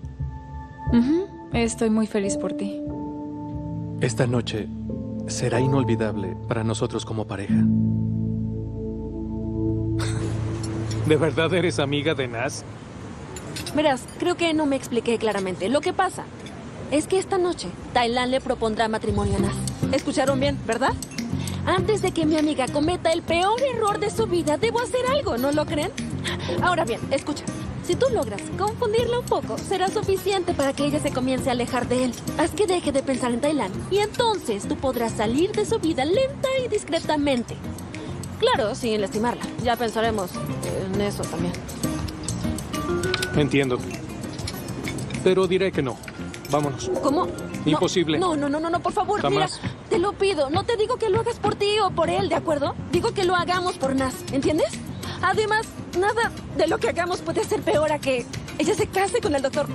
Ujú, Estoy muy feliz por ti. Esta noche será inolvidable para nosotros como pareja. ¿De verdad eres amiga de Nas? Verás, creo que no me expliqué claramente. Lo que pasa es que esta noche Tailan le propondrá matrimonio a Nas. ¿Escucharon bien, verdad? Antes de que mi amiga cometa el peor error de su vida, debo hacer algo, ¿no lo creen? Ahora bien, escucha. Si tú logras confundirla un poco, será suficiente para que ella se comience a alejar de él. Haz que deje de pensar en Tailan. Y entonces tú podrás salir de su vida lenta y discretamente. Claro, sin lastimarla. Ya pensaremos en eso también. Entiendo. Pero diré que no. Vámonos. ¿Cómo? Imposible. No, no, no, no, no, por favor, Jamás. mira, te lo pido. No te digo que lo hagas por ti o por él, ¿de acuerdo? Digo que lo hagamos por Nas, ¿entiendes? Además, nada de lo que hagamos puede ser peor a que ella se case con el doctor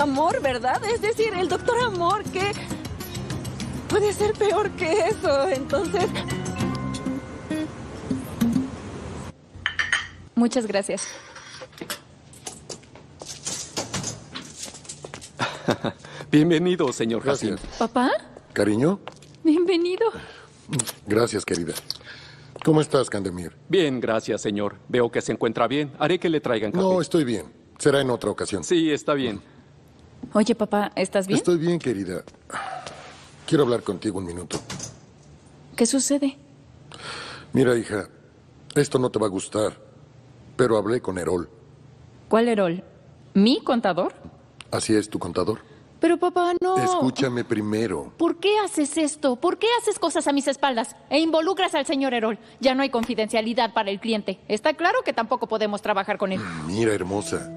Amor, ¿verdad? Es decir, el doctor Amor, que puede ser peor que eso. Entonces, Muchas gracias. Bienvenido, señor Gracias. ¿Papá? Cariño, Bienvenido. gracias, querida. ¿Cómo estás, Candemir? Bien, gracias, señor. Veo que se encuentra bien. Haré que le traigan café. No, estoy bien. Será en otra ocasión. Sí, está bien. Oye, papá, ¿estás bien? Estoy bien, querida. Quiero hablar contigo un minuto. ¿Qué sucede? Mira, hija, esto no te va a gustar, pero hablé con Erol. ¿Cuál Erol? ¿Mi contador? Así es tu contador. Pero papá, no. Escúchame primero. ¿Por qué haces esto? ¿Por qué haces cosas a mis espaldas? E involucras al señor Erol. Ya no hay confidencialidad para el cliente. Está claro que tampoco podemos trabajar con él. Mira, hermosa,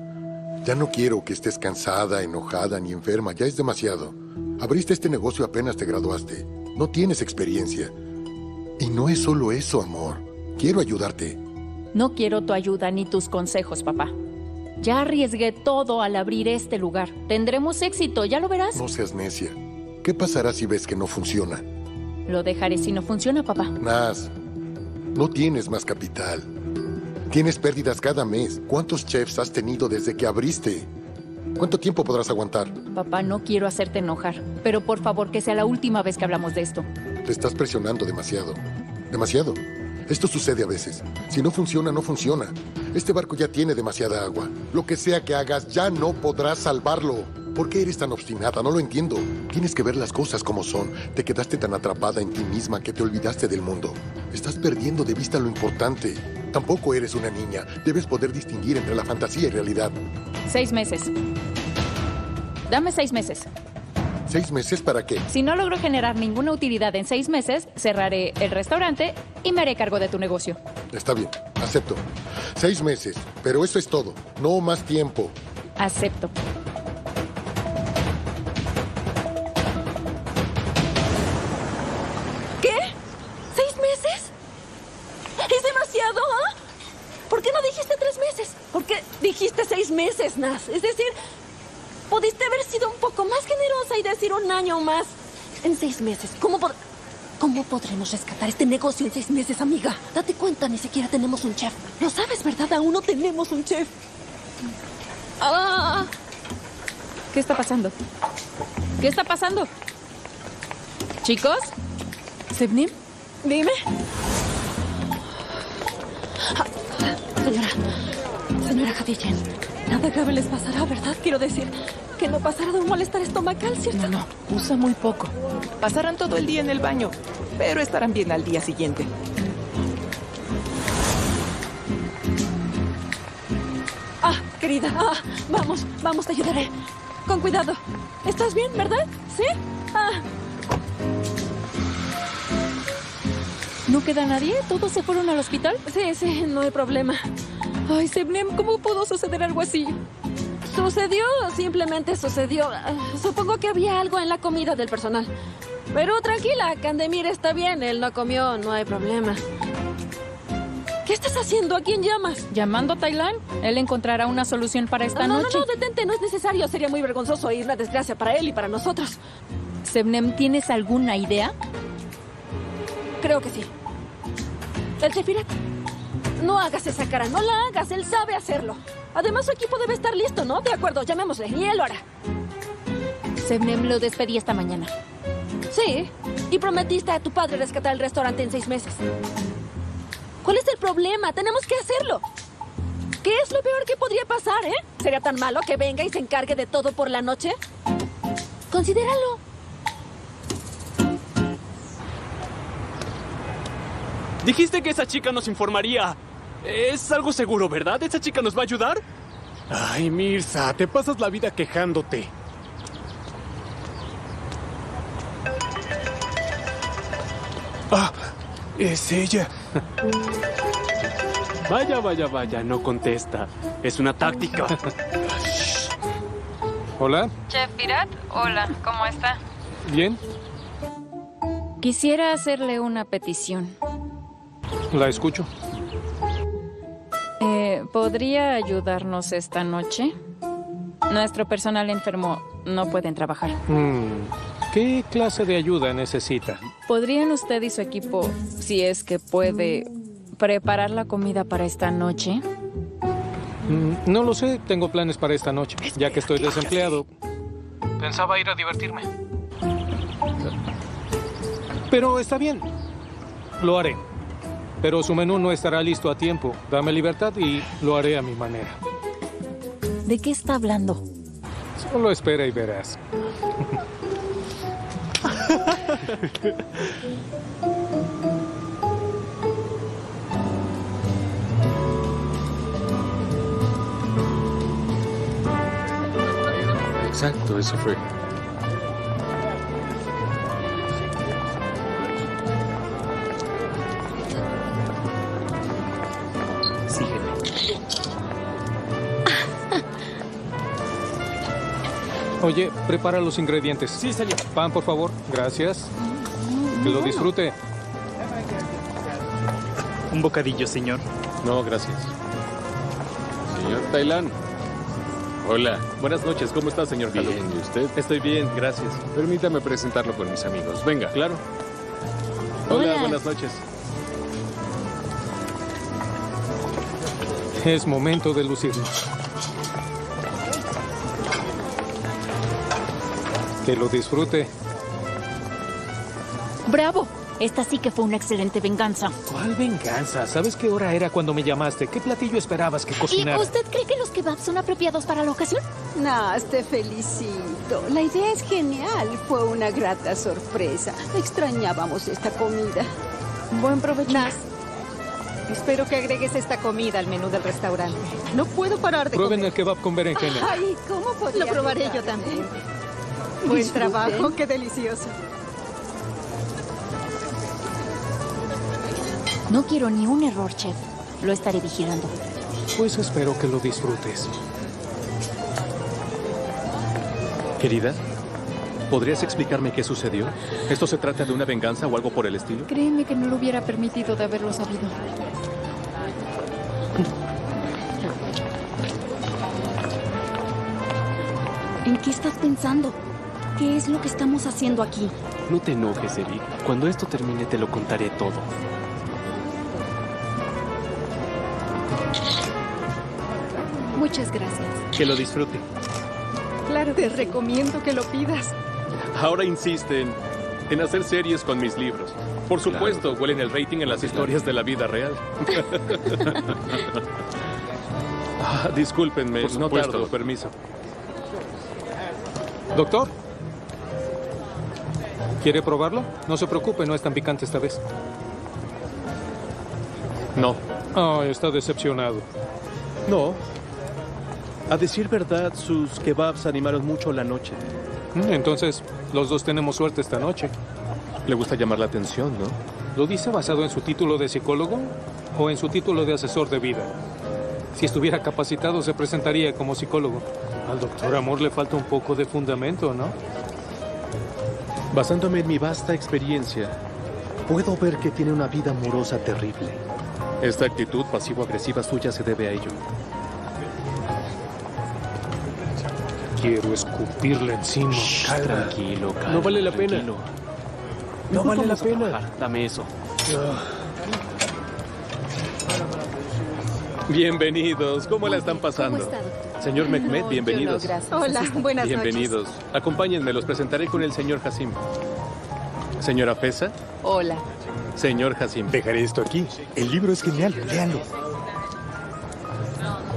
ya no quiero que estés cansada, enojada ni enferma. Ya es demasiado. Abriste este negocio apenas te graduaste. No tienes experiencia. Y no es solo eso, amor. Quiero ayudarte. No quiero tu ayuda ni tus consejos, papá. Ya arriesgué todo al abrir este lugar. Tendremos éxito, ya lo verás. No seas necia. ¿Qué pasará si ves que no funciona? Lo dejaré si no funciona, papá. Nas, no tienes más capital. Tienes pérdidas cada mes. ¿Cuántos chefs has tenido desde que abriste? ¿Cuánto tiempo podrás aguantar? Papá, no quiero hacerte enojar, pero por favor que sea la última vez que hablamos de esto. Te estás presionando demasiado. Demasiado. Esto sucede a veces. Si no funciona, no funciona. Este barco ya tiene demasiada agua. Lo que sea que hagas, ya no podrás salvarlo. ¿Por qué eres tan obstinada? No lo entiendo. Tienes que ver las cosas como son. Te quedaste tan atrapada en ti misma que te olvidaste del mundo. Estás perdiendo de vista lo importante. Tampoco eres una niña. Debes poder distinguir entre la fantasía y realidad. Seis meses. Dame seis meses. ¿Seis meses para qué? Si no logro generar ninguna utilidad en seis meses, cerraré el restaurante y me haré cargo de tu negocio. Está bien, acepto. Seis meses, pero eso es todo. No más tiempo. Acepto. ¿Qué? ¿Seis meses? ¿Es demasiado, ah? ¿Por qué no dijiste tres meses? ¿Por qué dijiste seis meses, Nas? Es decir, pudiste haber sido un poco más generosa y decir un año más. En seis meses, ¿cómo, pod- ¿cómo podremos rescatar este negocio en seis meses, amiga? Date cuenta, ni siquiera tenemos un chef. Lo sabes, ¿verdad? Aún no tenemos un chef. Ah. ¿Qué está pasando? ¿Qué está pasando? ¿Chicos? ¿Sebnim? Dime. Señora, señora Khadija, nada grave les pasará, ¿verdad? Quiero decir, que no pasará de un malestar estomacal, ¿cierto? No, usa muy poco. Pasarán todo el día en el baño, pero estarán bien al día siguiente. Ah, querida, ah, vamos, vamos, te ayudaré. Con cuidado. ¿Estás bien, verdad? ¿Sí? Ah, ¿No queda nadie? ¿Todos se fueron al hospital? sí, sí, no hay problema. Ay, Sebnem, ¿cómo pudo suceder algo así? Sucedió, simplemente sucedió. Supongo que había algo en la comida del personal. Pero tranquila, Candemir está bien, él no comió, no hay problema. ¿Qué estás haciendo? ¿A quién llamas? Llamando a Tailan, él encontrará una solución para esta no, noche. no, no, detente, no es necesario. Sería muy vergonzoso oír la desgracia para él y para nosotros. Sebnem, ¿tienes alguna idea? Creo que sí. El Sefirat. No hagas esa cara, no la hagas, él sabe hacerlo. Además, su equipo debe estar listo, ¿no? De acuerdo, llamémosle y él lo hará. Sebnem lo despedí esta mañana. Sí, y prometiste a tu padre rescatar el restaurante en seis meses. ¿Cuál es el problema? Tenemos que hacerlo. ¿Qué es lo peor que podría pasar, eh? ¿Sería tan malo que venga y se encargue de todo por la noche? Considéralo. Dijiste que esa chica nos informaría. Es algo seguro, ¿verdad? ¿Esa chica nos va a ayudar? Ay, Mirza, te pasas la vida quejándote. Ah, es ella. Vaya, vaya, vaya, no contesta. Es una táctica. Hola, Chef Pirat, hola, ¿cómo está? bien, Quisiera hacerle una petición. la escucho. Eh, ¿Podría ayudarnos esta noche? Nuestro personal enfermo no pueden trabajar. Mm, ¿Qué clase de ayuda necesita? ¿Podrían usted y su equipo, si es que puede, preparar la comida para esta noche? Mm, No lo sé, tengo planes para esta noche, ya que estoy desempleado. Pensaba ir a divertirme. Pero está bien, lo haré. Pero su menú no estará listo a tiempo. Dame libertad y lo haré a mi manera. ¿De qué está hablando? Solo espera y verás. Exacto, eso fue. Oye, prepara los ingredientes. Sí, señor. Pan, por favor. Gracias. Que lo disfrute. Un bocadillo, señor. No, gracias. Señor Tailan. Hola. Buenas noches, ¿cómo está, señor Calum? Bien, ¿y usted? Estoy bien, gracias. Permítame presentarlo con mis amigos. Venga. Claro. Hola, Hola. buenas noches. Es momento de lucirnos. Que lo disfrute. ¡Bravo! Esta sí que fue una excelente venganza. ¿Cuál venganza? ¿Sabes qué hora era cuando me llamaste? ¿Qué platillo esperabas que ¿Y cocinara? usted cree que los kebabs son apropiados para la ocasión? Nas, te felicito. La idea es genial. Fue una grata sorpresa. Extrañábamos esta comida. Buen provecho. Nas, espero que agregues esta comida al menú del restaurante. No puedo parar de Prueben comer. el kebab con berenjena. Ay, ¿cómo podía Lo probaré yo también. Buen Disfruten. trabajo, qué delicioso. No quiero ni un error, chef. Lo estaré vigilando. Pues espero que lo disfrutes. Querida, ¿podrías explicarme qué sucedió? ¿Esto se trata de una venganza o algo por el estilo? Créeme que no lo hubiera permitido de haberlo sabido. ¿En qué estás pensando? ¿Qué es lo que estamos haciendo aquí? No te enojes, Eric. Cuando esto termine te lo contaré todo. Muchas gracias. Que lo disfrute. claro. Te recomiendo que lo pidas. Ahora insisten en hacer series con mis libros. Por supuesto, huelen el rating en las historias de la vida real. Ah, discúlpenme, Por no supuesto. tardo, permiso. Doctor. ¿Quiere probarlo? No se preocupe, no es tan picante esta vez. No. Ah, está decepcionado. No. A decir verdad, sus kebabs animaron mucho la noche. Mm, Entonces, los dos tenemos suerte esta noche. Le gusta llamar la atención, ¿no? ¿Lo dice basado en su título de psicólogo o en su título de asesor de vida? Si estuviera capacitado, se presentaría como psicólogo. Al doctor Amor le falta un poco de fundamento, ¿no? Basándome en mi vasta experiencia, puedo ver que tiene una vida amorosa terrible. Esta actitud pasivo-agresiva suya se debe a ello. Quiero escupirle encima. tranquilo, No vale la pena. No vale la pena. Dame eso. Bienvenidos, ¿cómo la están pasando? Señor Mehmet, bienvenidos. Hola, buenas Bienvenidos. Acompáñenme, los presentaré con el señor Hasim. Señora Fesa, Hola. señor Hasim. Dejaré esto aquí. El libro es genial, léalo.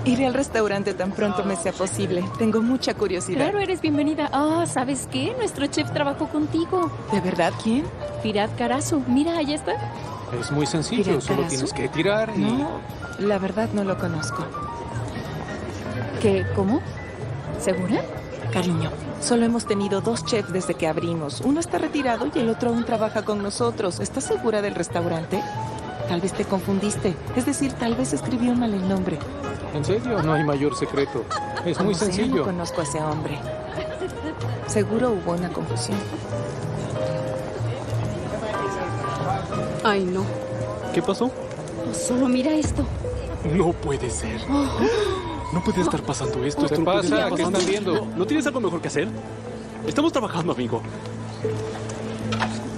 Iré al restaurante tan pronto me sea posible. Tengo mucha curiosidad. Claro, eres bienvenida. Ah, ¿sabes qué? Nuestro chef trabajó contigo. ¿De verdad quién? Firat Karasu. Mira, ahí está. Es muy sencillo, ¿Firat solo tienes que tirar y... No, la verdad no lo conozco. ¿Qué? ¿Cómo? ¿Segura? Cariño, solo hemos tenido dos chefs desde que abrimos. Uno está retirado y el otro aún trabaja con nosotros. ¿Estás segura del restaurante? Tal vez te confundiste. Es decir, tal vez escribió mal el nombre. En serio, no hay mayor secreto. Es muy sea, sencillo. no conozco a ese hombre. Seguro hubo una confusión. Ay, no. ¿Qué pasó? Solo mira esto. No puede ser. No puede estar pasando esto. ¿Qué no pasa? ¿Qué están viendo? No, ¿no tienes algo mejor que hacer? Estamos trabajando, amigo.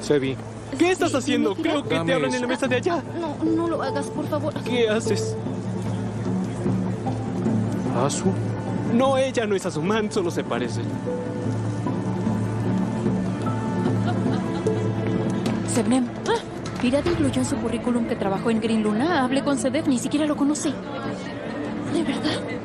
Sebi, ¿Qué estás haciendo? Creo que Dame te hablan en la mesa de allá. No, no lo hagas, por favor. ¿Qué haces? Asu. No, ella no es Azuman, solo se parece. Sebnem. Ah, Firat incluyó en su currículum que trabajó en Green Luna. Hablé con Sedef, ni siquiera lo conocí. ¿De verdad?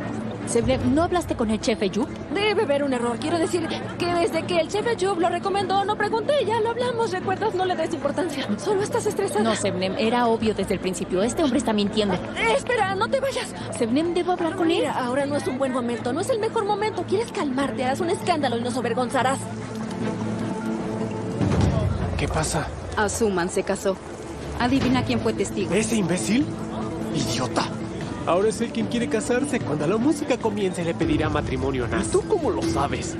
Sebnem, ¿no hablaste con el chef Eyup? Debe haber un error. Quiero decir que desde que el chef Ayub lo recomendó, no pregunté, ya lo hablamos. ¿Recuerdas? No le des importancia. Solo estás estresada. No, Sebnem, era obvio desde el principio. Este hombre está mintiendo. Eh, espera, no te vayas. Sebnem, debo hablar con él. Mira, ahora no es un buen momento, no es el mejor momento. ¿Quieres calmarte? Harás un escándalo y nos avergonzarás. ¿Qué pasa? Asuman se casó. Adivina quién fue testigo. ¿Ese imbécil? ¡Idiota! Ahora es él quien quiere casarse. Cuando la música comience le pedirá matrimonio a Nas. ¿Y tú cómo lo sabes?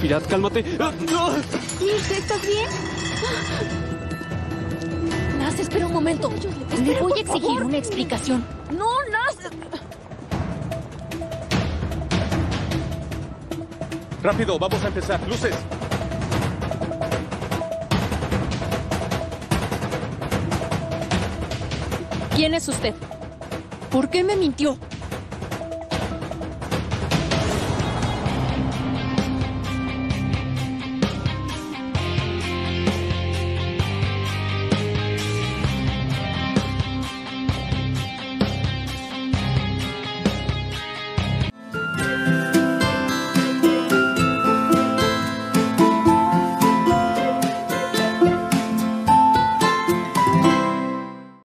Firat, cálmate. ¡Ah! Nils, ¿estás bien? Nas, espera un momento. Le voy a exigir favor. una explicación. No, Nas. Rápido, vamos a empezar. Luces. ¿Quién es usted? ¿Por qué me mintió?